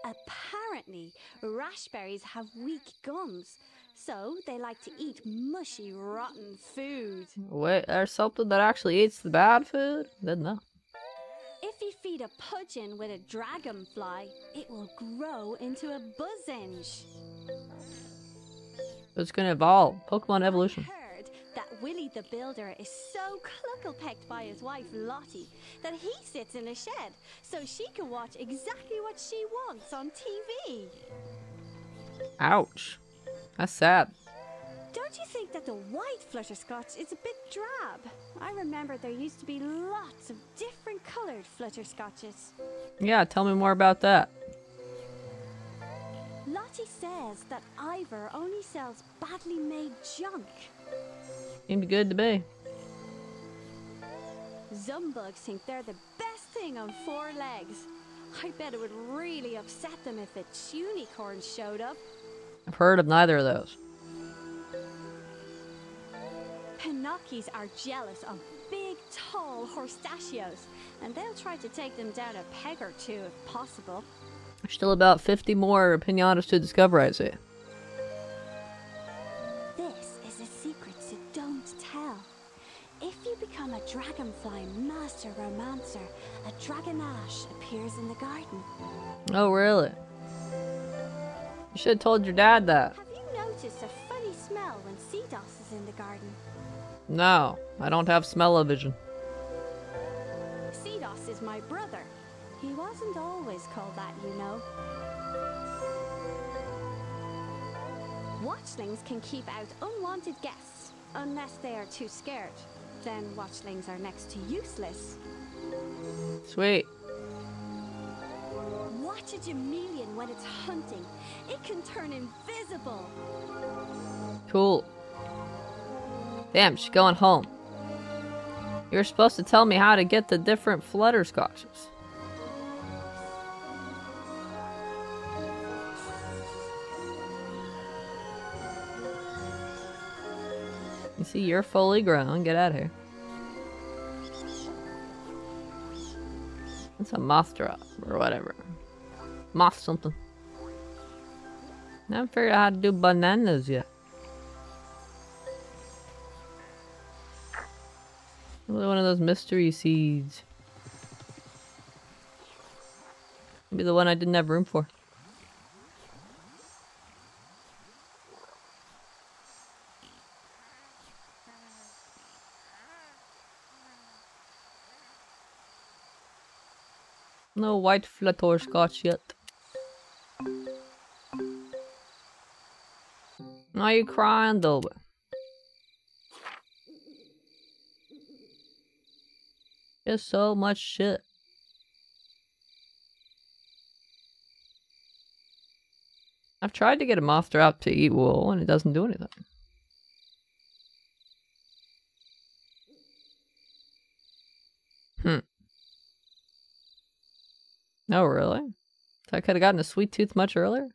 Apparently, raspberries have weak gums, so they like to eat mushy, rotten food. Wait, there's something that actually eats the bad food? Didn't know. If you feed a pudgeon with a dragonfly, it will grow into a buzzenge. It's gonna evolve. Pokemon evolution. Heard that Willie the Builder is so cluckle-pecked by his wife Lottie that he sits in a shed so she can watch exactly what she wants on TV. Ouch. That's sad. Don't you think that the white flutterscotch is a bit drab? I remember there used to be lots of different coloured flutterscotches. Yeah, tell me more about that. Lottie says that Ivor only sells badly made junk. Seemed good to me. Zumbugs think they're the best thing on four legs. I bet it would really upset them if a unicorn showed up. I've heard of neither of those. Ponockys are jealous of big, tall horstachios, and they'll try to take them down a peg or two if possible. There's still about 50 more pinatas to discover, I see. This is a secret, so don't tell. If you become a dragonfly master romancer, a dragonache appears in the garden. Oh, really? You should have told your dad that. Have you noticed a funny smell when Seedos is in the garden? No, I don't have smell-o-vision. Seedos is my brother. He wasn't always called that, you know. Watchlings can keep out unwanted guests, unless they are too scared. Then watchlings are next to useless. Sweet. Watch a chameleon when it's hunting. It can turn invisible. Cool. Damn, she's going home. You're supposed to tell me how to get the different flutterscotches. You see, you're fully grown. Get out of here. It's a Mothdrop or whatever. Moth something. I haven't figured out how to do bananas yet. Another one of those mystery seeds. Maybe the one I didn't have room for. No white flutterscotch yet. Are you crying, Dolby? There's so much shit. I've tried to get a Mothdrop to eat wool and it doesn't do anything. Hmm. No, really? So I could have gotten a Sweetooth much earlier?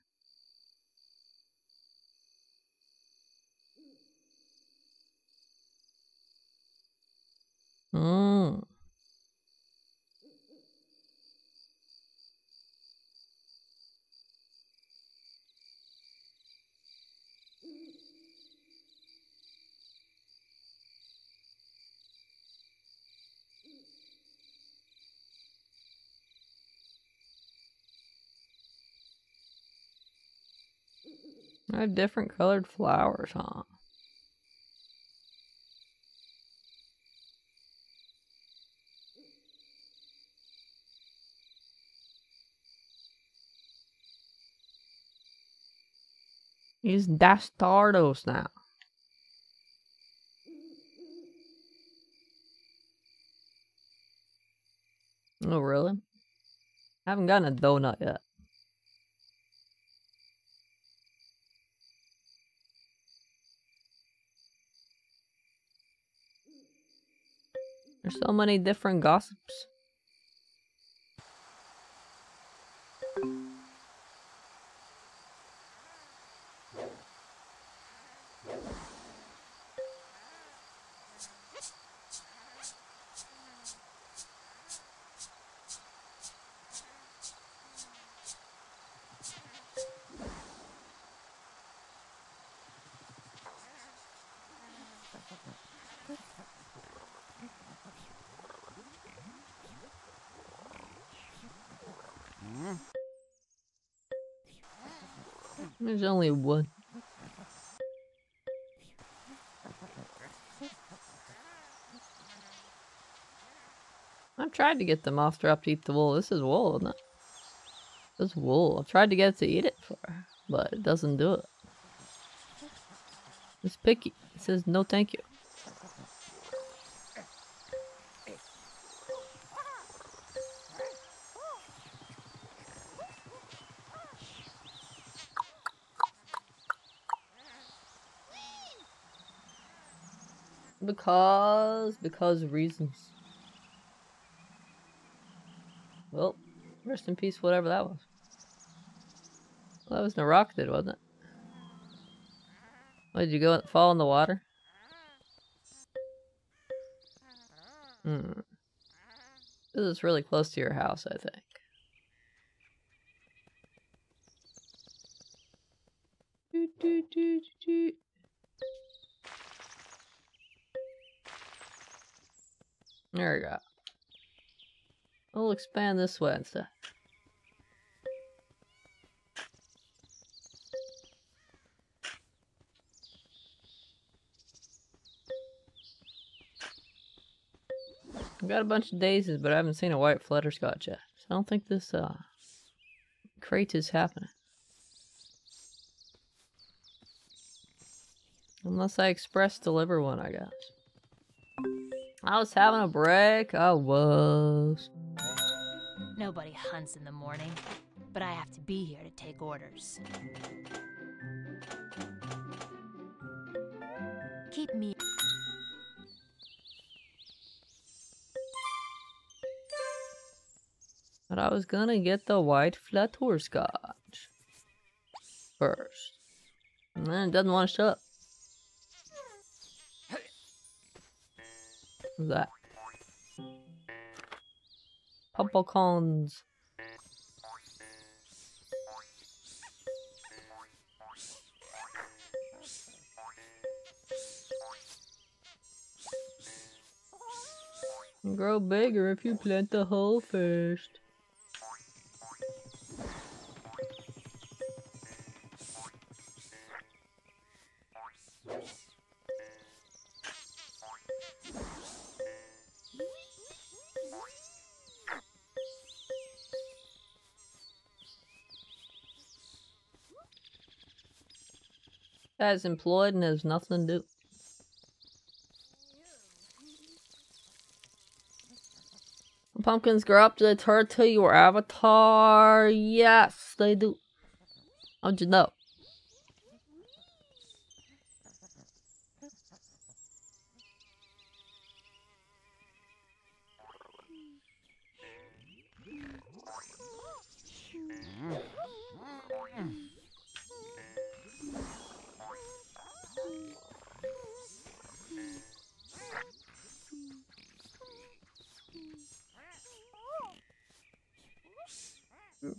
Hmm. I have different colored flowers, huh? He's Dastardos now. Oh, really? I haven't gotten a donut yet. There's so many different gossips. There's only one. I've tried to get the Mothdrop to eat the wool. This is wool, isn't it? This is wool. I've tried to get it to eat it for, but it doesn't do it. It's picky. It says no thank you. Because, reasons. Well, rest in peace, whatever that was. Well, that was Naroctid, wasn't it? What, did you go fall in the water? Hmm. This is really close to your house, I think. Expand this way instead. I've got a bunch of daisies, but I haven't seen a white flutterscotch yet. So I don't think this uh, crate is happening. Unless I express deliver one, I guess. I was having a break. I was. Nobody hunts in the morning. but I have to be here to take orders. Keep me. But I was gonna get the white flat flutterscotch first. And then it doesn't want to show up. That? Pumplecons. Grow bigger if you plant the hole first. Guy's employed and has nothing to do. Pumpkins grow up to turn to your avatar. Yes, they do. How'd you know?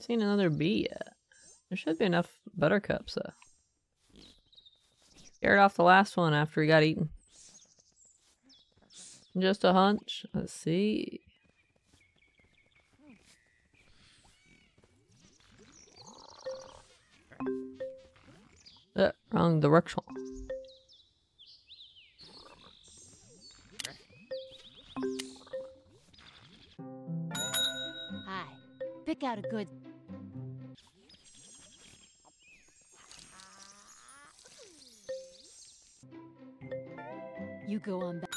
Seen another bee yet. There should be enough buttercups though. Scared off the last one after he got eaten. Just a hunch. Let's see. Uh, wrong direction. Hi. Pick out a good. You go on back.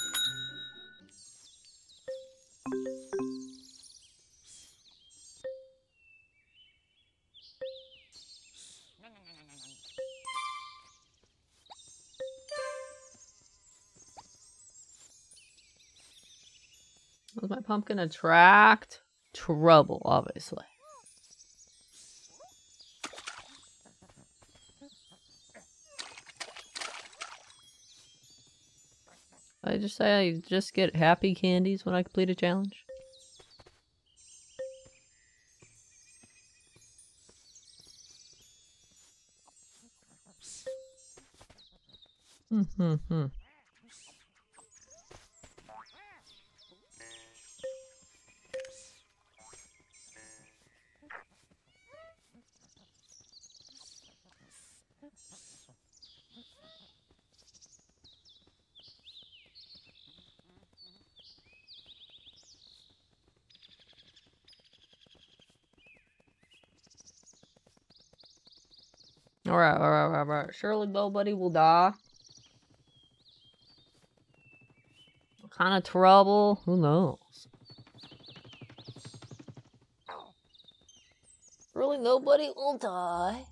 Does my pumpkin attract trouble, obviously? I just say I just get happy candies when I complete a challenge. Hmm, Alright, alright, alright, alright. Surely nobody will die. What kind of trouble? Who knows? Really, nobody will die.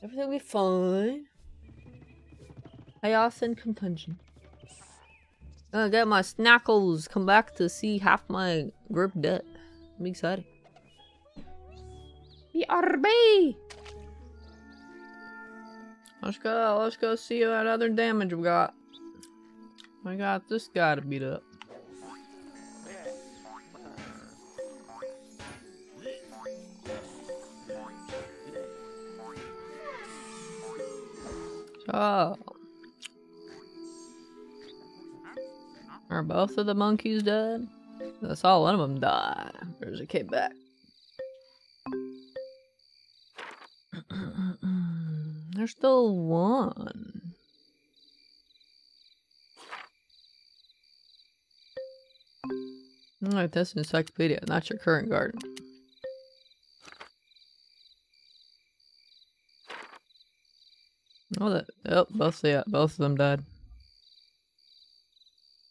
Everything will be fine. Chaos and contention. Gonna get my snackles. Come back to see half my group dead. I'm excited. BRB! Let's go, let's go see what other damage we got. I got this guy to beat up. So, are both of the monkeys dead? I saw one of them die. There's a kid back. There's still one. Alright, that's encyclopedia, not your current garden. Oh, that, oh, both, yeah, both of them died.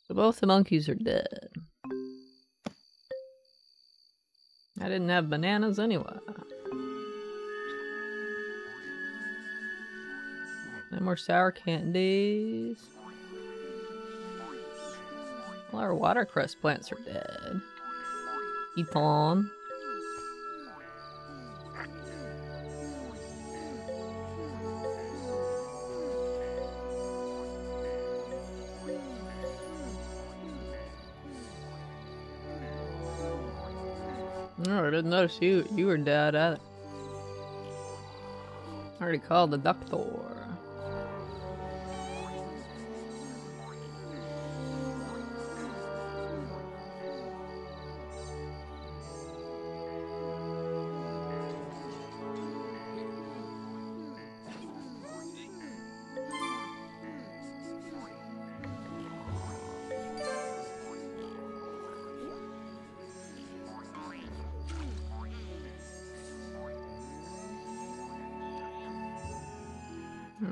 Both the monkeys are dead. I didn't have bananas anyway. No more sour candies. All our watercress plants are dead. On. No, I didn't notice you. You were dead either. I already called the doctor.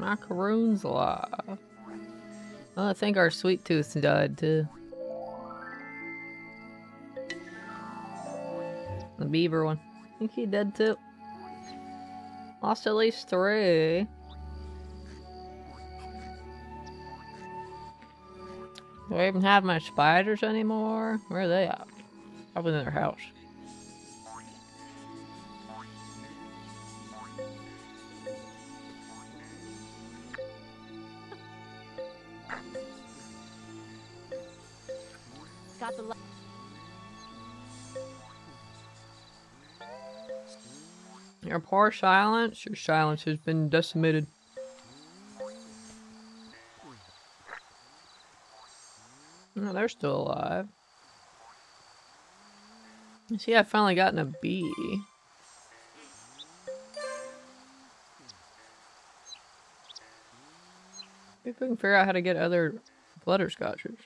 Macaraccoon's alive. Oh, I think our Sweetooth died too. The beaver one. I think he dead too. Lost at least three. Do I even have my spiders anymore? Where are they at? Probably in their house. Poor silence. Your silence has been decimated. No, they're still alive. See, I've finally gotten a bee. If we can figure out how to get other butterscotches.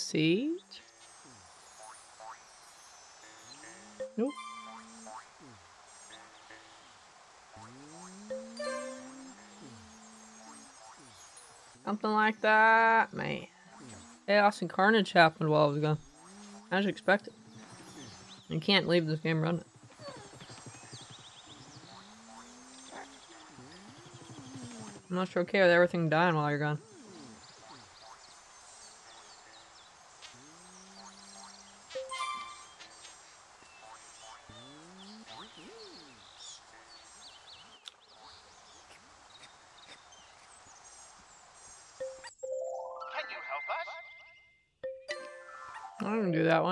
Seed? Nope. Something like that, man. Chaos and carnage happened while I was gone. As expected. You can't leave this game running. I'm not sure okay with everything dying while you're gone.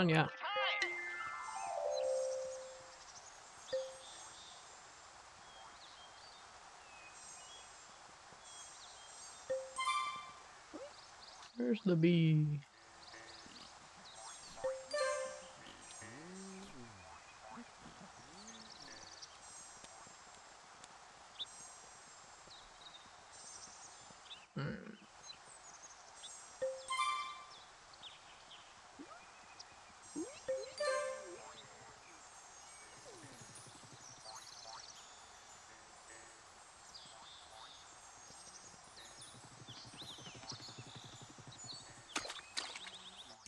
One, yeah. Where's the bee?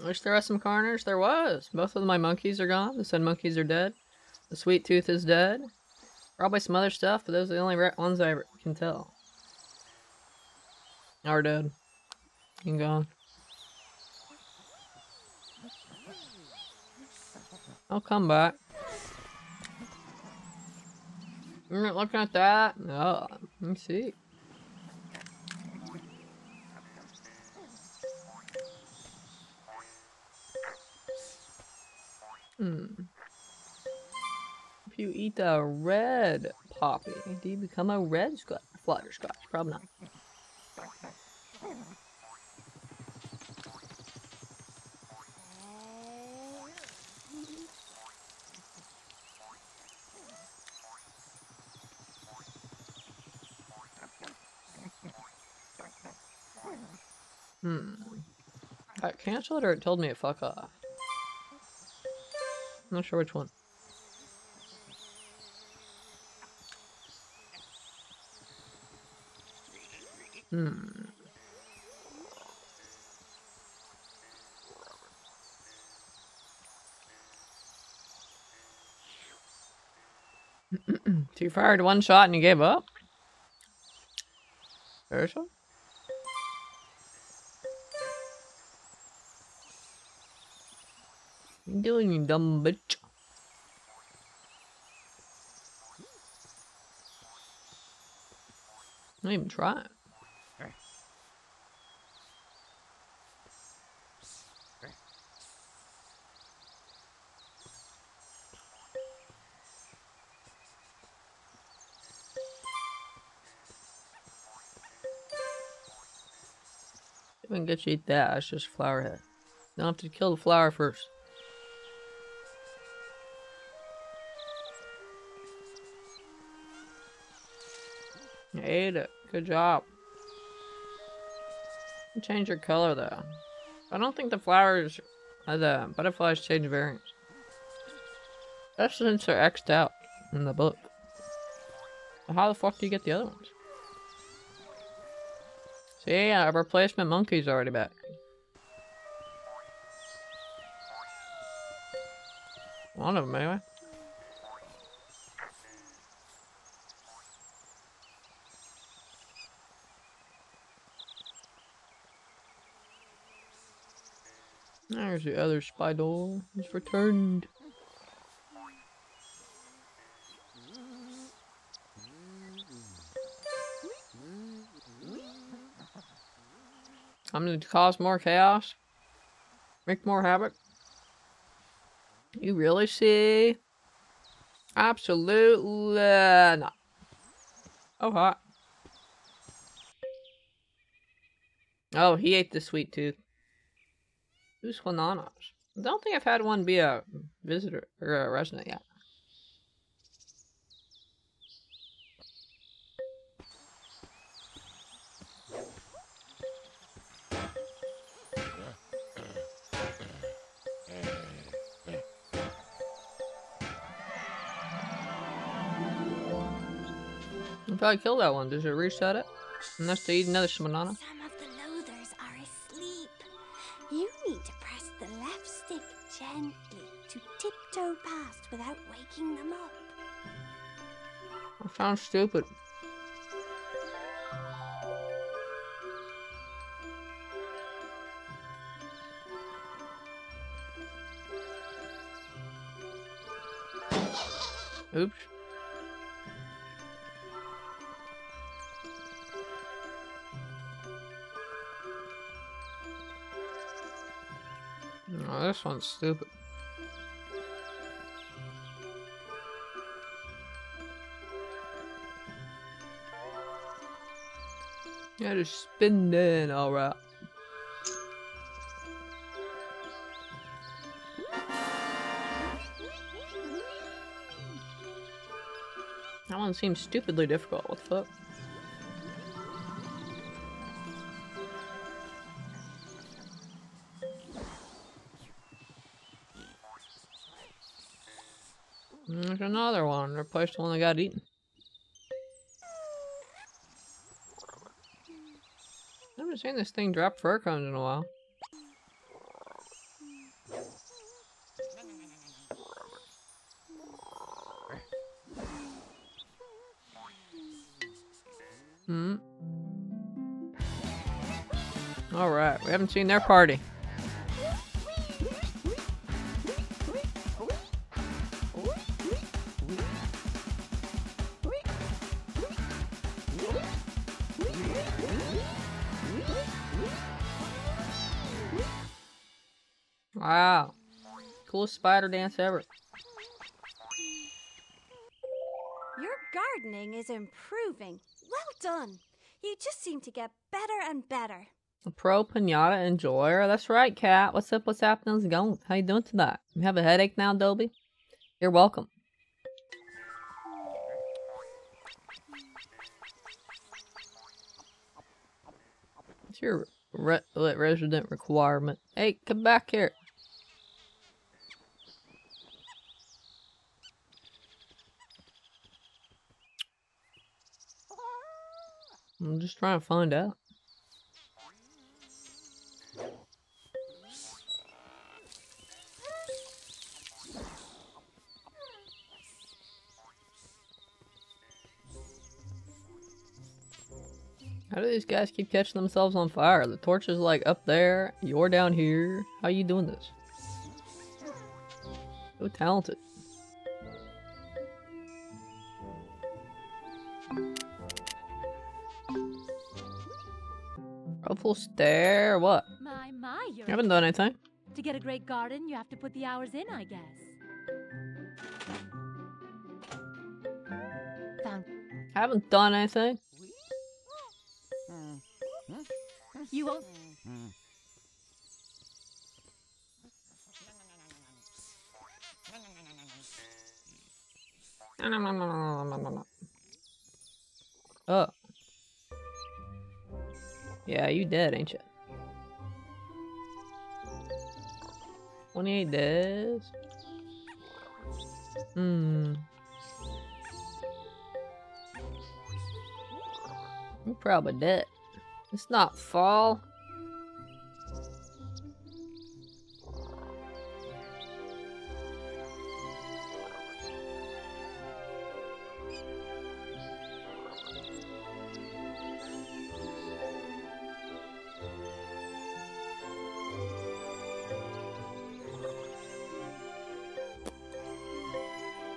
Wish there was some carnage. There was. Both of my monkeys are gone. The sun monkeys are dead. The Sweetooth is dead. Probably some other stuff, but those are the only ones I can tell. Are dead. And gone. I'll come back. You're not looking at that? No. Let me see. Hmm. If you eat a red poppy, do you become a red scotch? Flutterscotch? Probably not. Hmm. Got canceled or it told me to fuck off? Not sure which one. Hmm. <clears throat> so you fired one shot and you gave up? Seriously? You doing, you dumb bitch? Not even try it. Can get you eat that. That's just flower head. Don't have to kill the flower first. Ate it. Good job. Change your color though. I don't think the flowers, uh, the butterflies change variants. That's since they're X'd out in the book. How the fuck do you get the other ones? See, our replacement monkey's already back. One of them, anyway. There's the other spider. He's returned. I'm going to cause more chaos. Make more havoc. You really see? Absolutely not. Oh, hot. Oh, he ate the Sweetooth. Who's Juananos? I don't think I've had one be a visitor or a resident yet. If I kill that one, does it reset it? Unless they eat another Shimanana? Tiptoe past without waking them up. That sounds stupid. Oops. No, this one's stupid. Yeah, just spinning, alright. That one seems stupidly difficult. What the fuck? Mm, there's another one. Replace the one that got eaten. Seen this thing drop fir cones in a while. Hmm. Alright, we haven't seen their party. Spider dance ever. Your gardening is improving. Well done. You just seem to get better and better. A pro pinata enjoyer. That's right, Cat. What's up? What's happening? How's it going? How you doing tonight? You have a headache now, Dobie? You're welcome. What's your re resident requirement? Hey, come back here. I'm just trying to find out. How do these guys keep catching themselves on fire? The torch is like up there, you're down here. How are you doing this? So talented. Ruffle stare, what? My, my, you're I haven't done anything. To get a great garden, you have to put the hours in, I guess. Found. I haven't done anything. You won't. Oh. <laughs> Yeah, you dead, ain't you? 28 days. Hmm. You're probably dead. It's not fall.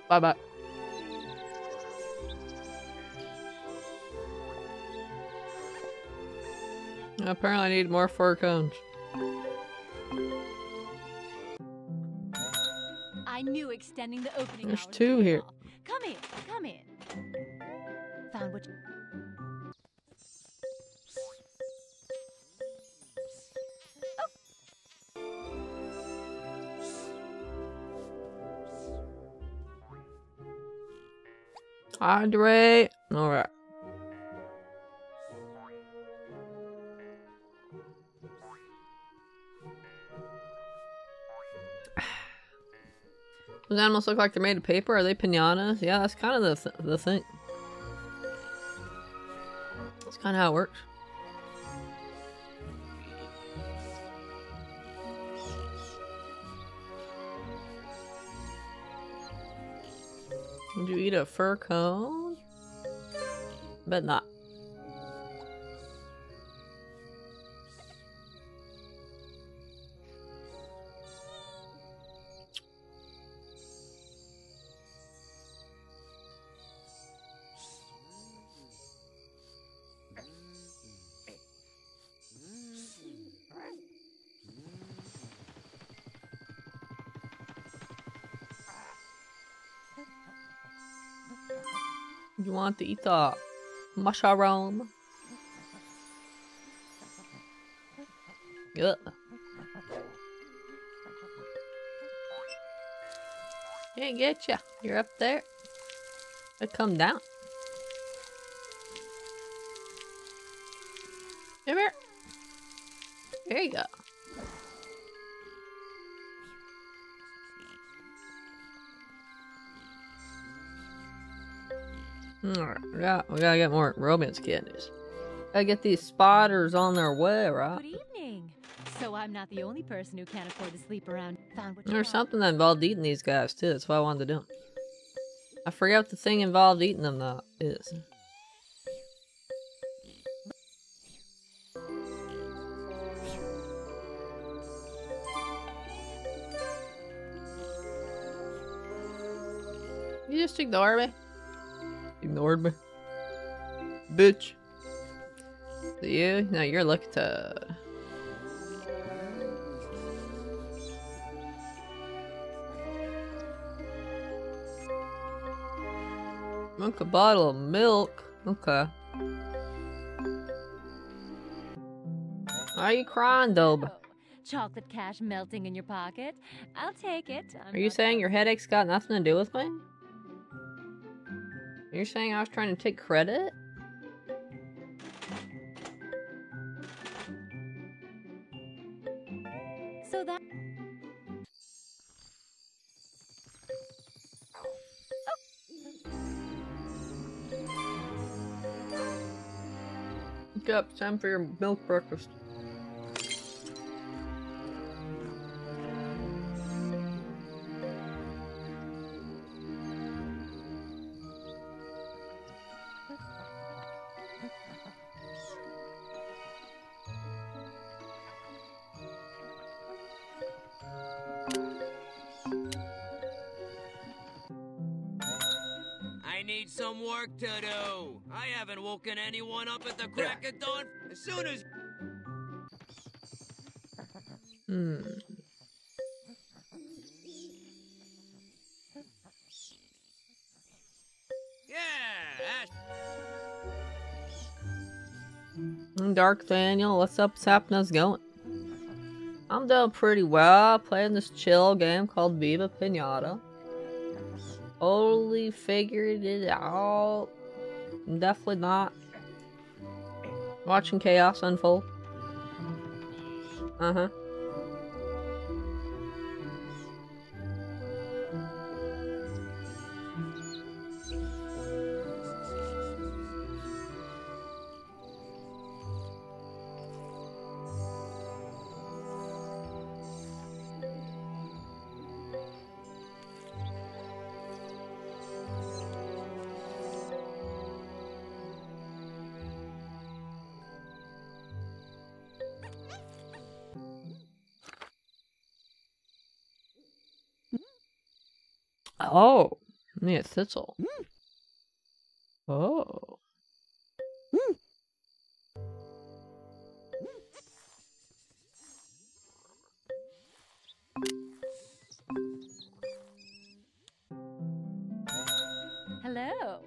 Bye bye. Apparently I need more fir cones. I knew extending the opening There's two here. Come in, come in. Found what. Hydrate. Alright. <sighs> Those animals look like they're made of paper. Are they pinatas? Yeah, that's kind of the, th the thing. That's kind of how it works. Eat a fir cone? But not. Want to eat the mushroom? Yeah. Can't get ya. You're up there. I come down. Come here. There you go. Alright, we got we gotta get more romance candies. Gotta get these spotters on their way, right? Good evening. So I'm not the only person who can't afford to sleep around. Found what There's something that involved eating these guys too. That's why I wanted to do 'em. I forgot what the thing involved eating them though is. You just ignore me. Ignored me. Bitch. You? No, you're looking to. Milk a bottle of milk. Okay. Why are you crying, Dob? Oh, chocolate cash melting in your pocket. I'll take it. I'm Are you saying your headache's got nothing to do with me? You're saying I was trying to take credit? So that. Wake up, time for your milk breakfast. Haven't anyone up at the crack of dawn. As soon as Hmm. yeah, Dark Daniel, what's up? What's happening? How's it going? I'm doing pretty well. Playing this chill game called Viva Pinata. Totally figured it out. Definitely not. Watching chaos unfold. Uh-huh. Huh. Oh, yeah, thistle. Mm. Oh. Mm. Hello.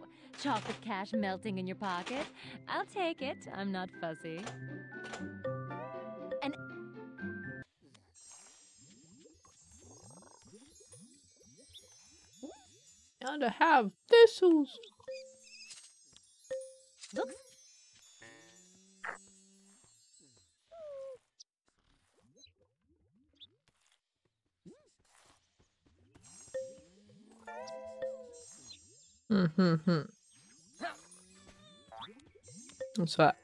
Chocolate cash melting in your pocket? I'll take it. I'm not fussy. To have thistles. looks Hmm, hmm, What's that?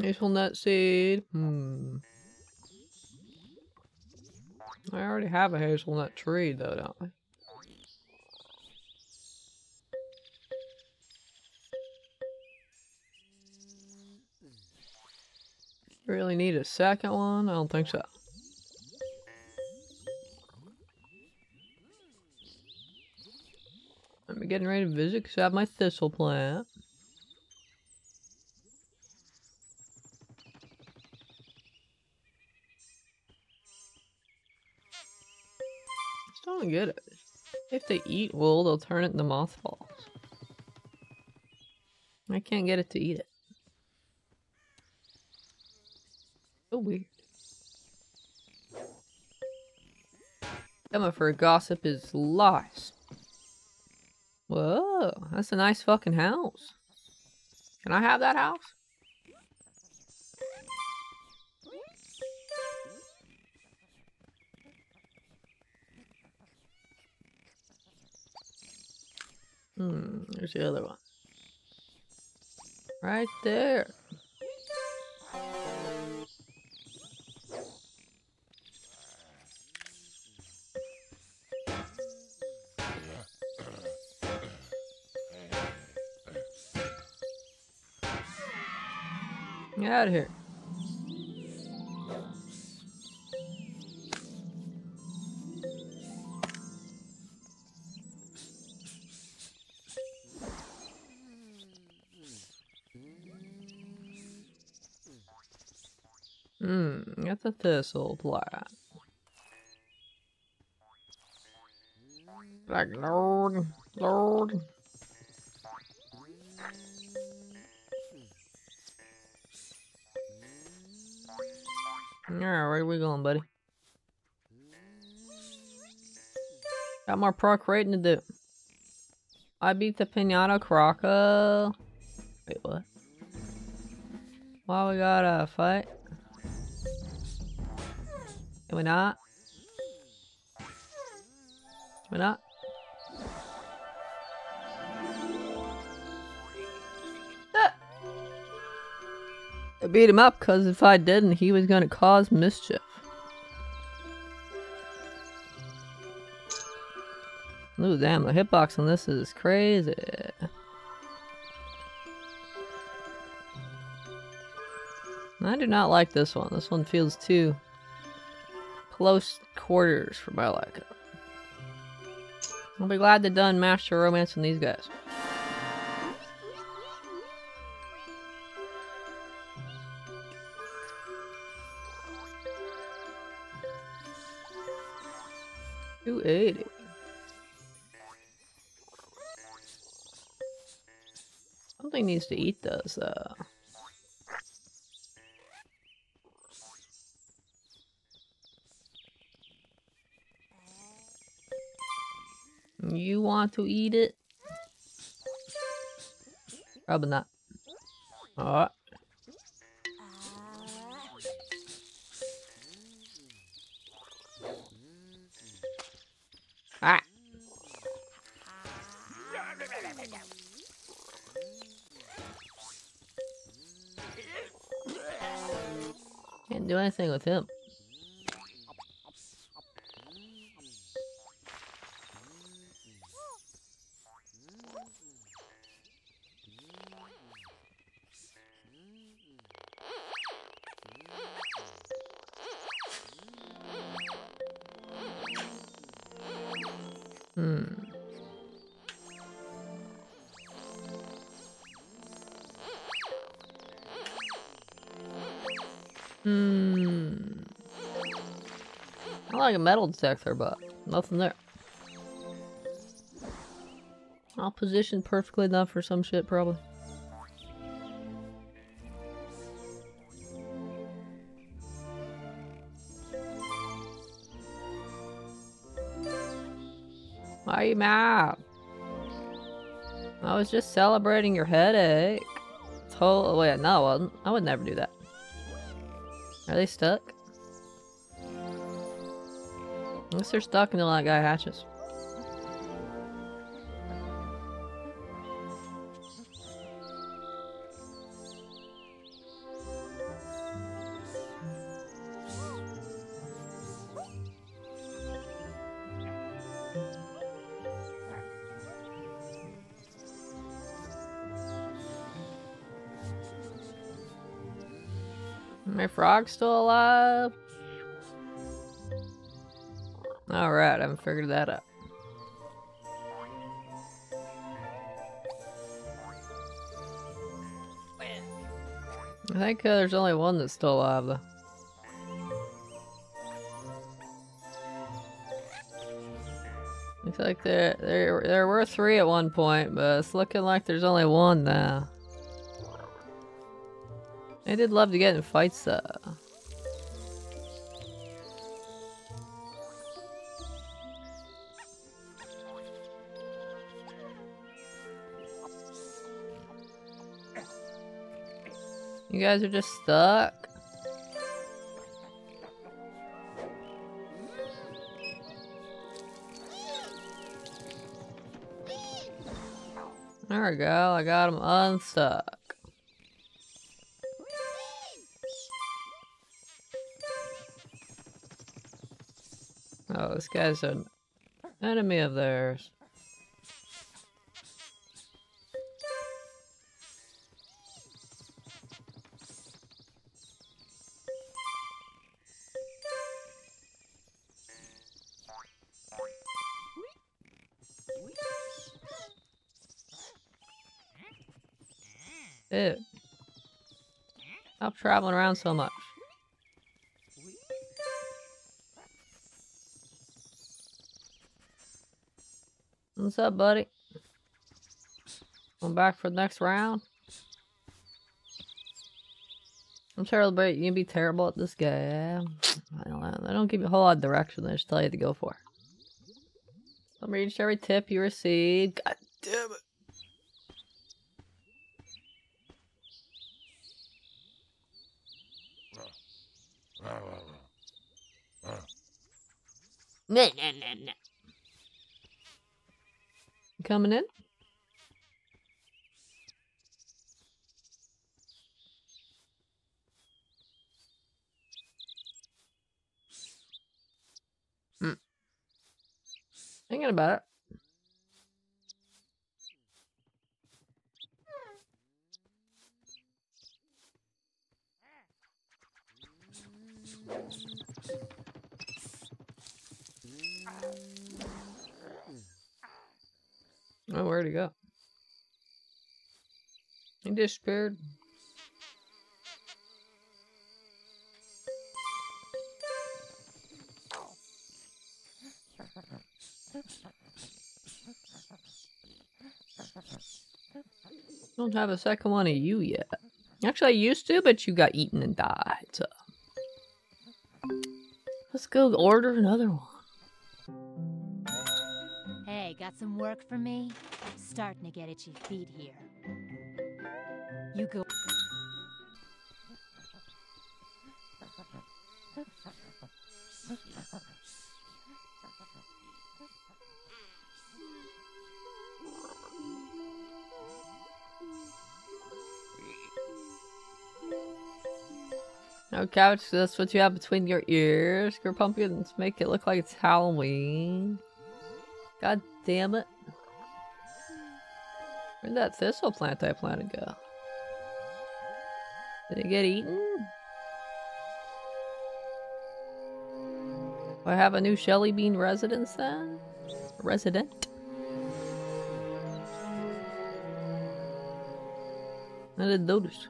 Hazelnut seed. Hmm. I already have a hazelnut tree, though, don't second one? I don't think so. I'm getting ready to visit because I have my thistle plant. Don't get it. If they eat wool, they'll turn it into mothballs. I can't get it to eat it. So weird. Coming for gossip is lies. Whoa, that's a nice fucking house. Can I have that house? Hmm, there's the other one. Right there. Out of here. Hmm, get the thistle plant. Like, Lord, Lord. More procreating to do. I beat the Pinata Croco. Wait, what? Why we gotta fight? Can we not? Can we not? Ah! I beat him up because if I didn't, he was to cause mischief. Ooh, damn, the hitbox on this is crazy. I do not like this one. This one feels too close quarters for my liking. I'll be glad they're done master romance on these guys. Two eighty. Something needs to eat those though. You want to eat it? Probably not. Alright. Can't with him. Like a metal detector, but nothing there. I'll position perfectly enough for some shit, probably. Why are you mad? I was just celebrating your headache. Total wait, no, I wasn't. I would never do that. Are they stuck? Unless they're stuck until that guy hatches. My frog's still alive? Alright, I haven't figured that out. I think uh, there's only one that's still alive though. Looks like there there there were three at one point, but it's looking like there's only one now. I did love to get in fights though. Guys are just stuck. There we go, I got him unstuck. Oh, this guy's an enemy of theirs. Traveling around so much. What's up, buddy? I'm back for the next round. I'm sure they'll you be terrible at this game. I don't. They don't give you a whole lot of direction. They just tell you to go for. Some reach every tip you receive. God damn it. <laughs> Coming in? Hmm. Thinking about it. Oh, where'd he go? He disappeared. Don't have a second one of you yet. Actually, I used to, but you got eaten and died, so. Let's go order another one. Hey, got some work for me? Starting to get itchy feet here. You go. No couch, that's what you have between your ears. Your pumpkins make it look like it's Halloween. God damn it. Where'd that thistle plant I planted go? Did it get eaten? Do I have a new Shellybean residence then? Resident? I didn't notice.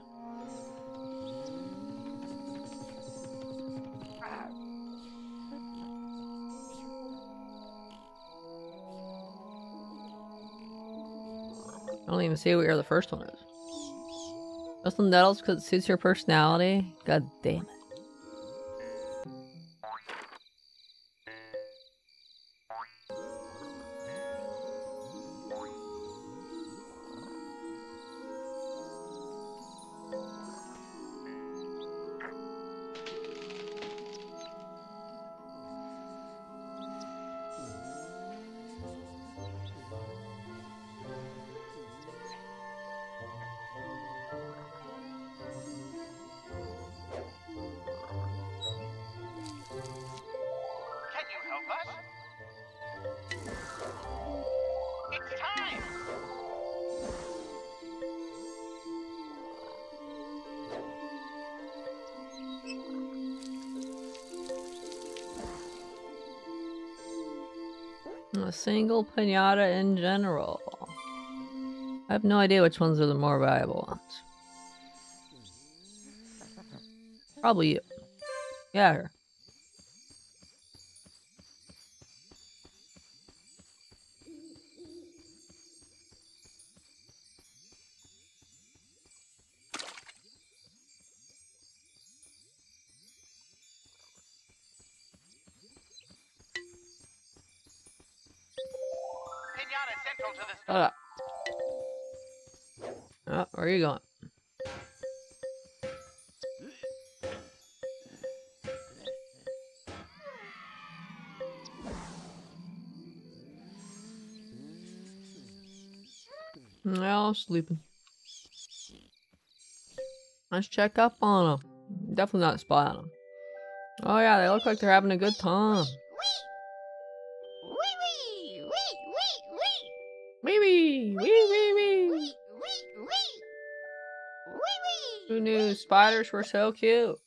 Even see where the first one is. Nothing else because it suits your personality? God damn it. A pinata in general. I have no idea which ones are the more valuable ones. Probably you. Yeah, sleeping. Let's check up on them. Definitely not spy on them. Oh yeah, they look like they're having a good time. Wee wee, wee wee wee. Who knew spiders were so cute?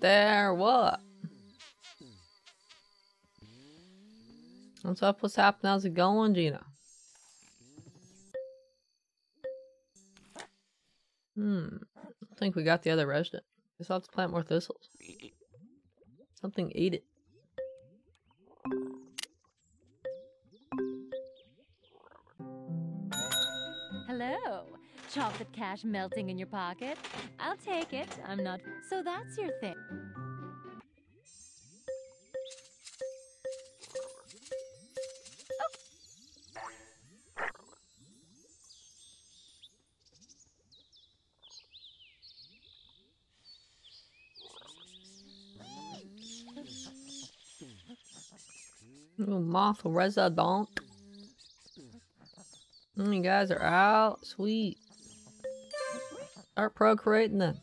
There, what? What's up? What's happening? How's it going, Gina? Hmm. I think we got the other resident. Guess I'll have to plant more thistles. Something ate it. cash melting in your pocket. I'll take it. I'm not. So that's your thing. Oh. Moth resident. Mm, you guys are out. Sweet. Start procreating then.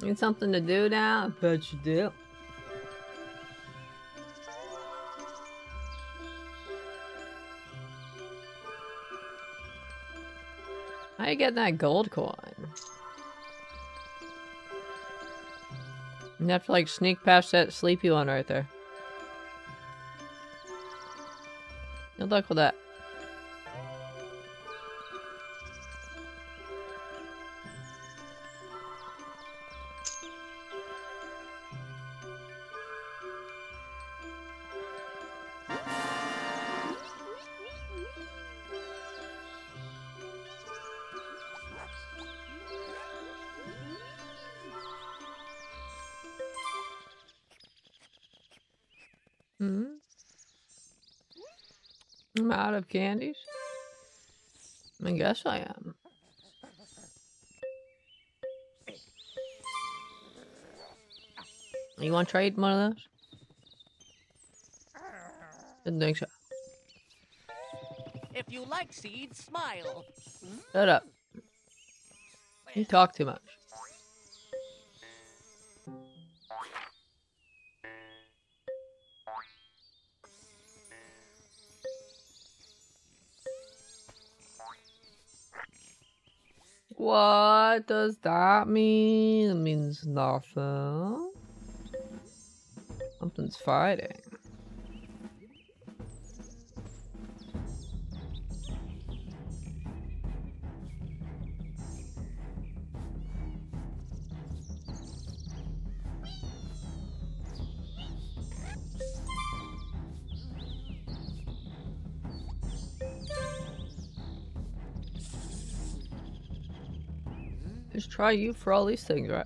Need something to do now? I bet you do. How you get that gold coin? You have to like sneak past that sleepy one right there. Good luck with that. I'm out of candies. I guess I am. You want to trade one of those? Didn't think so. If you like seeds, smile. Shut up. You talk too much. Does that mean? It means nothing. Something's fighting. Try you for all these things, right?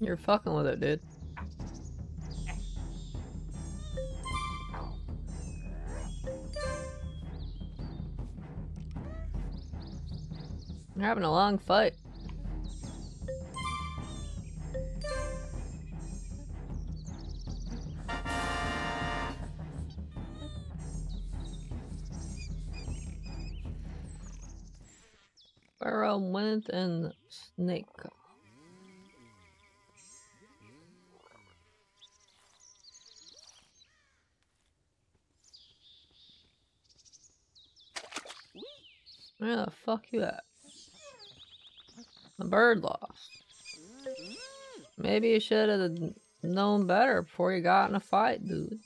You're fucking with it, dude. Long fight. Pharaoh went and snake. Where the fuck you at? Bird lost. Maybe you should have known better before you got in a fight, dude.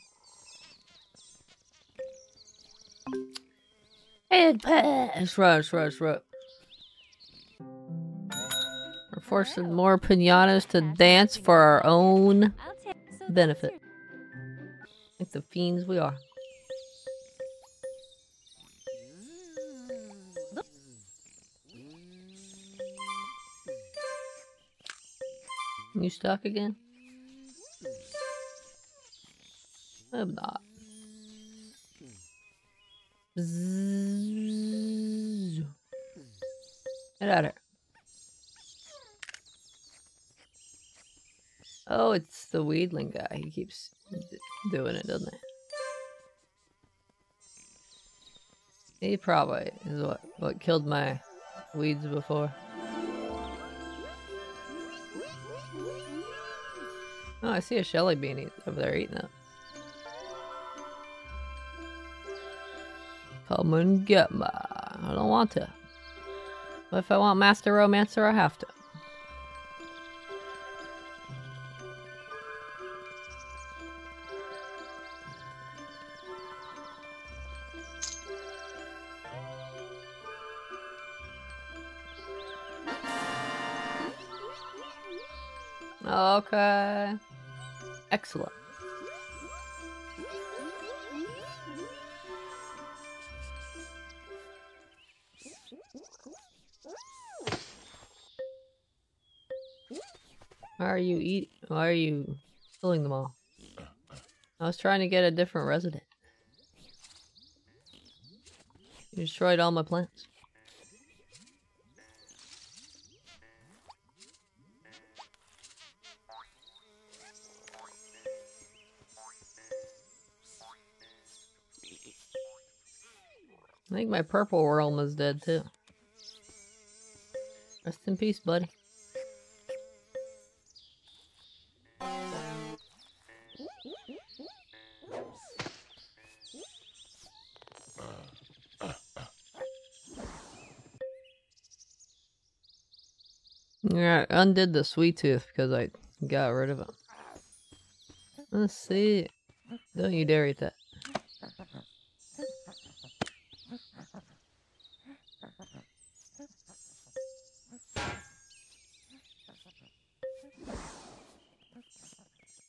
And pass. That's right, that's right, that's right. We're forcing more pinatas to dance for our own benefit. Like the fiends we are. You stuck again? I'm not. Bzzz. Get out of. Oh, it's the weedling guy. He keeps doing it, doesn't he? He probably is what, what killed my weeds before. I see a Shelly beanie over there eating it. Come and get my. I don't want to. But if I want Master Romancer, I have to. Killing them all? I was trying to get a different resident. You destroyed all my plants. I think my purple realm is dead too. Rest in peace, buddy. I undid the Sweetooth because I got rid of it. Let's see. Don't you dare eat that.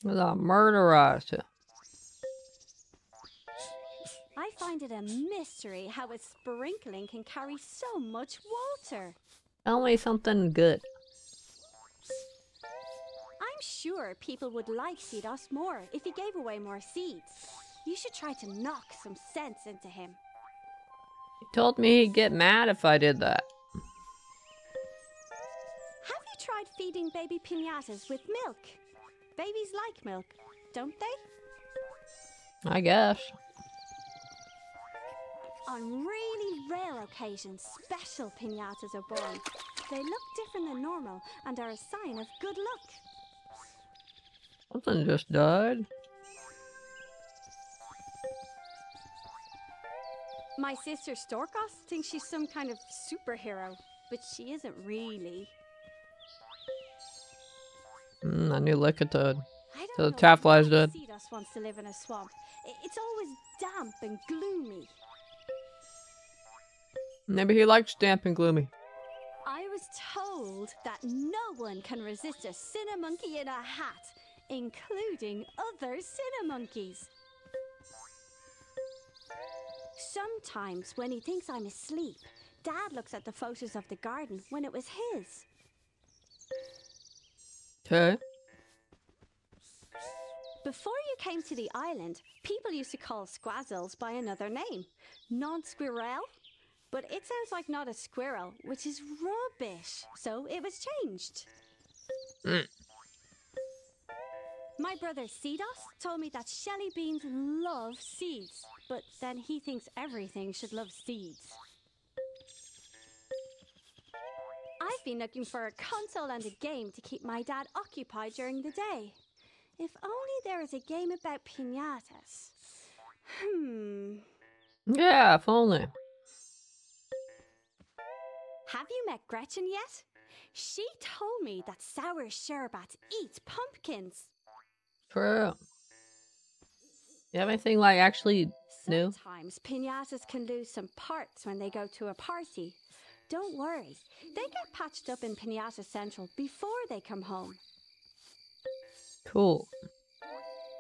There's a. I find it a mystery how a sprinkling can carry so much water. Tell me something good. I'm sure people would like Seedos more if he gave away more seeds. You should try to knock some sense into him. He told me he'd get mad if I did that. Have you tried feeding baby pinatas with milk? Babies like milk, don't they? I guess. On really rare occasions, special pinatas are born. They look different than normal and are a sign of good luck. Something just died. My sister Storkos thinks she's some kind of superhero, but she isn't really. Mm, I knew. So the Taffly's why dead. Seedos wants to live in a swamp. It's always damp and gloomy. Maybe he likes damp and gloomy. I was told that no one can resist a Cinnamonkey in a hat, including other Cinnamonkeys. Sometimes, when he thinks I'm asleep, Dad looks at the photos of the garden when it was his. Okay. Before you came to the island, people used to call squazzles by another name, non-squirrel. But it sounds like not a squirrel, which is rubbish. So it was changed. Mm. My brother Seedos told me that Shellybeans love seeds, but then he thinks everything should love seeds. I've been looking for a console and a game to keep my dad occupied during the day. If only there was a game about pinatas. Hmm. Yeah, if only. Have you met Gretchen yet? She told me that sour Sherbat eats pumpkins. True. You have anything like actually new? Sometimes pinatas can lose some parts when they go to a party. Don't worry, they get patched up in Pinata Central before they come home. Cool.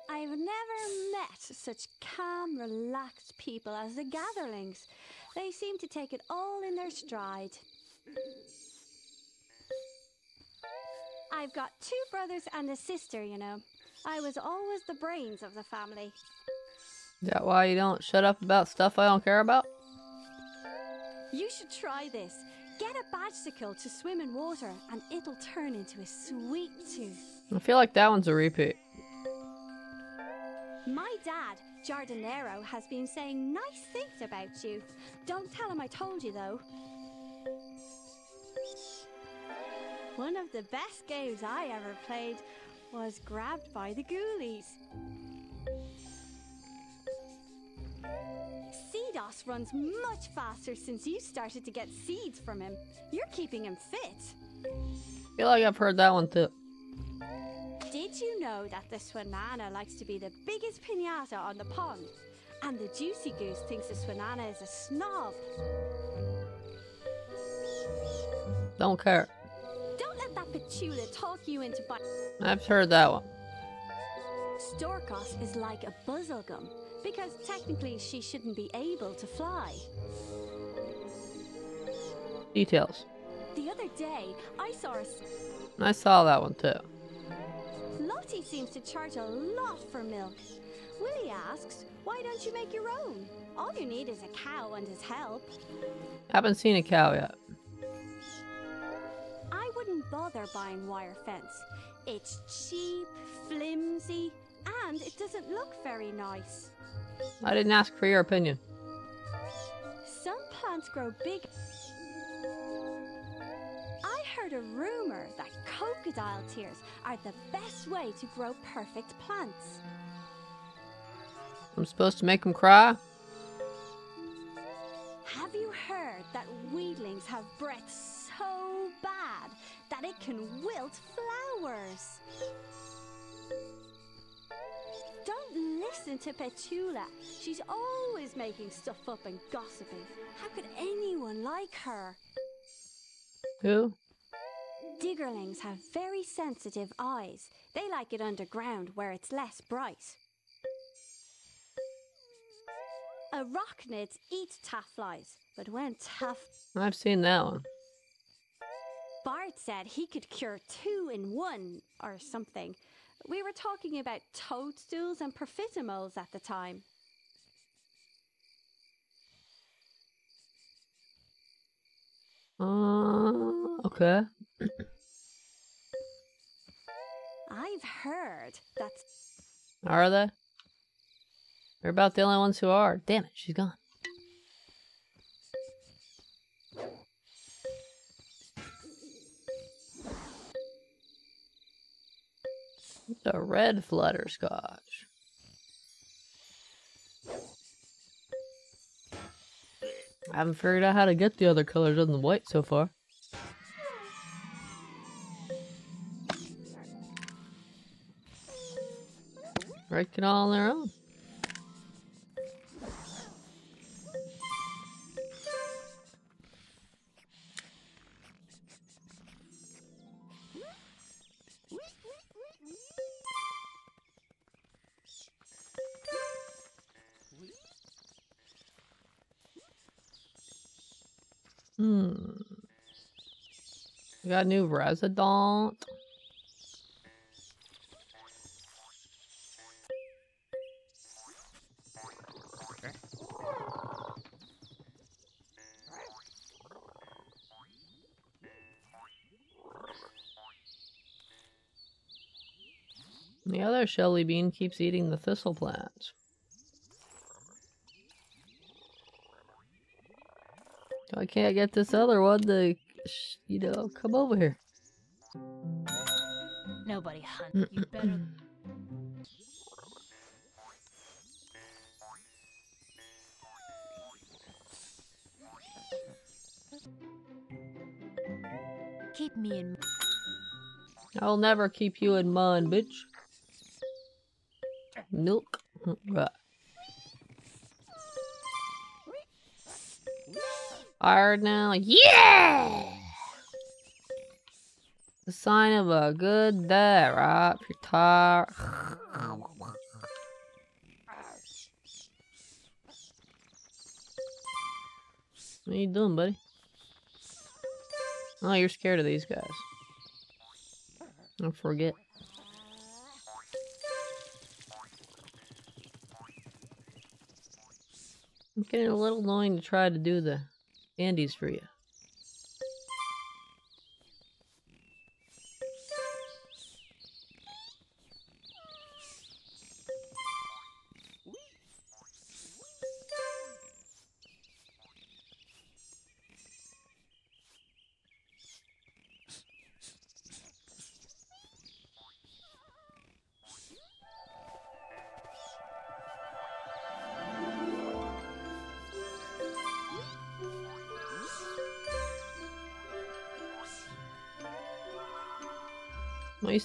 I've never met such calm, relaxed people as the Gatherlings. They seem to take it all in their stride. I've got two brothers and a sister, you know. I was always the brains of the family. Is that why you don't shut up about stuff I don't care about? You should try this. Get a badgesicle to swim in water and it'll turn into a sweet tooth. I feel like that one's a repeat. My dad, Jardinero, has been saying nice things about you. Don't tell him I told you, though. One of the best games I ever played was Grabbed by the Ghoulies. Seedos runs much faster since you started to get seeds from him. You're keeping him fit. I feel like I've heard that one too. Did you know that the Swanana likes to be the biggest pinata on the pond? And the Juicy Goose thinks the Swanana is a snob. Don't care. Don't let that patchoula talk you into. I've heard that one. Storkos is like a buzzlegum because technically she shouldn't be able to fly. Details. The other day, I saw a. I saw that one too. Lottie seems to charge a lot for milk. Willie asks, why don't you make your own? All you need is a cow and his help. Haven't seen a cow yet. I wouldn't bother buying wire fence. It's cheap, flimsy, and it doesn't look very nice. I didn't ask for your opinion. Some plants grow big. I heard a rumor that crocodile tears are the best way to grow perfect plants. I'm supposed to make them cry? Have you heard that weedlings have breath so bad that it can wilt flowers? Don't listen to Petula. She's always making stuff up and gossiping. How could anyone like her? Who? Diggerlings have very sensitive eyes. They like it underground where it's less bright. Arocknids eat tafflies, but when taff I've seen that one. Bart said he could cure two in one or something. We were talking about toadstools and profiteroles at the time. Uh, okay. <clears throat> I've heard that's. Are they? They're about the only ones who are. Damn it, she's gone. The red flutterscotch. I haven't figured out how to get the other colors other than white so far. Breaking all on their own. Hmm. We got a new resident. The other Shellybean keeps eating the thistle plants. I can't get this other one to, you know, come over here. Nobody hunt you <clears throat> better. Keep me in. I'll never keep you in mind, bitch. Milk. Right. Tired now? Yeah! The sign of a good day, right? If you're tired. What you doing, buddy? Oh, you're scared of these guys. Don't forget. It's getting a little annoying to try to do the candies for you.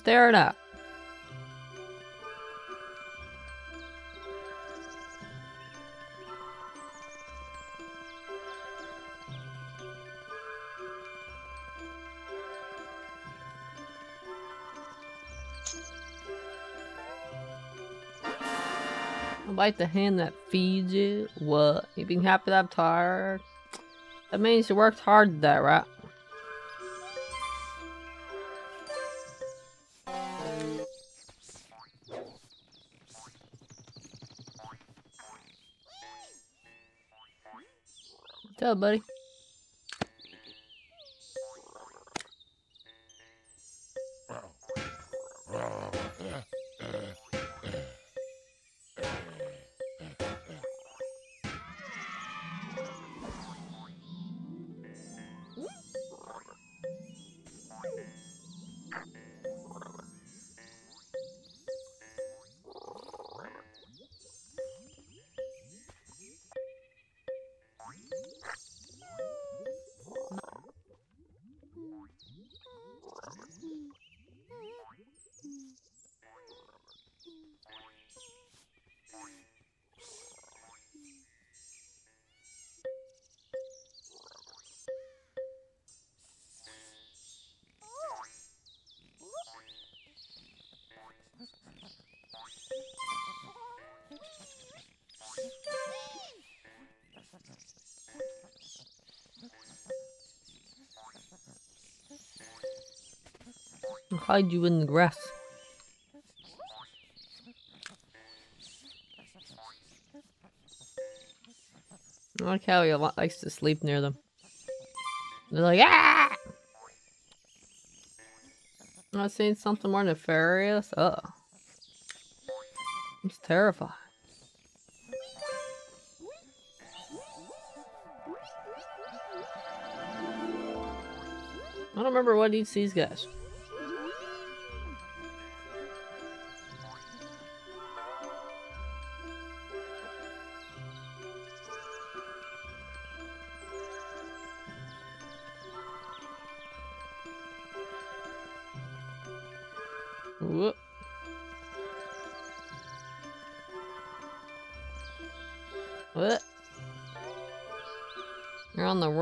Staring at? I bite the hand that feeds you. What? You being happy that I'm tired? That means you worked hard today, right? Tell, buddy. Hide you in the grass. I like how he likes to sleep near them. They're like, ah! Not seeing something more nefarious. Oh. I'm just terrified. I don't remember what eats these guys.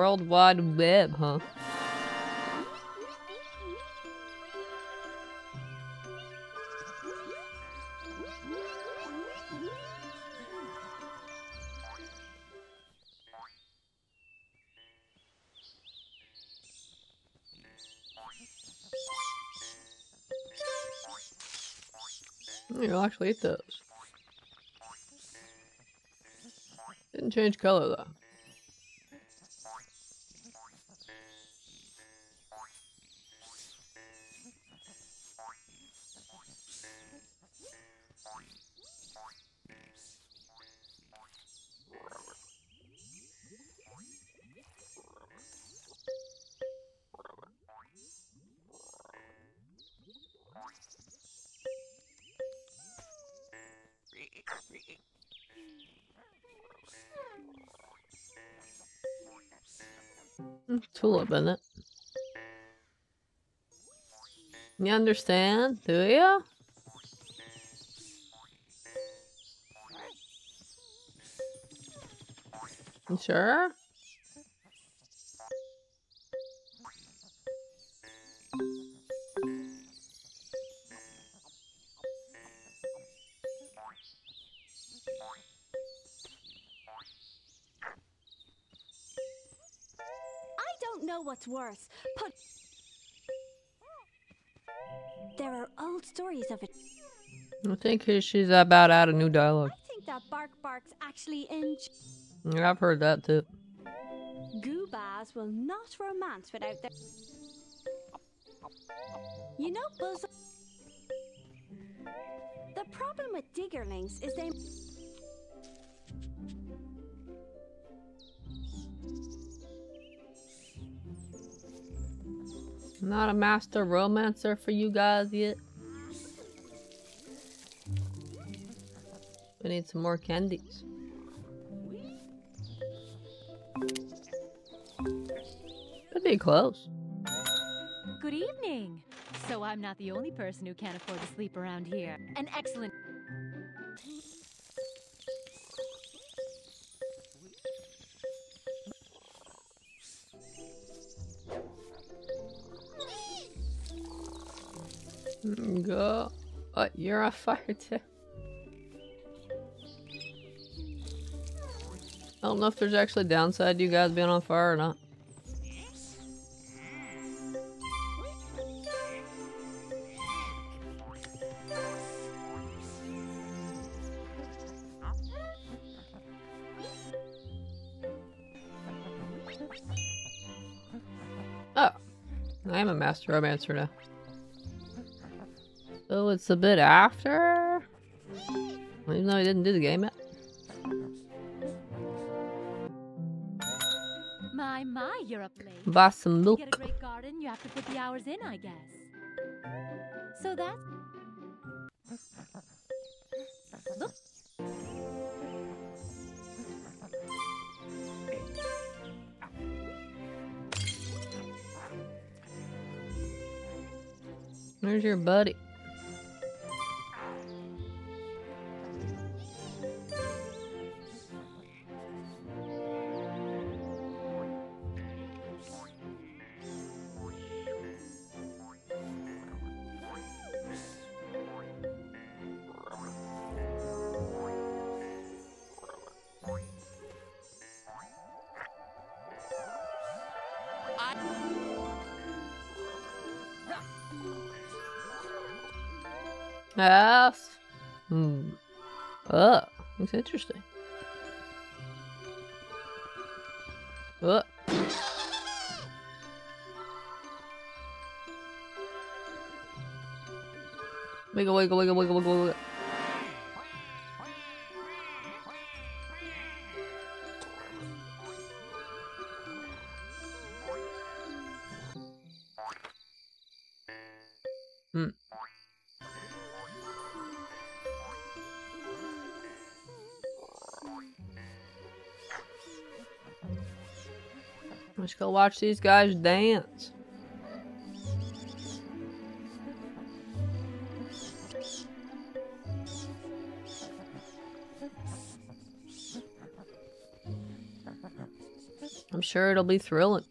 World Wide Web, huh? You'll actually eat those. Didn't change color though. Mm, it? You understand? Do you? You sure? Don't know what's worse. Put. There are old stories of it. I think she's about out of new dialogue. I think that Bark Bark's actually in. Yeah, I've heard that too. Goobaas will not romance without their. You know, Buzz. The problem with diggerlings is they. Not a master romancer for you guys yet. We need some more candies. Could be close. Good evening. So I'm not the only person who can't afford to sleep around here. An excellent. Go. What? You're on fire too. I don't know if there's actually downside to you guys being on fire or not. Oh. I am a master romancer now. So it's a bit after? Even though I didn't do the game yet. My, my, you're up late. Buy some To get a great garden, you have to put the hours in, I guess. So that's... Look. Where's your buddy? It's interesting. Oh. Wiggle, wiggle, wiggle, wiggle, wiggle, wiggle. Go watch these guys dance. I'm sure it'll be thrilling.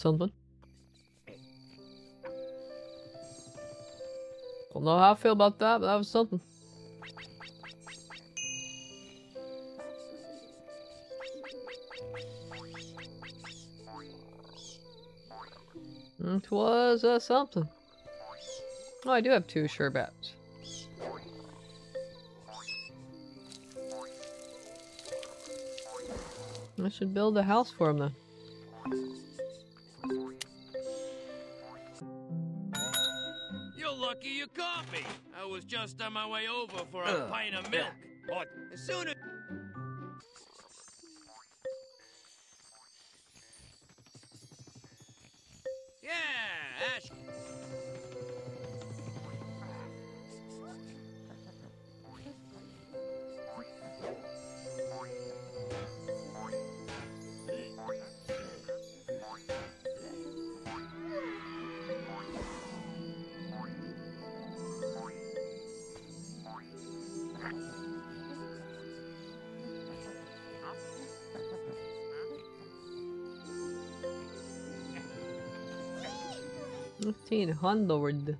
Something. Don't know how I feel about that, but that was something. It was uh, something. Oh, I do have two sure bets. I should build a house for him then. On my way over for a uh, pint of milk. But as soon as 1500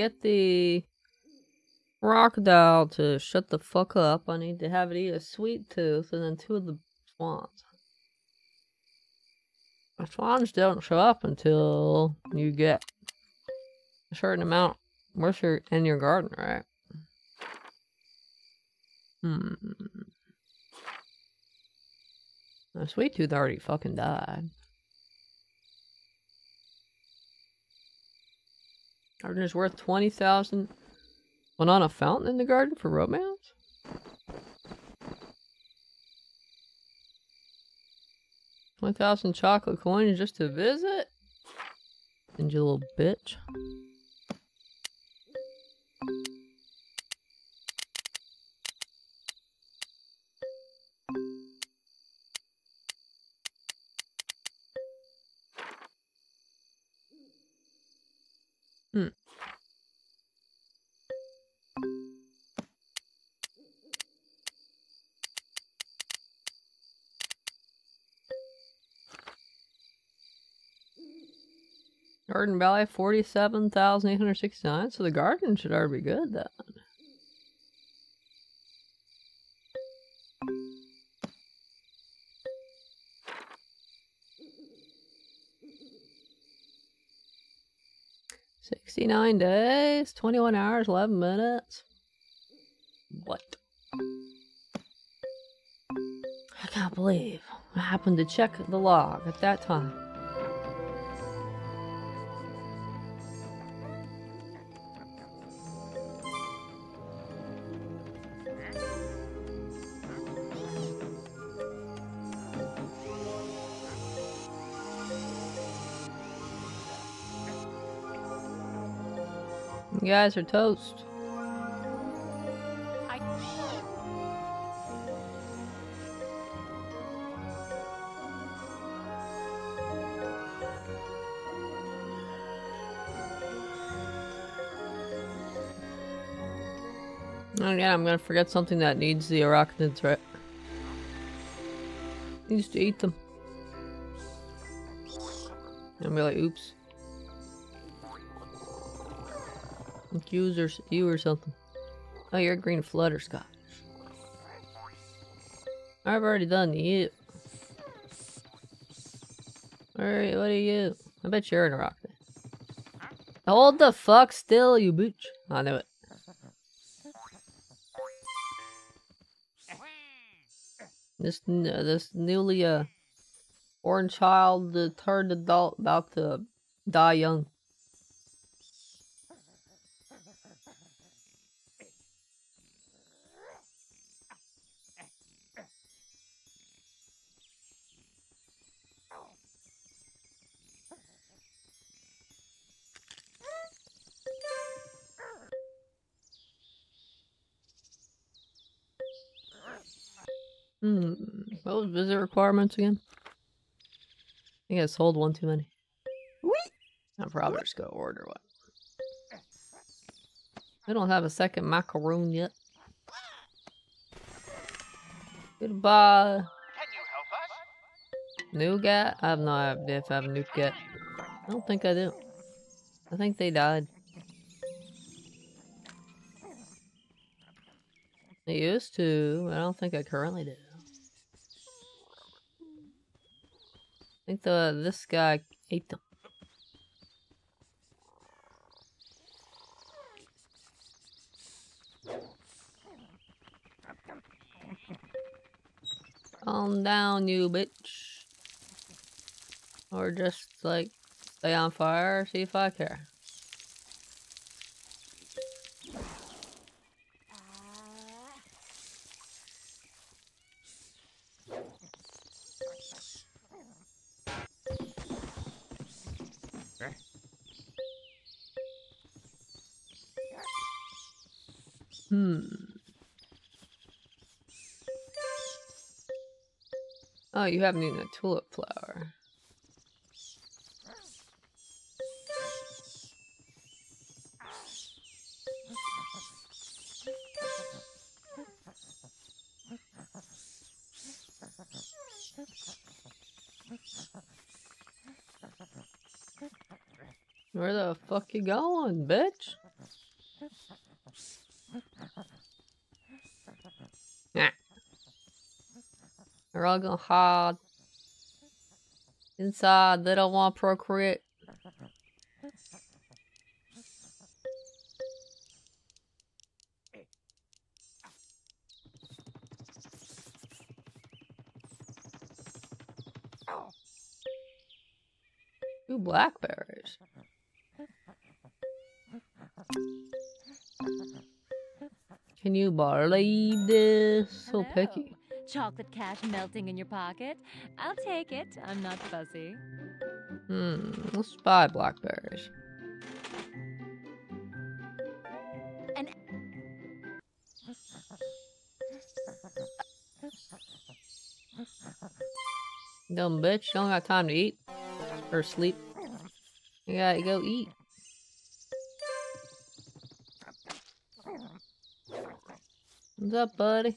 get the crocodile to shut the fuck up, I need to have it eat a Sweetooth and then two of the swans. The swans don't show up until you get a certain amount once you're in your garden, right? Hmm. The Sweetooth already fucking died. Is worth 20,000. Went on a fountain in the garden for romance? 1,000 chocolate coins just to visit? And you little bitch. Valley, 47,869. So the garden should already be good then. Sixty-nine days, twenty-one hours, eleven minutes. What? I can't believe I happened to check the log at that time. Guys are toast. Oh yeah, I'm gonna forget something that needs the Arocknids, right? Needs to eat them. And be like, oops. Like you or you or something. Oh, you're a green flutterscotch. I've already done you. Alright, what are you? I bet you're in a rocket. Hold the fuck still, you bitch. I knew it. This n- this newly uh born child uh, turned adult about to die young. Hmm. What was visit requirements again? I think I sold one too many. I'm probably just gonna order one. I don't have a second macaroon yet. Goodbye. Nougat? I have no idea if I have a nougat. I don't think I do. I think they died. I used to, but I don't think I currently do. Think the this guy ate them. Calm down, you bitch. Or just like stay on fire, see if I care. Oh, you haven't eaten a tulip flower. Where the fuck you going, bitch? Gonna hide inside. They don't want to procreate. Two blackberries. Can you believe this? So picky. Chocolate cash melting in your pocket. I'll take it. I'm not fussy. Hmm, let's buy blackberries. And Dumb bitch, you don't got time to eat or sleep. You gotta go eat. What's up, buddy?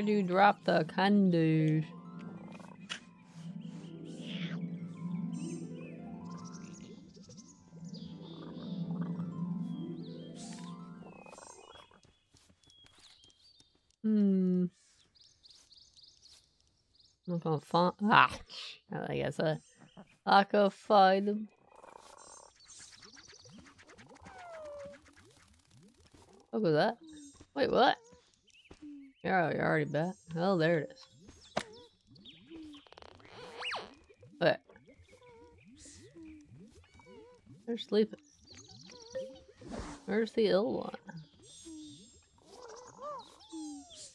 Where'd you drop the candies? Hmm. I'm gonna find. Ah, I guess I, I could find them. Look at that. Wait, what? You're, you're already back. Oh, there it is. Wait. They're sleeping. Where's the ill one?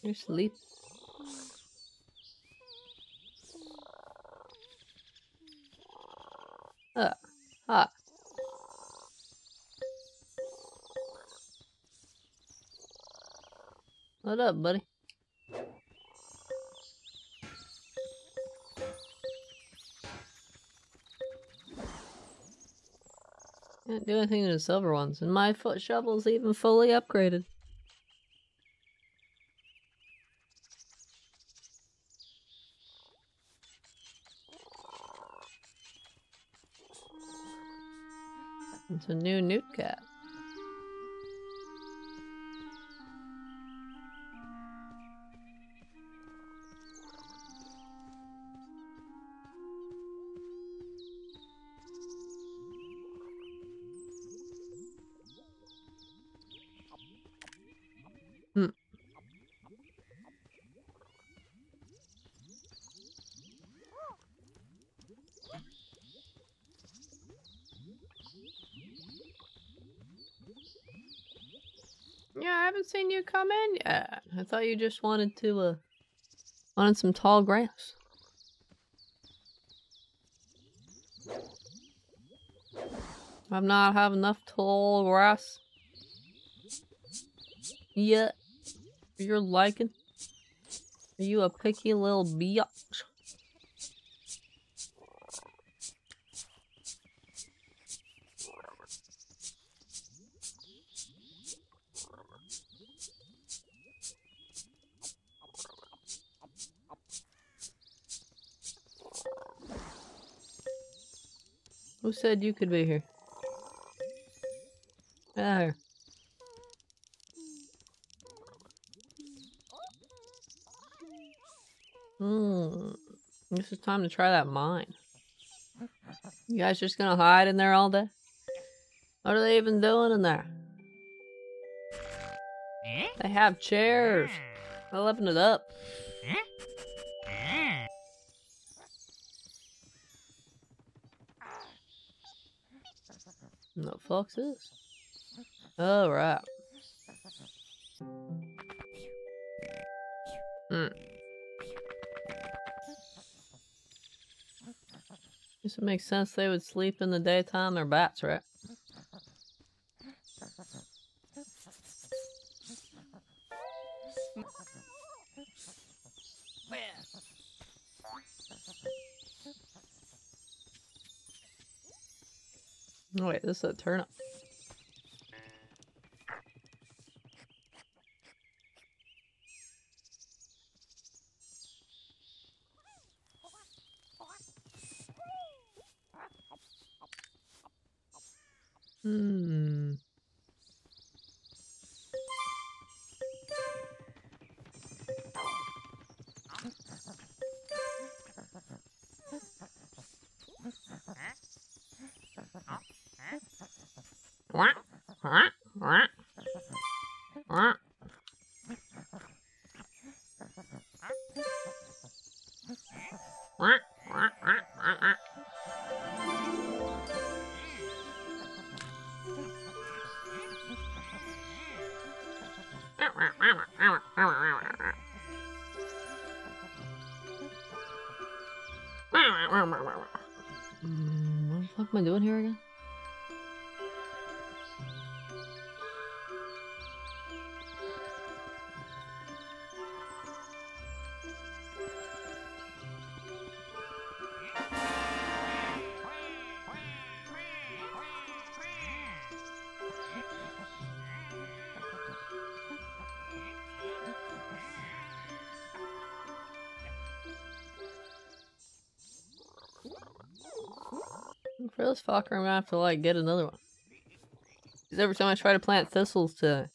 You're sleep. Uh, ah. What up, buddy? Can't do anything to the silver ones, and my foot shovel's even fully upgraded. It's a new newt cat. Come in yet. I thought you just wanted to, uh, wanted some tall grass. I've not have enough tall grass. Yet. You're liking. Are you a picky little biatch? Said you could be here? There. Hmm. This is time to try that mine. You guys just gonna hide in there all day? What are they even doing in there? They have chairs. They're living it up. This? Oh, right. Hmm. Guess it makes sense they would sleep in the daytime. They're bats, right? This is a turnip. Mm, what the this fucker, I'm gonna have to like get another one. Because every time I try to plant thistles to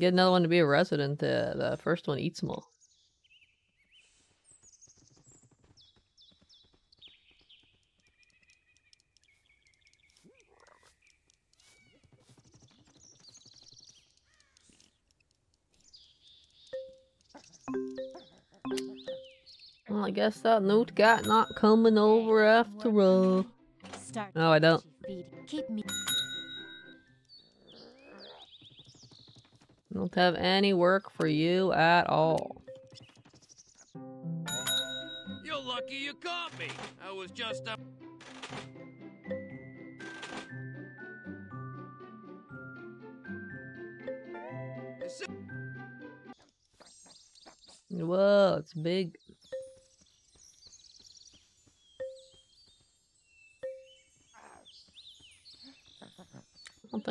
get another one to be a resident, the, the first one eats them all. Well, I guess that Newtgat not coming over after all. Start. No, I don't. Feed. Keep me. Don't have any work for you at all. You're lucky you caught me. I was just a. Whoa, it's big.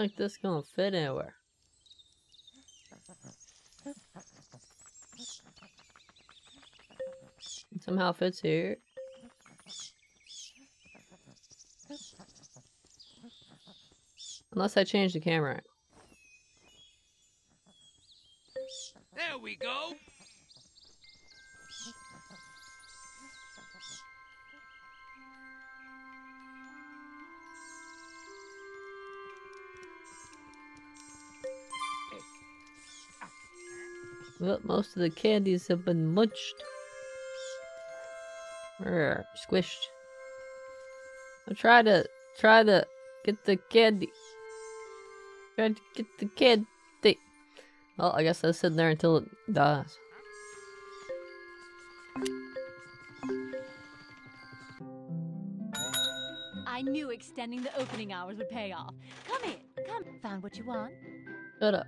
Think this is gonna fit anywhere. It somehow fits here. Unless I change the camera. Well, most of the candies have been munched. Or squished. I try to try to get the candy. Try to get the candy. Well, I guess I'll sit there until it dies. I knew extending the opening hours would pay off. Come in. Come. Found what you want? Shut up.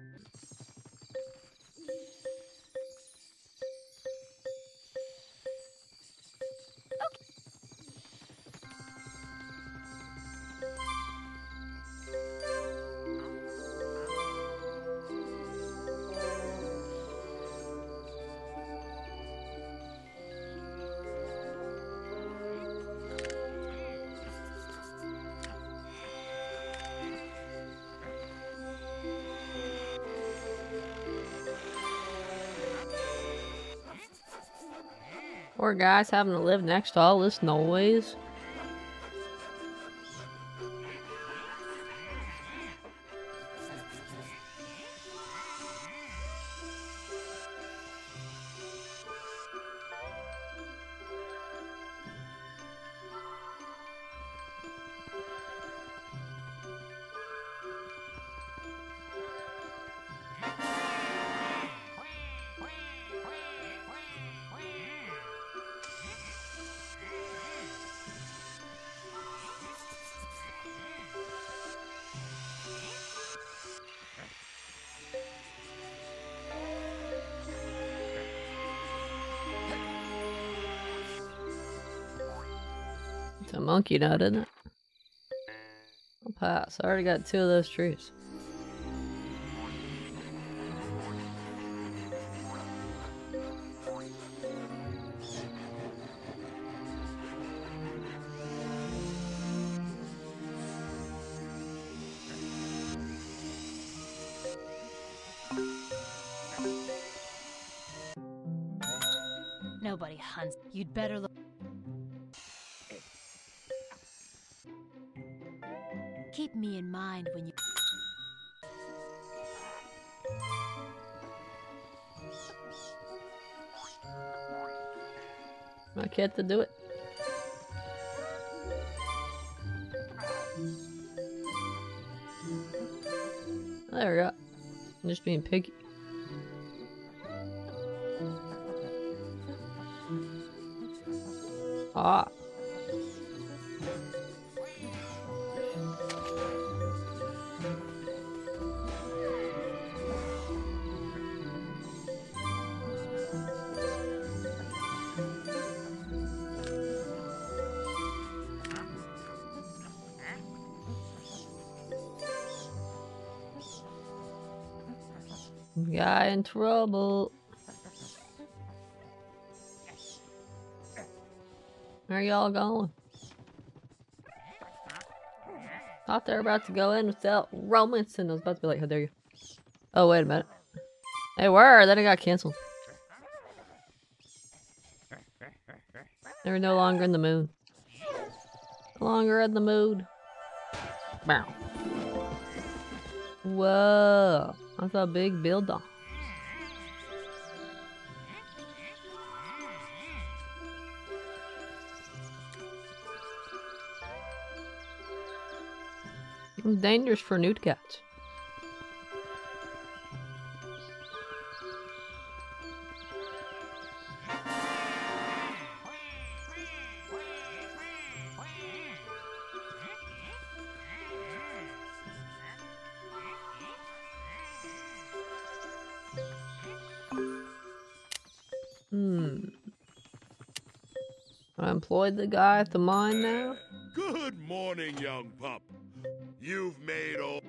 Poor guys having to live next to all this noise. Monkey nut, isn't it? I'll pass. I already got two of those trees. Mind when you. My cat to do it. There we go. I'm just being picky. Y'all going? Thought they were about to go in without romance, and I was about to be like, how dare you? Oh, wait a minute. They were, then it got canceled. They were no longer in the mood. No longer in the mood. Bow. Whoa. That's a big builder. Dangerous for Newtgats. Hmm. I employed the guy at the mine now? Good morning, young pup. You've made all.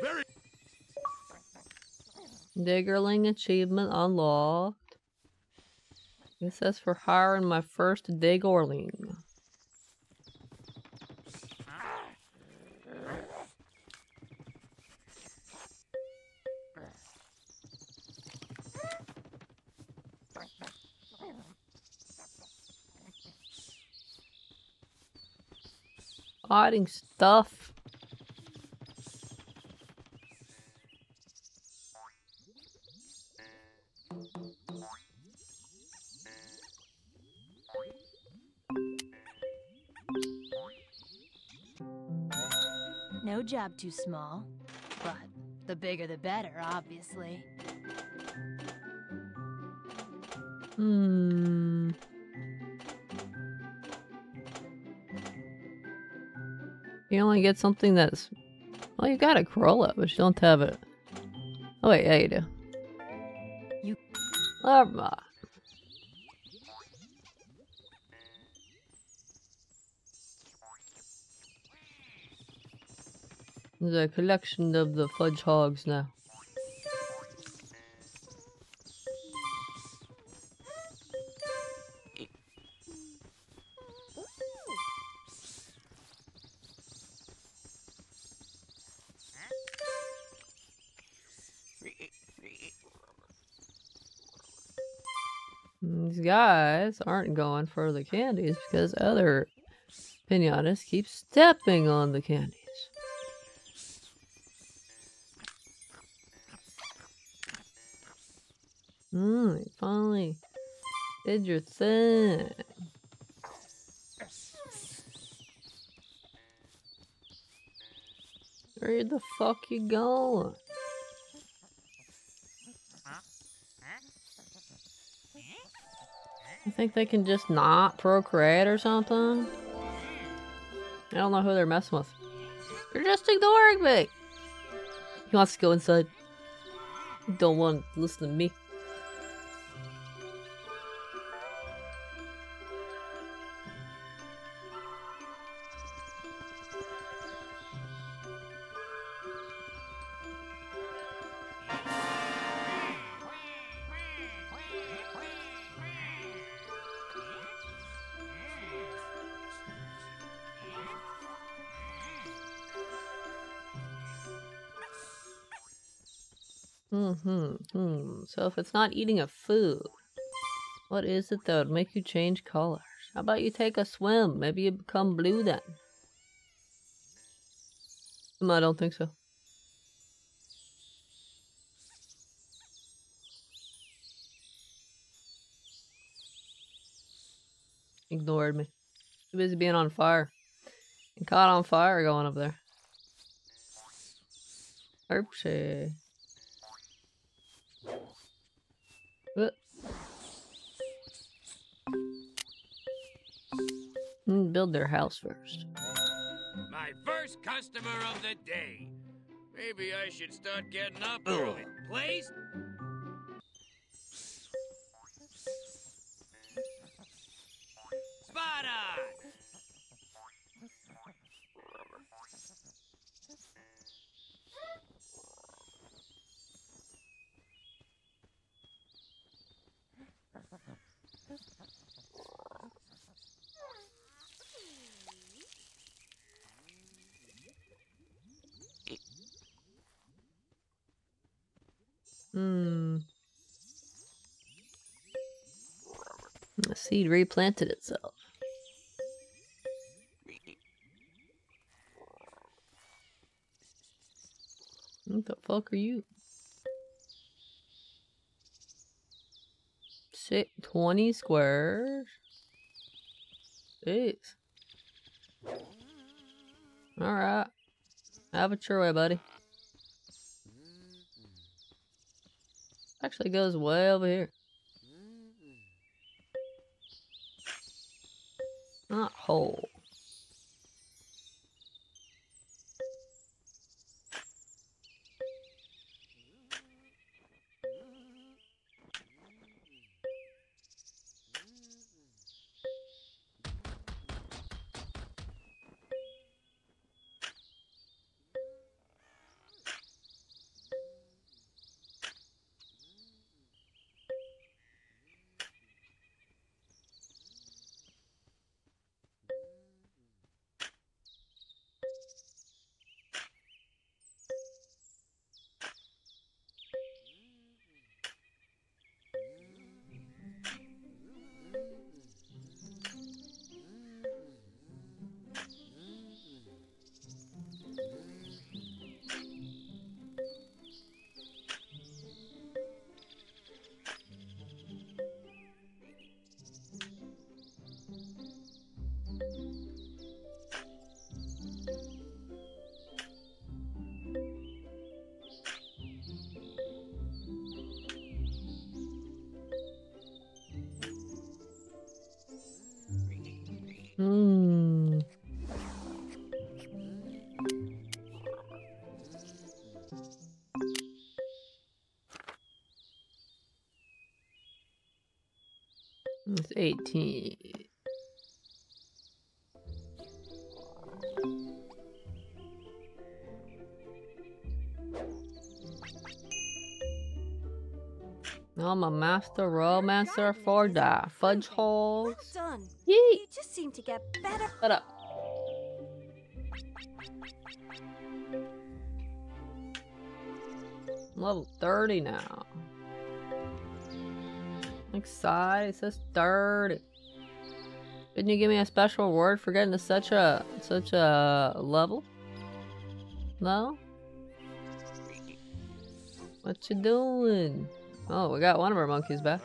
Very. Diggerling achievement unlocked. This says for hiring my first Diggerling. Hiding stuff. No job too small. But the bigger the better, obviously. Hmm. You only get something that's. Well, you got a Corolla, but you don't have it. Oh, wait, yeah, you do. You. Never mind. There's a collection of the fudge hogs now. Guys aren't going for the candies because other pinatas keep stepping on the candies. Hmm, finally did your thing. Where the fuck you going? Think they can just not procreate or something? I don't know who they're messing with. They're just ignoring me! He wants to go inside. You don't want to listen to me. So if it's not eating a food, what is it that would make you change colors? How about you take a swim? Maybe you become blue then. Hmm, I don't think so. Ignored me. Too busy being on fire. And caught on fire going up there. Oopsie. Can build their house first. My first customer of the day. Maybe I should start getting up early. Please? Spot on! Hmm. The seed replanted itself. What the fuck are you? Six, 20 squares. Jeez. Alright. Have it your way, buddy. Actually goes way over here. Mm. Not whole. 18. I'm a master romancer for the Fudgehogs. Done. Yeet. You just seem to get better. Shut up. Level 30 now. Excited. It says 30. Didn't you give me a special award for getting to such a such a level? No? What you doing? Oh, we got one of our monkeys back.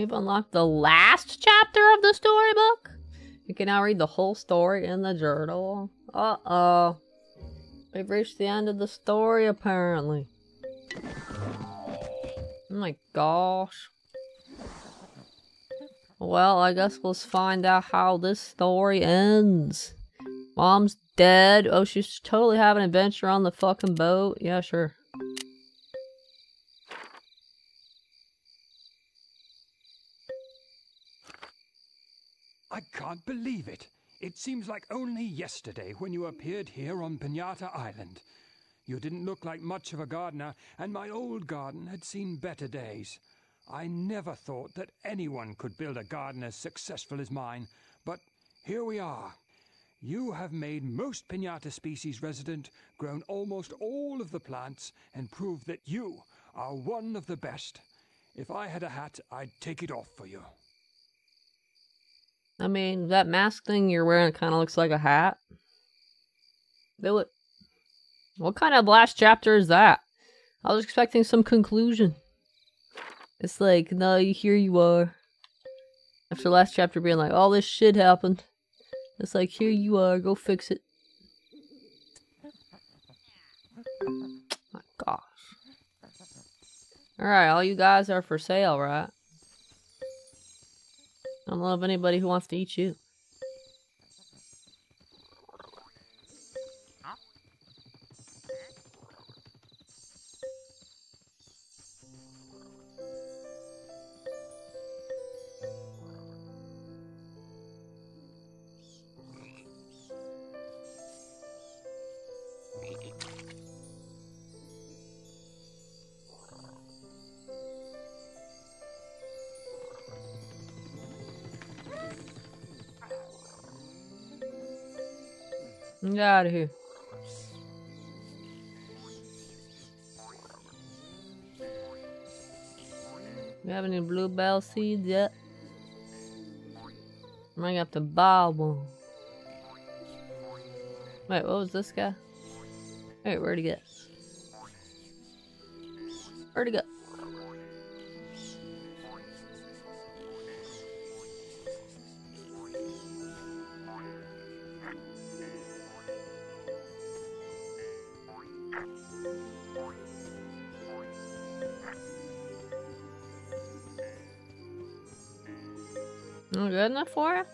We've unlocked the last chapter of the storybook. You can now read the whole story in the journal. Uh-oh. We've reached the end of the story, apparently. Oh my gosh. Well, I guess let's find out how this story ends. Mom's dead. Oh, she's totally having an adventure on the fucking boat. Yeah, sure. Can't believe it. It seems like only yesterday when you appeared here on Piñata Island. You didn't look like much of a gardener, and my old garden had seen better days. I never thought that anyone could build a garden as successful as mine, but here we are. You have made most pinata species resident, grown almost all of the plants, and proved that you are one of the best. If I had a hat, I'd take it off for you. I mean, that mask thing you're wearing kind of looks like a hat. Do it. What kind of last chapter is that? I was expecting some conclusion. It's like, no, here you are. After last chapter being like, all this shit happened. It's like, here you are, go fix it. My gosh. Alright, all you guys are for sale, right? I don't love anybody who wants to eat you. Get out of here. You have any bluebell seeds yet? I might have to one. Wait, what was this guy? Wait, where'd he get? Where'd he go? Good enough for?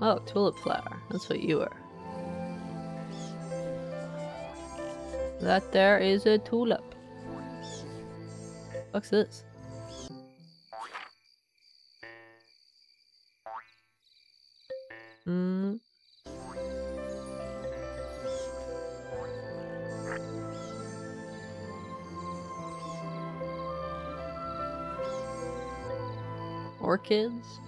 Oh, tulip flower. That's what you are. That there is a tulip. What's this? Orchids?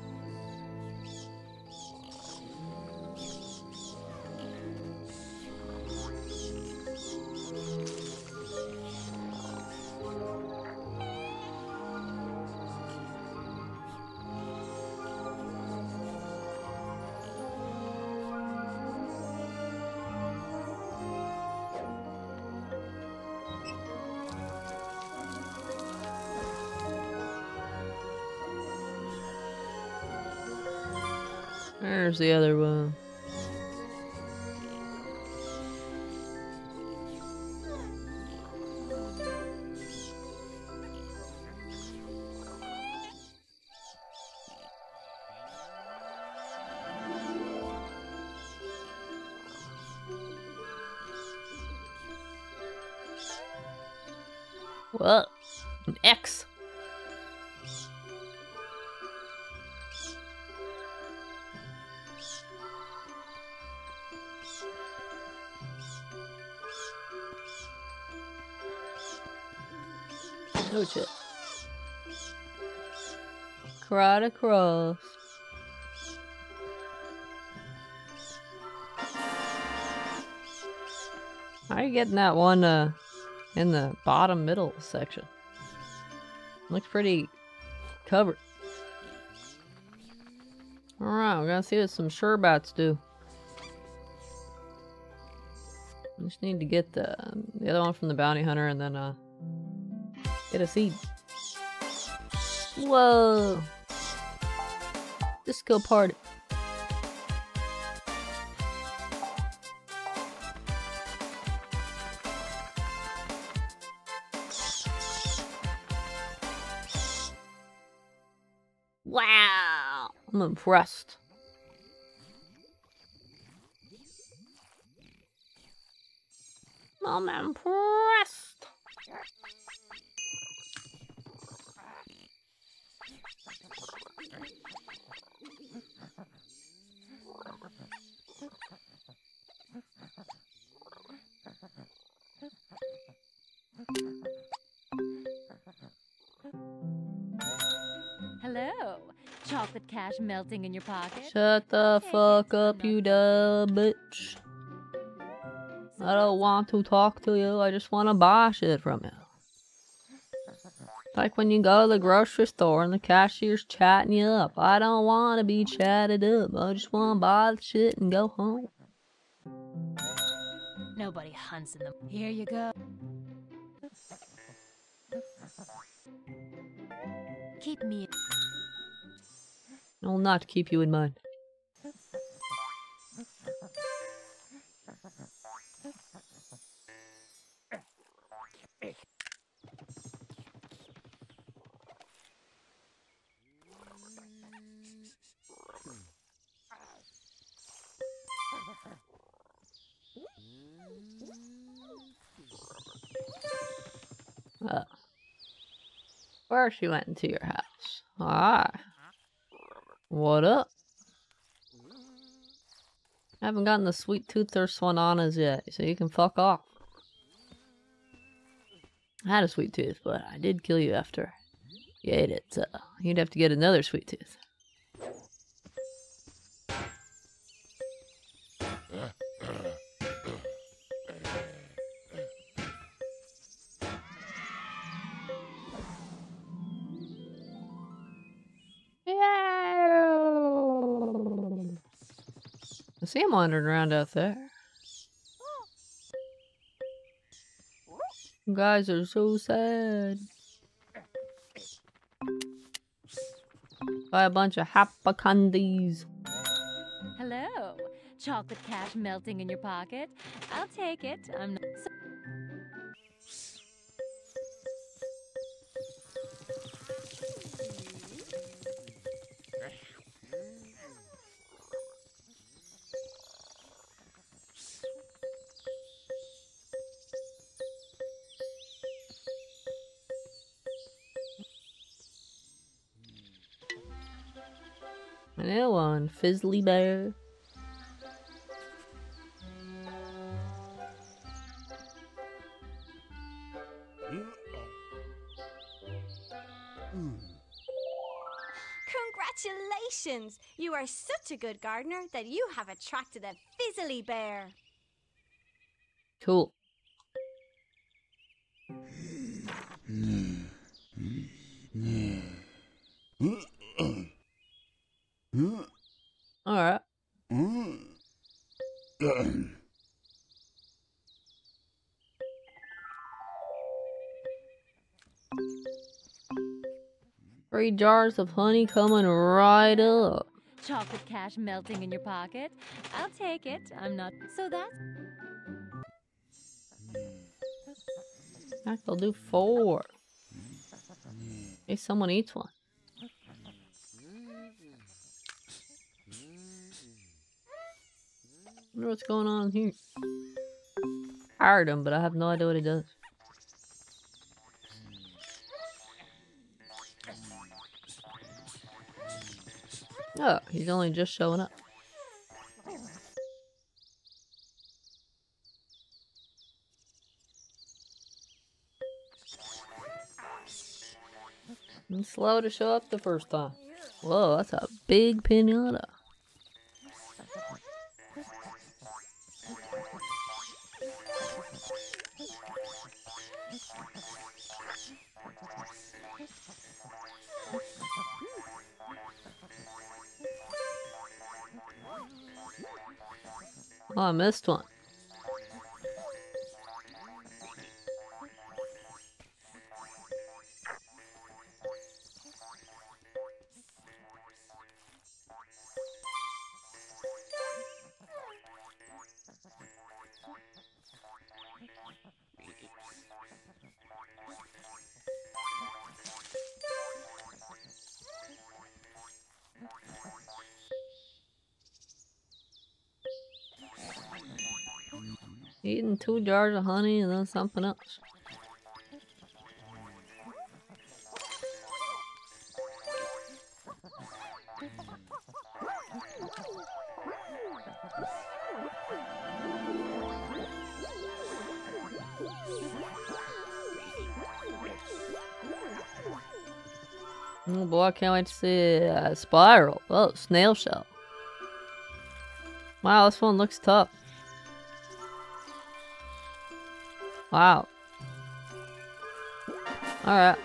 Shit. Crowd across. How are you getting that one uh in the bottom middle section? Looks pretty covered. Alright, we're gonna see what some sherbats do. I just need to get the the other one from the bounty hunter and then uh get a seed. Whoa! Disco party. Wow! I'm impressed. I'm impressed. Melting in your pocket? Shut the fuck up, you dumb bitch. I don't want to talk to you. I just want to buy shit from you. Like when you go to the grocery store and the cashier's chatting you up. I don't want to be chatted up. I just want to buy the shit and go home. Nobody hunts in them. Here you go. Keep me. I will not keep you in mind. Uh, where she went into your house. Ah. What up? I haven't gotten the Sweetooth or swananas yet, so you can fuck off. I had a Sweetooth, but I did kill you after you ate it, so you'd have to get another Sweetooth. I see him wandering around out there. You guys are so sad. Buy a bunch of Happa candies. Hello. Chocolate cash melting in your pocket? I'll take it. I'm Fizzlybear. Congratulations! You are such a good gardener that you have attracted a fizzlybear. Cool. Three jars of honey coming right up. chocolate cash melting in your pocket? I'll take it. I'm not. So that's. I'll do four. If someone eats one. wonder what's going on here. I heard him, but I have no idea what he does. Oh, he's only just showing up. And slow to show up the first time. Whoa, that's a big pinata. Oh, I missed one. two jars of honey and then something else. Oh boy, I can't wait to see a Spiral. Oh, Snail Shell. Wow, this one looks tough. Wow. Alright.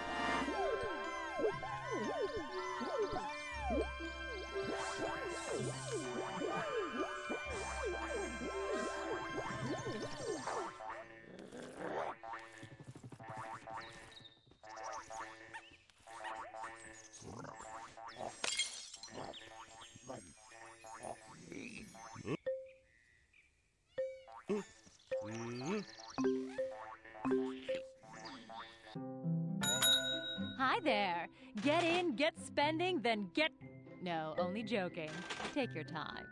Joking. Take your time.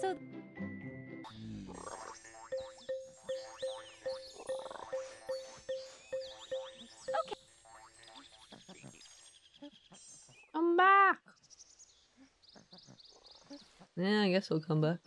So. Okay. I'm back. Yeah, I guess we'll come back.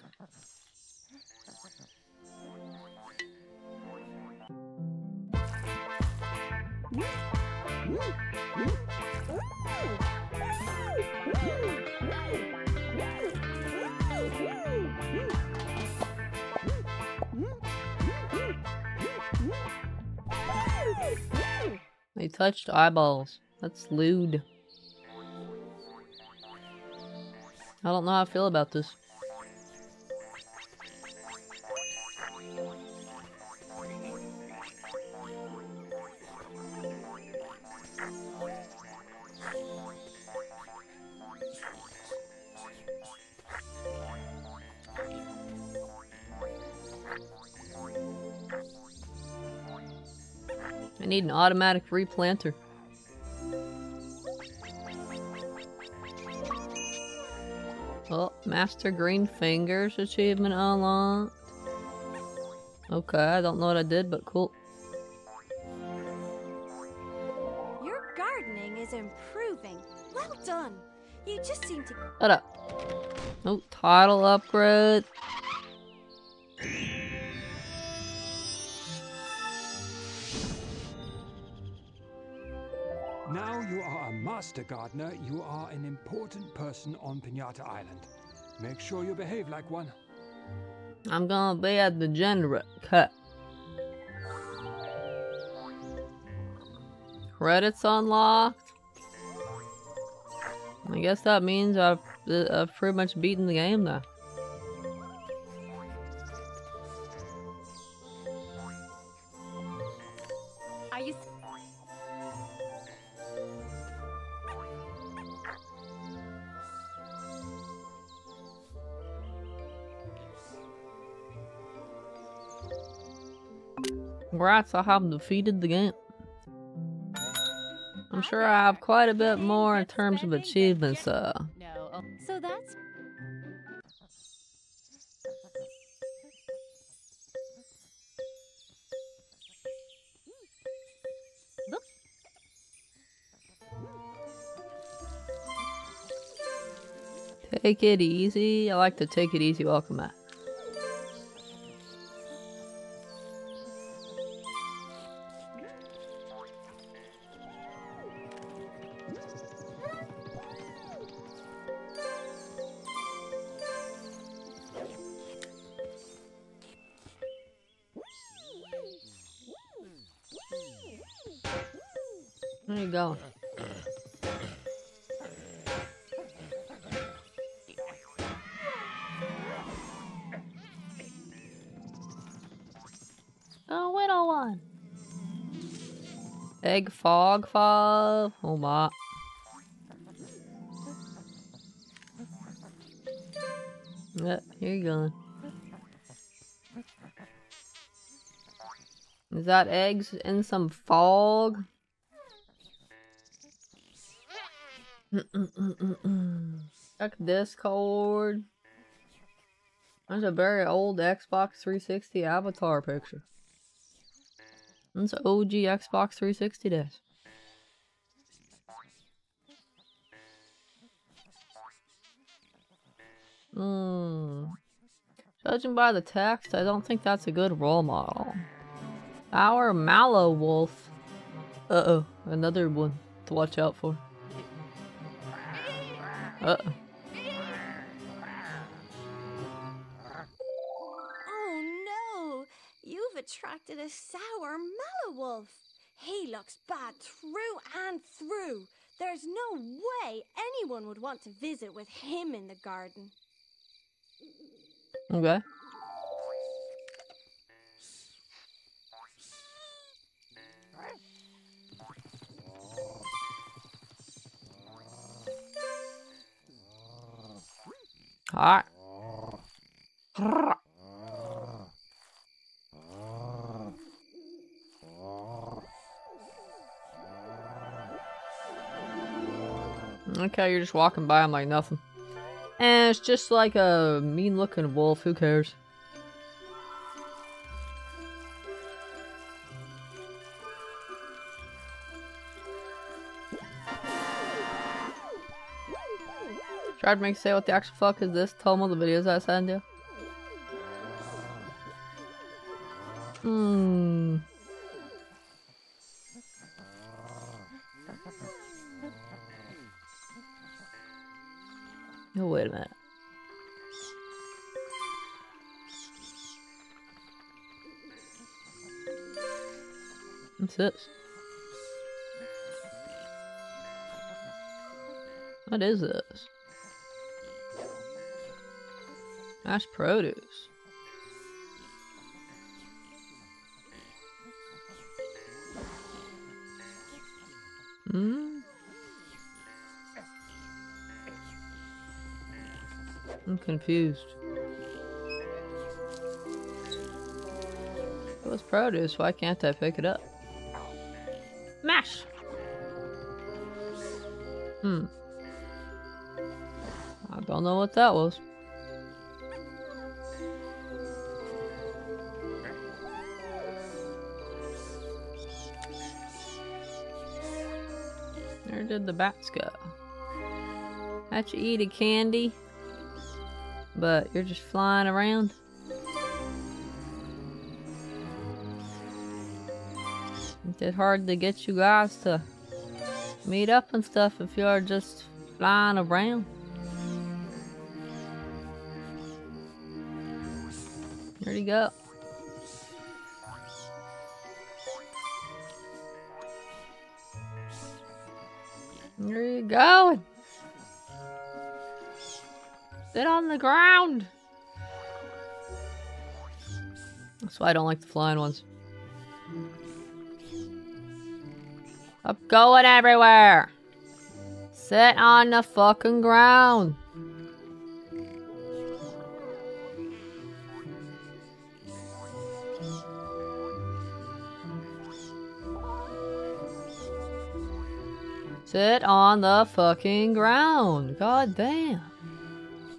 Touched eyeballs. That's lewd. I don't know how I feel about this. Need an automatic replanter. Oh, Master Green Fingers achievement unlocked. Okay, I don't know what I did, but cool. Your gardening is improving. Well done. You just seem to. Shut up. Oh, title upgrade. Master gardener, you are an important person on Piñata Island. Make sure you behave like one. I'm gonna be a degenerate. Cut. Credits unlocked. I guess that means I've, uh, I've pretty much beaten the game now. Congrats, I have defeated the game. I'm sure I have quite a bit more in terms of achievements, uh. No. So that's. Take it easy. I like to take it easy. Welcome back. Egg fog fog. Oh my. Yep, here you go. Is that eggs in some fog? Check Discord. There's a very old Xbox 360 avatar picture. It's OG Xbox 360 disc. Hmm. Judging by the text, I don't think that's a good role model. Our Mallowolf. Uh-oh, another one to watch out for. Uh-oh. Attracted a sour Mallowolf. He looks bad through and through. There's no way anyone would want to visit with him in the garden. Okay. Alright. Okay, you're just walking by him like nothing. And it's just like a mean looking wolf, who cares? Tried to make say what the actual fuck is this? Tell them the videos I send you. What's this? What is this? Mashed produce. Hmm? I'm confused. It was produce, why can't I pick it up? Mash! Hmm. I don't know what that was. Where did the bats go? How'd you eat a candy? But you're just flying around? Hard to get you guys to meet up and stuff if you're just flying around. Where'd go? Where you going? Sit on the ground. That's why I don't like the flying ones. Stop going everywhere. Sit on the fucking ground. Sit on the fucking ground. God damn.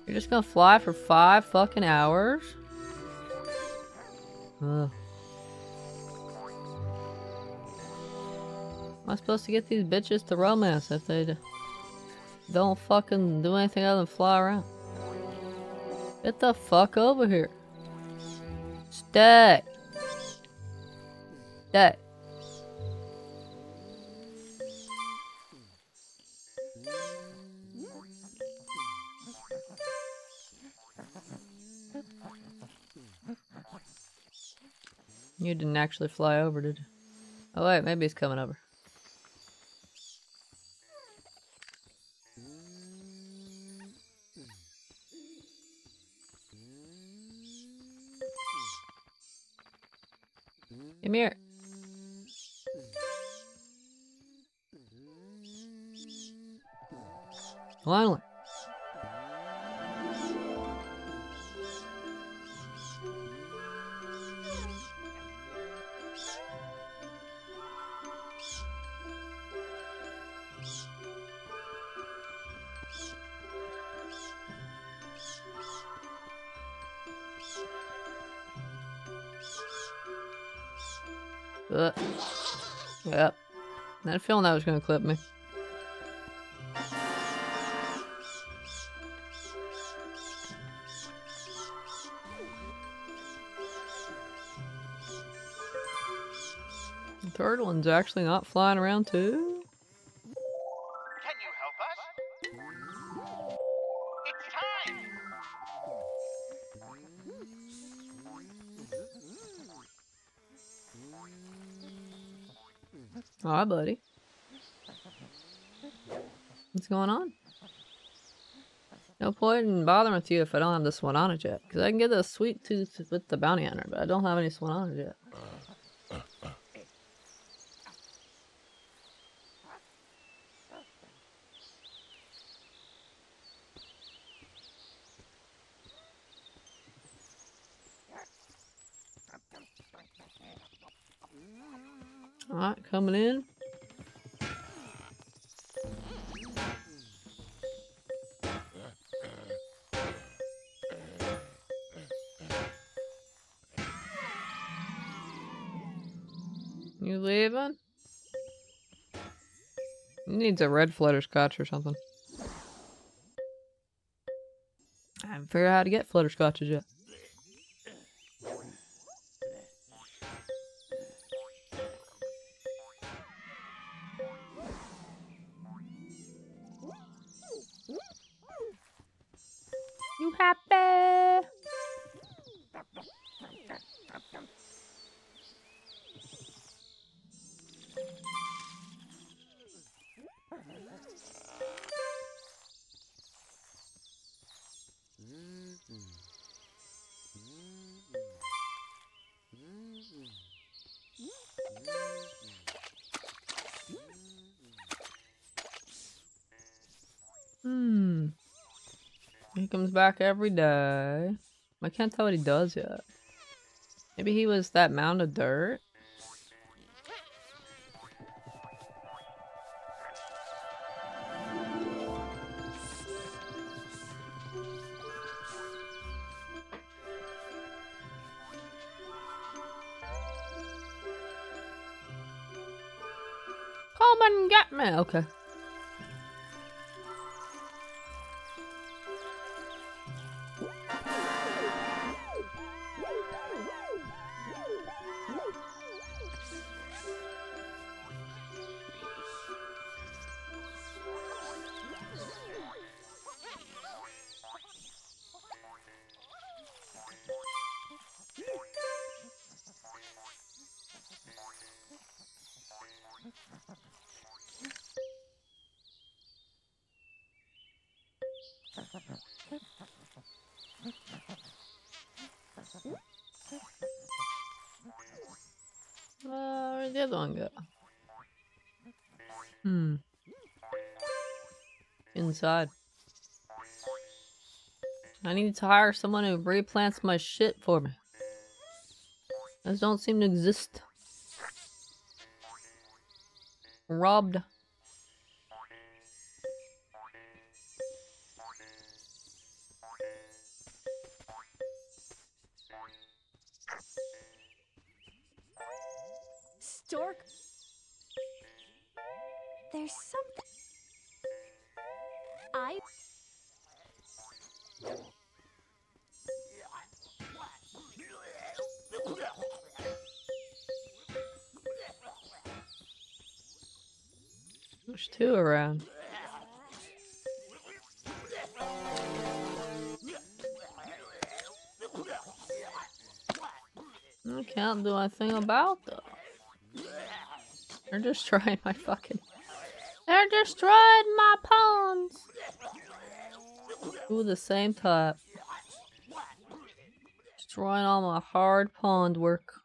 You're just gonna fly for five fucking hours? Ugh. Am I supposed to get these bitches to romance if they don't fucking do anything other than fly around? Get the fuck over here. Stay. Stay. You didn't actually fly over, did you? Oh wait, maybe he's coming over. Come here. Finally. Ugh. Yep. That feeling that was gonna clip me. The third one's actually not flying around too? Alright, buddy. What's going on? No point in bothering with you if I don't have the Swanana yet. Because I can get the Sweetooth with the bounty hunter, but I don't have any Swanana yet. Alright, coming in. You leaving? He needs a red flutterscotch or something. I haven't figured out how to get flutterscotches yet. Every day. I can't tell what he does yet. Maybe he was that mound of dirt? Come and get me. Okay. Where'd the other one go? Hmm. Inside. I need to hire someone who replants my shit for me. Those don't seem to exist. Robbed. Two around. I can't do anything about them. They're destroying my fucking. They're destroying my pawns. Ooh, the same type. Destroying all my hard pond work.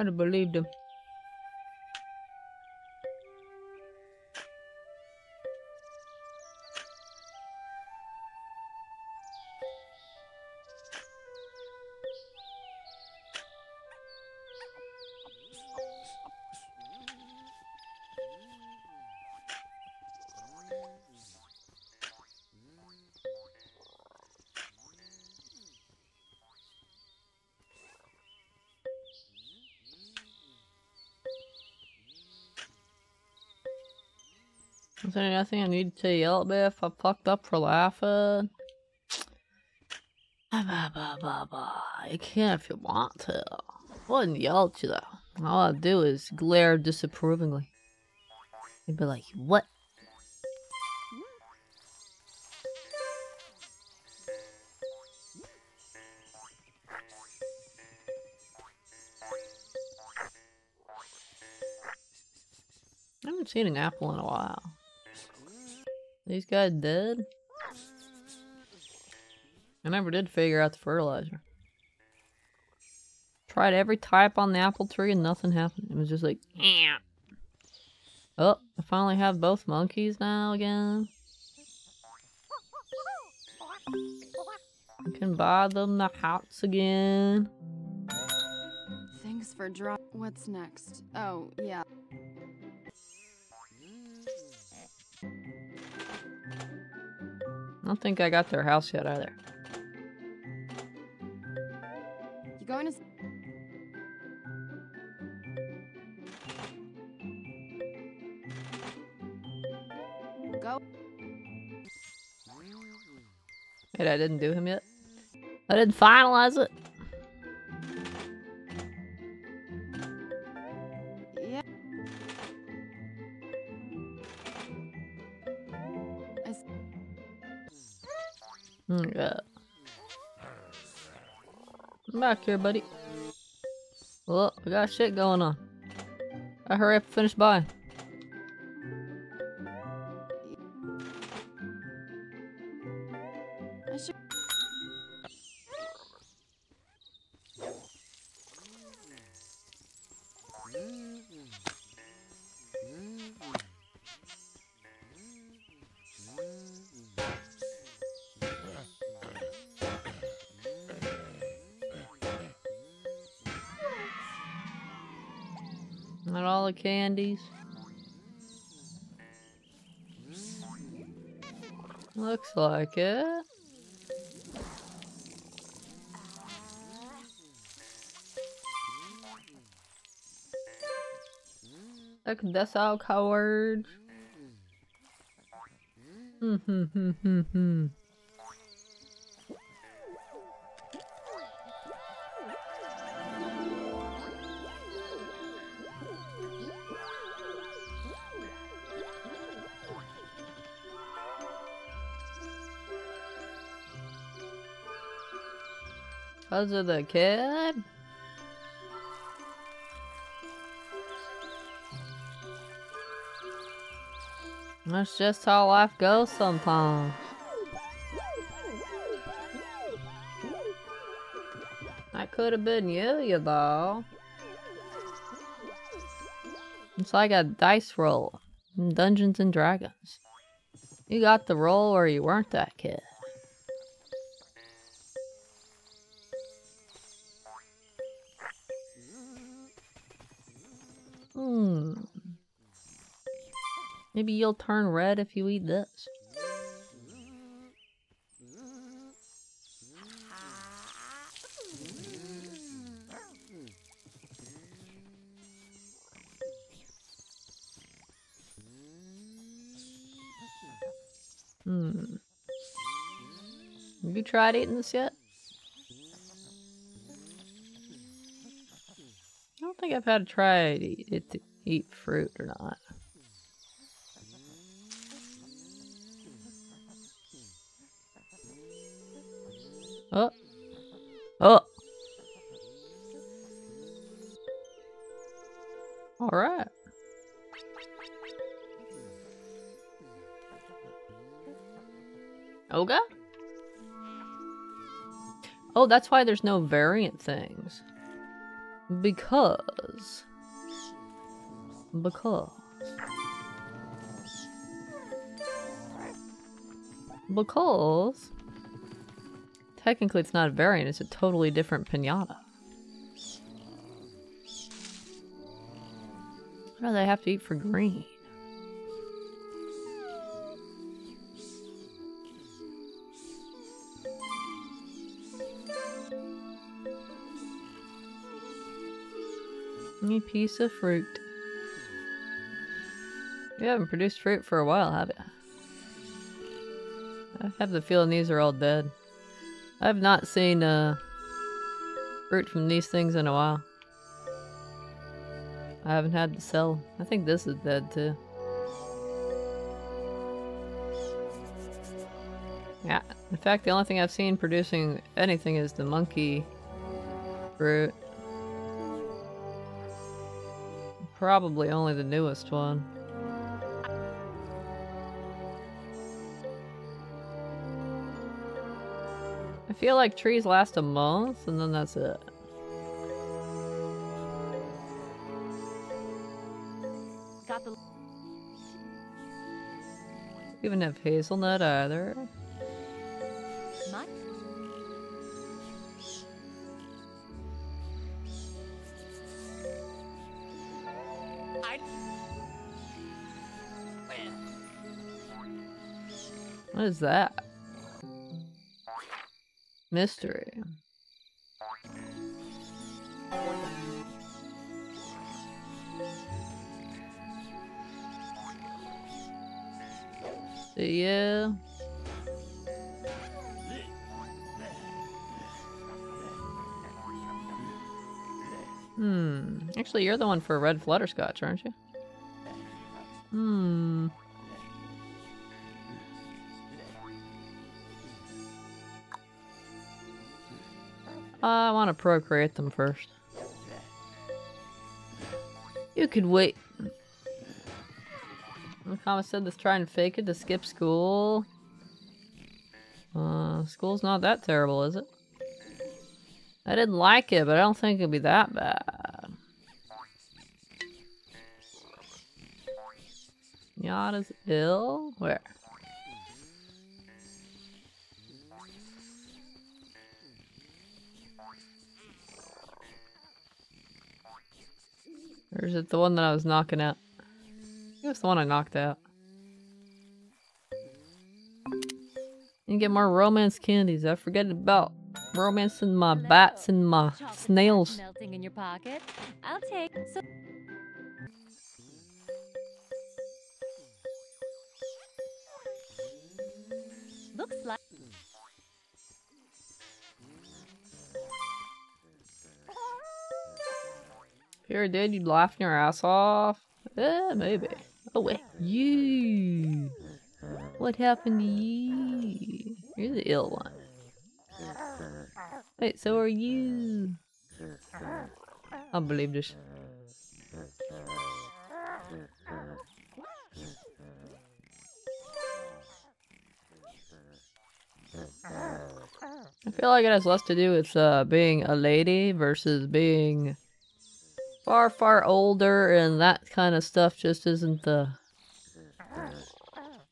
I'd have believed anything I need to yell at me if I fucked up for laughing? <sighs> Bah, bah, bah, bah. You can if you want to. I wouldn't yell at you though. All I'd do is glare disapprovingly. You'd be like, what? I haven't seen an apple in a while. These guys dead? I never did figure out the fertilizer. Tried every type on the apple tree and nothing happened. It was just like, yeah. Oh, I finally have both monkeys now again. I can buy them the house again. Thanks for drop. What's next? Oh, yeah. Don't think I got their house yet either. You going to? Go. Wait, I didn't do him yet? I didn't finalize it? Back here, buddy. Well, we got shit going on. I hurry up and finish buying. Candies. Looks like it. Look, that's all coward. <laughs> Hmm hmm hmm hmm hmm. Cause of the kid? That's just how life goes sometimes. That could have been you, you know. It's like a dice roll in Dungeons and Dragons. You got the roll or you weren't that kid. Maybe you'll turn red if you eat this. Hmm. Have you tried eating this yet? I don't think I've had to try to eat, to eat fruit or not. That's why there's no variant things. Because. Because. Because. Technically, it's not a variant, it's a totally different pinata. What do they have to eat for green? Piece of fruit. You haven't produced fruit for a while, have you? I have the feeling these are all dead. I have not seen uh, fruit from these things in a while. I haven't had to sell. I think this is dead too. Yeah, in fact, the only thing I've seen producing anything is the monkey fruit. Probably only the newest one. I feel like trees last a month and then that's it. Got the We even have hazelnut either. Is that? Mystery. Ya. Hmm. Actually, you're the one for red flutterscotch, aren't you? Hmm. Want to procreate them first. You could wait. Kama said let's try and fake it to skip school. Uh, school's not that terrible, is it? I didn't like it, but I don't think it'd be that bad. Yada's ill? It the one that I was knocking out? It was the one I knocked out. And get more romance candies. I forget about romancing my bats and my snails. melting in your pocket. I'll take so. You ever did, you'd laugh your ass off. Eh, maybe. Oh wait, you. What happened to you? You're the ill one. Wait, so are you? I believe this. I feel like it has less to do with uh, being a lady versus being far, far older, and that kind of stuff just isn't the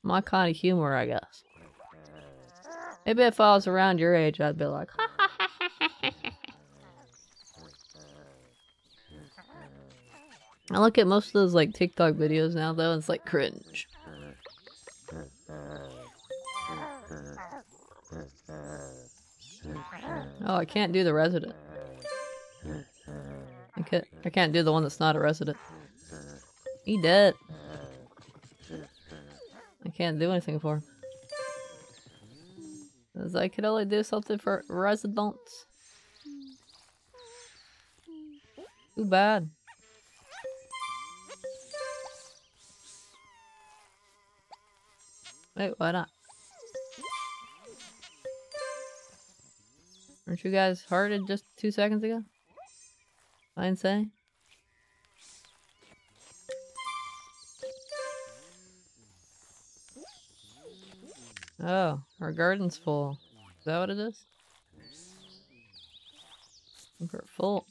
my kind of humor, I guess. Maybe if I was around your age, I'd be like, I look at most of those like TikTok videos now, though, and it's like cringe. Oh, I can't do the resident. I can't, I can't do the one that's not a resident. He dead. I can't do anything for him. Cause I could only do something for residents. Too bad. Wait, why not? Aren't you guys hearted just two seconds ago? Am I insane? Oh, our garden's full. Is that what it is? We're full.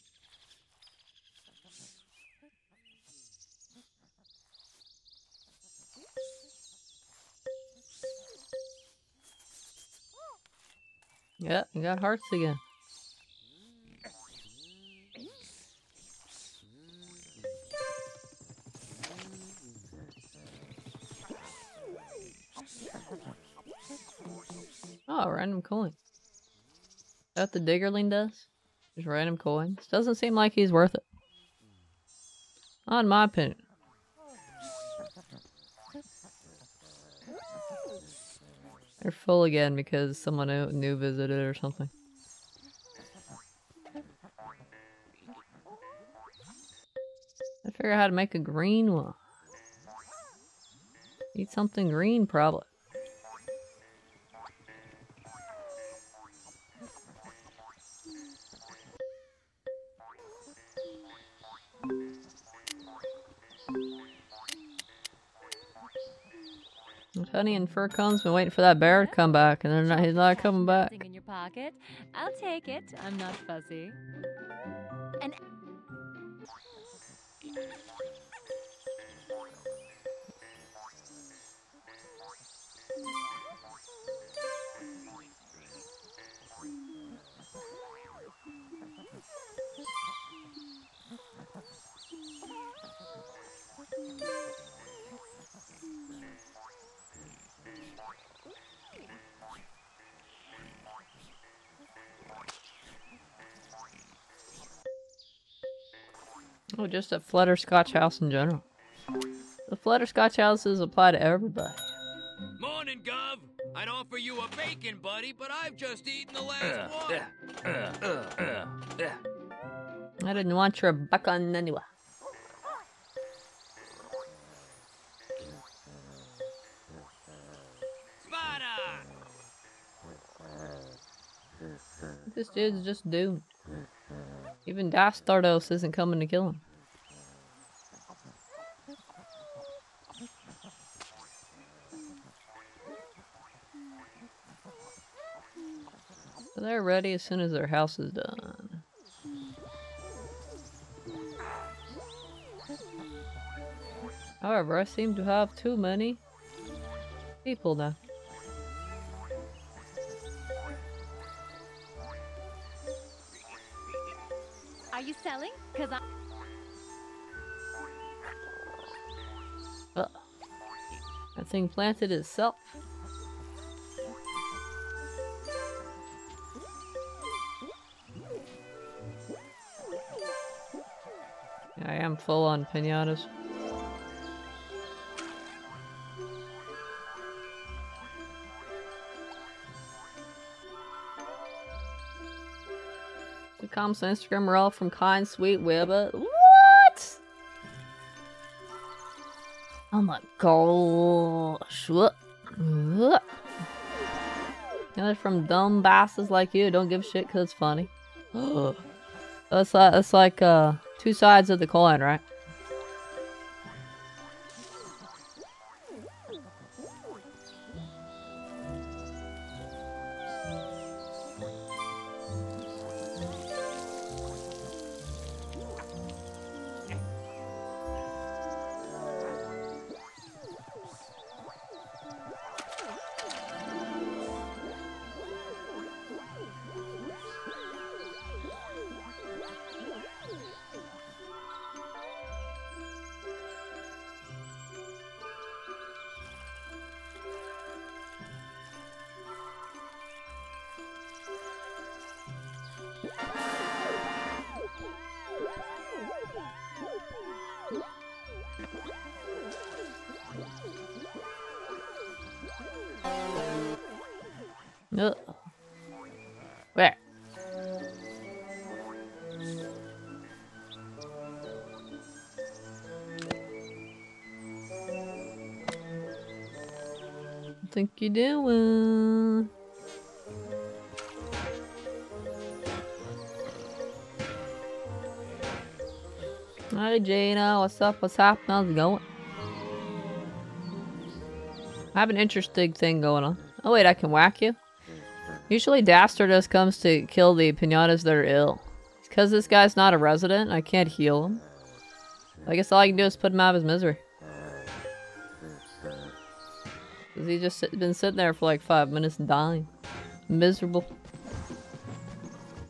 Yeah, we got hearts again. Oh, random coin. Is that the diggerling does? Just random coins. Doesn't seem like he's worth it. Not in my opinion. They're full again because someone new visited or something. I figure out how to make a green one. Need something green, probably. Honey and fir cones been waiting for that bear to come back, and they're not, he's not coming back. In your pocket. I'll take it. I'm not fussy. Oh, just a Flutterscotch house in general. The Flutterscotch houses apply to everybody. Morning, Gov. I'd offer you a bacon, buddy, but I've just eaten the last uh, one. Uh, uh, I didn't want your bacon anyway. This dude's just doomed. Even Dastardos isn't coming to kill him. They're ready as soon as their house is done. However, I seem to have too many people now. Selling? Cause I. That thing planted itself. I am full on pinatas. Comments on Instagram are all from Kind Sweet Wibba. What? Oh my gosh. Yeah, they're from dumb bastards like you. Don't give a shit because it's funny. <gasps> that's like, that's like uh, two sides of the coin, right? Think you doing? Hi Jaina, what's up? What's happening? How's it going? I have an interesting thing going on. Oh wait, I can whack you? Usually Dastardos comes to kill the pinatas that are ill. Because this guy's not a resident, I can't heal him. I guess all I can do is put him out of his misery. Cause he just been sitting there for like five minutes dying. Miserable.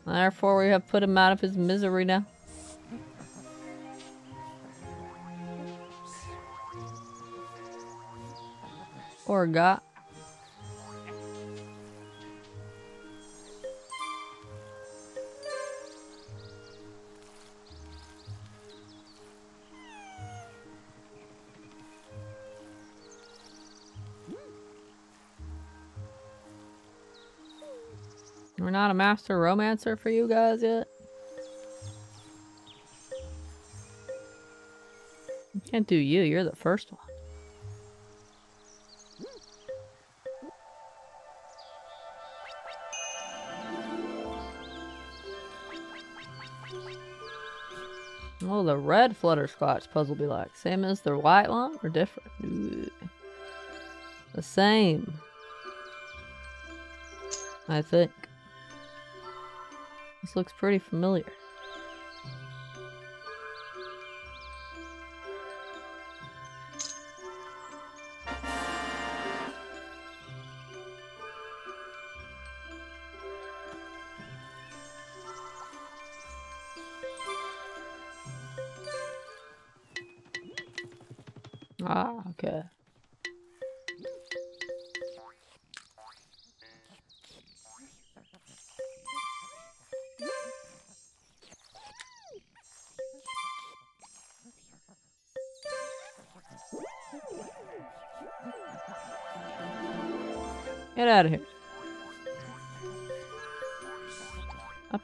Therefore we have put him out of his misery now. Poor guy. Master romancer for you guys yet? Can't do you, you're the first one. Oh, the red Flutterscotch puzzle be like? Same as the white one or different? Ooh. The same. I think. This looks pretty familiar.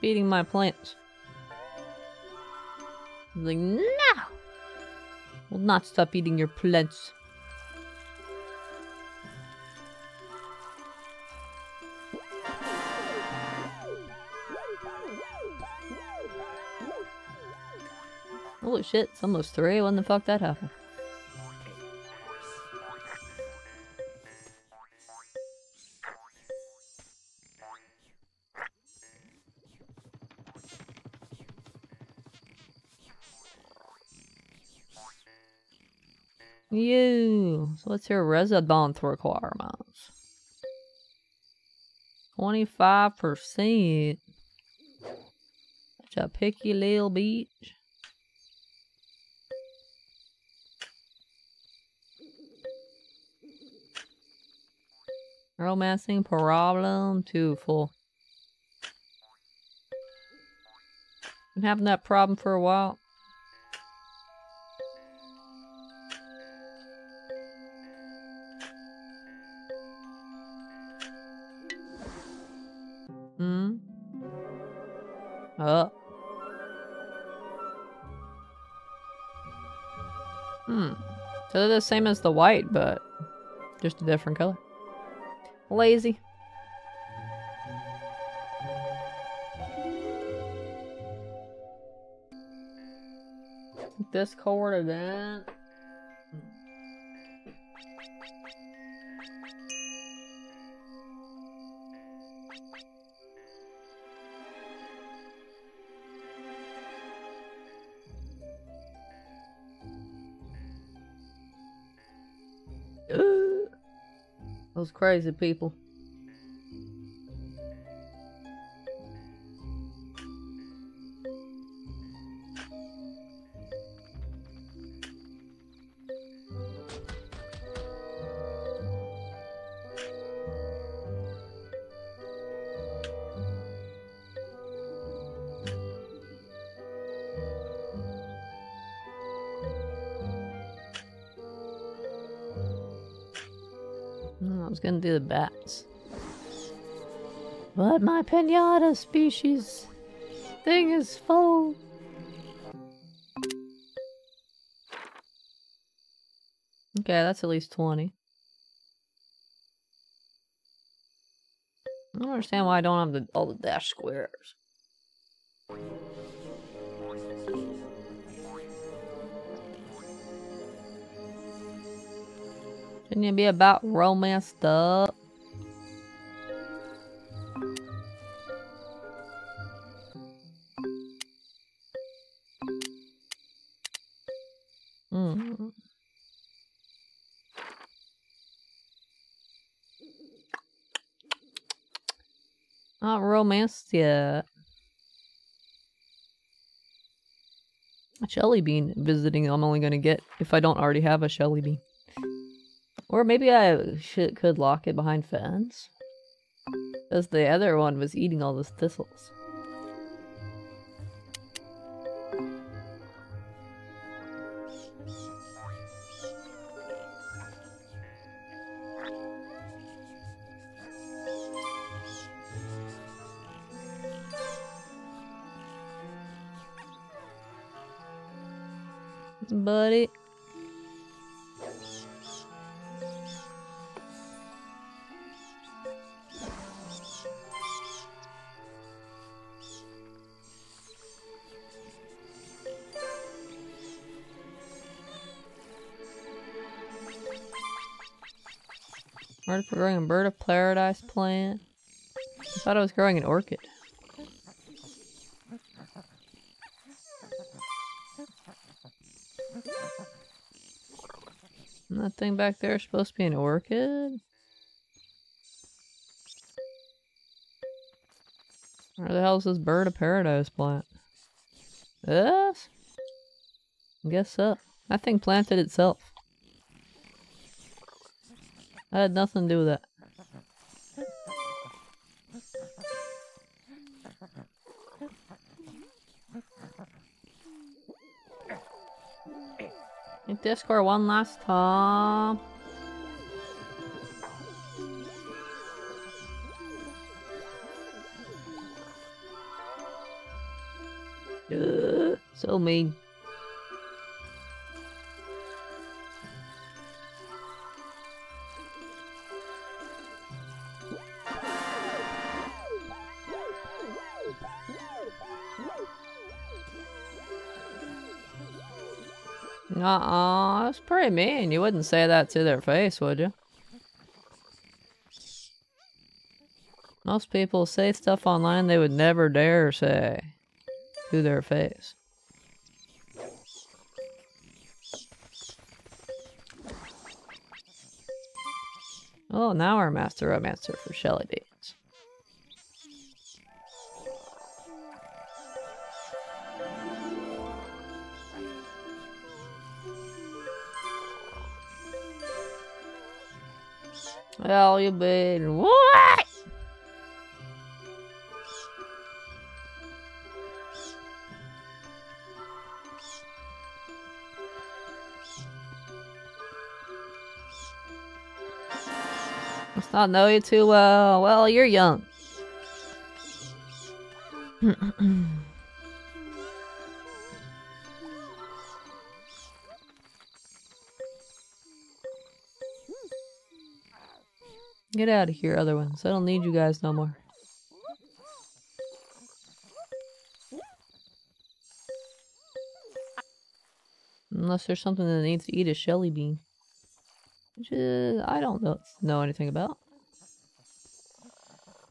Eating my plants. He's like, no! Will not stop eating your plants. Holy shit, it's almost three. When the fuck that happened? What's your residence requirements? 25%. Such a picky little beach. Romancing problem too full. Been having that problem for a while. They're the same as the white, but just a different color. Lazy. This cord crazy people. Pinata species thing is full. Okay, that's at least 20. I don't understand why I don't have the, all the dash squares. Shouldn't it be about romance stuff? Yet. A Shellybean visiting I'm only gonna get if I don't already have a Shellybean. Or maybe I should could lock it behind fence. Because the other one was eating all those thistles. Growing a bird of paradise plant. I thought I was growing an orchid. And that thing back there is supposed to be an orchid? Where the hell is this bird of paradise plant? This? Guess so. That thing planted itself. I had nothing to do with that. Hit Discord one last time. So mean. Pretty mean. You wouldn't say that to their face, would you? Most people say stuff online they would never dare say to their face. Oh, now our master romancer for Shellybeans. Well, you been what? Must not know you too well. Well, you're young. <clears throat> Get out of here, other ones. I don't need you guys no more. Unless there's something that needs to eat a Shellybean. Which is, I don't know, know anything about.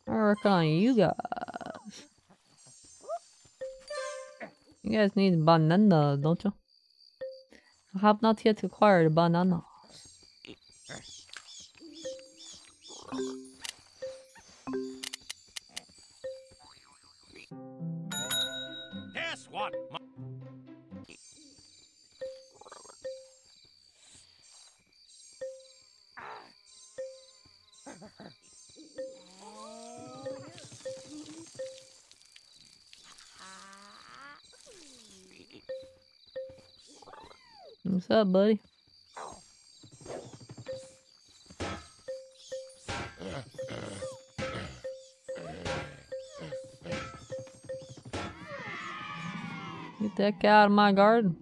I work on you guys. You guys need banana, don't you? I have not yet acquired a banana. What? My What's up, buddy? Get that guy out of my garden.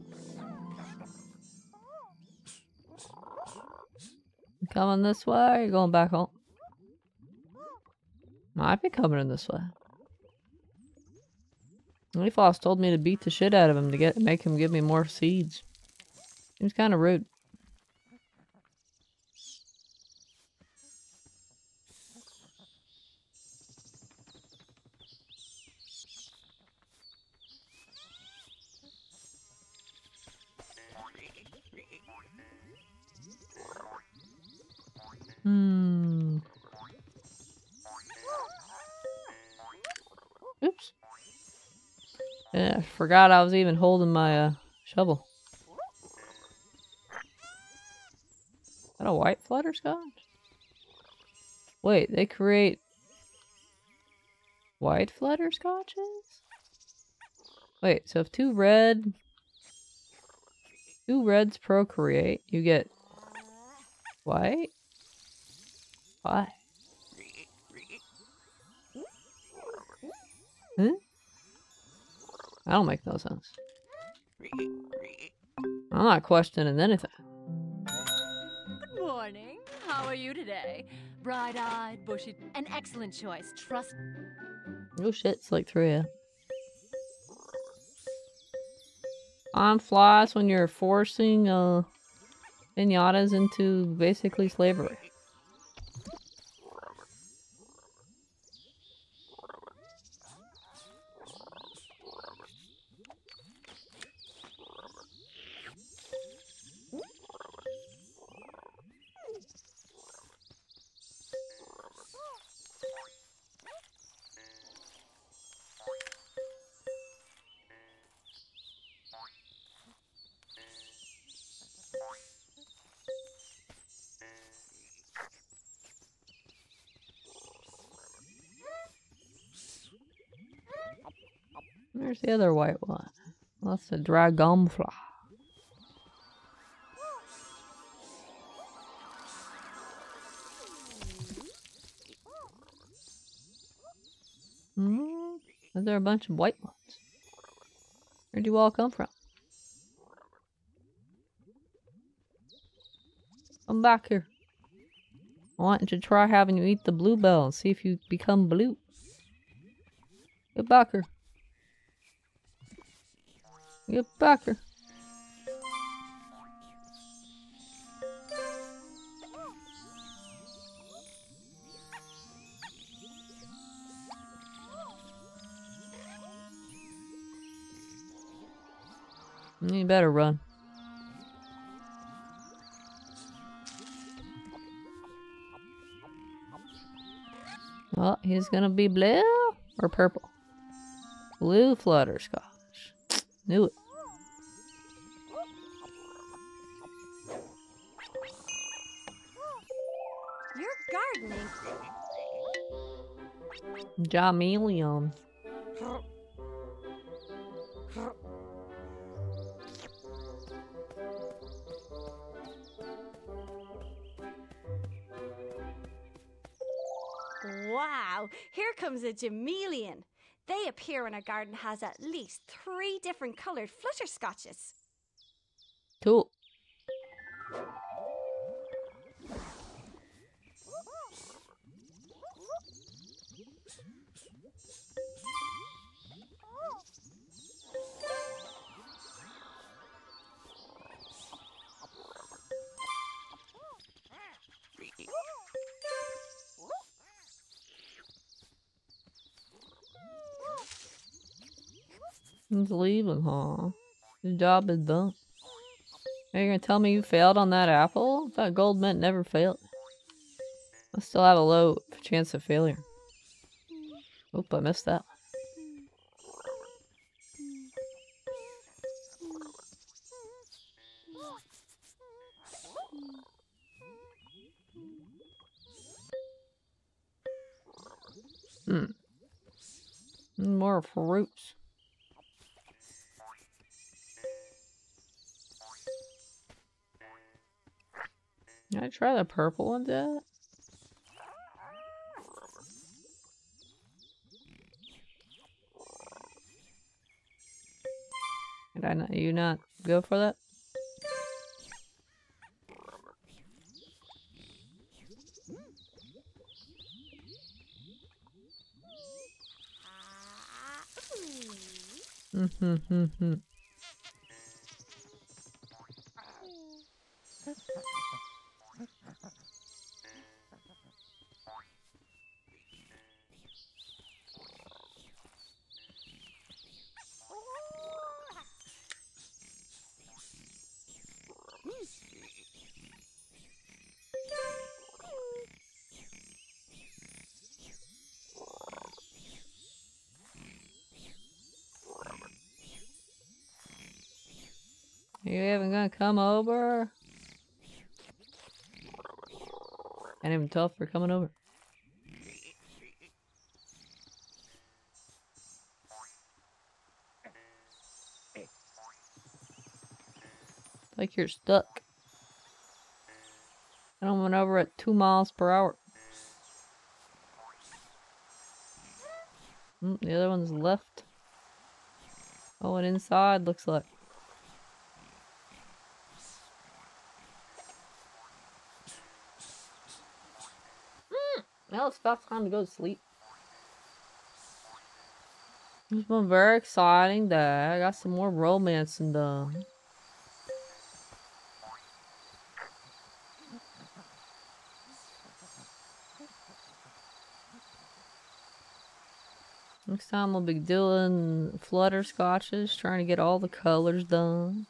Coming this way going back home? Might be coming in this way. Leafos told me to beat the shit out of him to get make him give me more seeds. Seems kind of rude. Yeah, I forgot I was even holding my uh, shovel. Is that a white flutterscotch? Wait, they create white flutterscotches? Wait, so if two red two reds procreate, you get white? Why? Huh? That'll make no sense. I I'm not questioning anything. Good morning. How are you today? Bright-eyed, bushy, an excellent choice. Trust. Oh shit, it's like 3 a.m. On flies when you're forcing uh pinatas into basically slavery. The other white one? That's a dragonfly. Hmm? Is there a bunch of white ones? Where'd you all come from? Come back here. I want to try having you eat the bluebell and see if you become blue. Get back here. Get back. You better run. Well, he's gonna be blue or purple. Blue flutterscotch. Knew it. Jameleon. Wow, here comes a chameleon. They appear when a garden has at least three different coloured flutterscotches. Cool. He's leaving, huh? Your job is done. Are you gonna tell me you failed on that apple? Thought gold mint never failed. I still have a low chance of failure. Oop, I missed that. Hmm. More fruits. Can I try the purple one yet? Did I not, you not go for that? Mm-hmm. You even gonna come over? Ain't even tough for coming over. Like you're stuck. And I went over at two miles per hour. Mm, the other one's left. Oh, and inside looks like. Well, it's about time to go to sleep. It's been very exciting day. I got some more romancing done. Next time we'll be doing flutterscotches, trying to get all the colors done.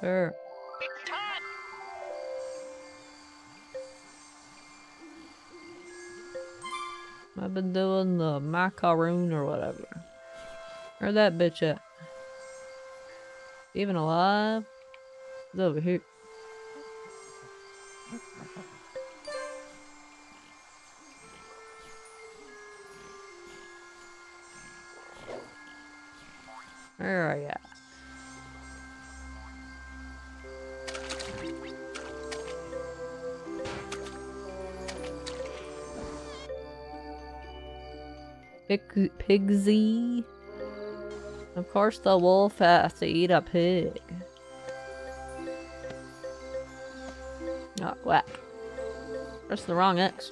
Sure. I've been doing the macaroon or whatever. Where that bitch at? Even alive? It's over here. Where are you at? Pig Pigxie. Of course the wolf has to eat a pig. Oh, whack. That's the wrong X.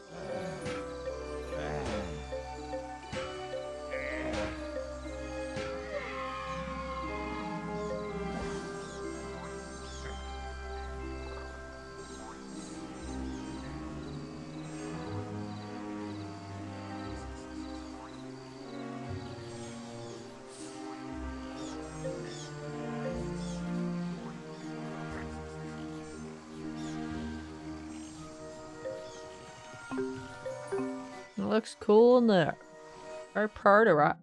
looks cool in there. Very pretty, right?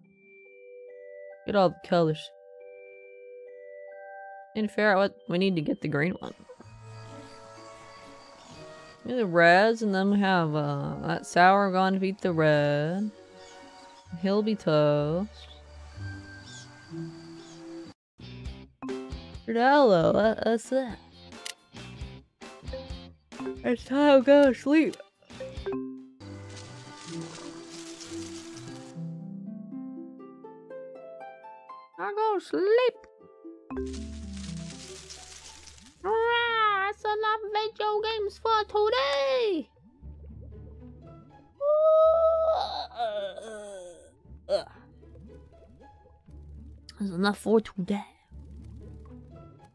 Get all the colors. To figure out what we need to get the green one. The reds, and then we have uh, that sour going to beat the red. He'll be toast. Hello, what, what's that? It's time to go to sleep. Enough for today.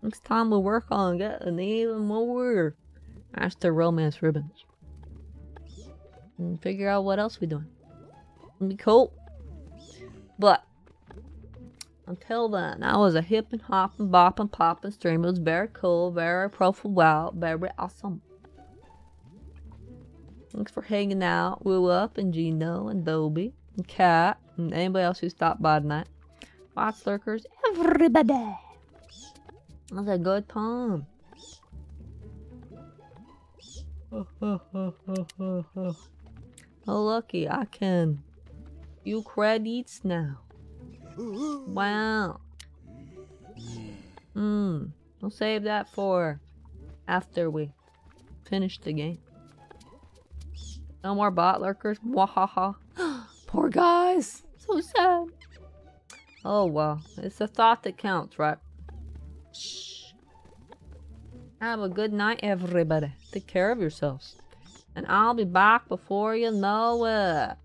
Next time we'll work on getting even more Master Romance ribbons. And figure out what else we're doing. It'll be cool. But until then, I was a hip and hop and bop and pop and stream. It was very cool, very profile, very awesome. Thanks for hanging out, Woo Up and Gino and Dobie and Cat and anybody else who stopped by tonight. Bots lurkers, everybody. That's a good time. oh, lucky I can. You credits now. Wow. Hmm. We'll save that for after we finish the game. No more bot lurkers. Wahaha. <gasps> Poor guys. So sad. Oh well. It's the thought that counts, right? Shh. Have a good night, everybody. Take care of yourselves. And I'll be back before you know it.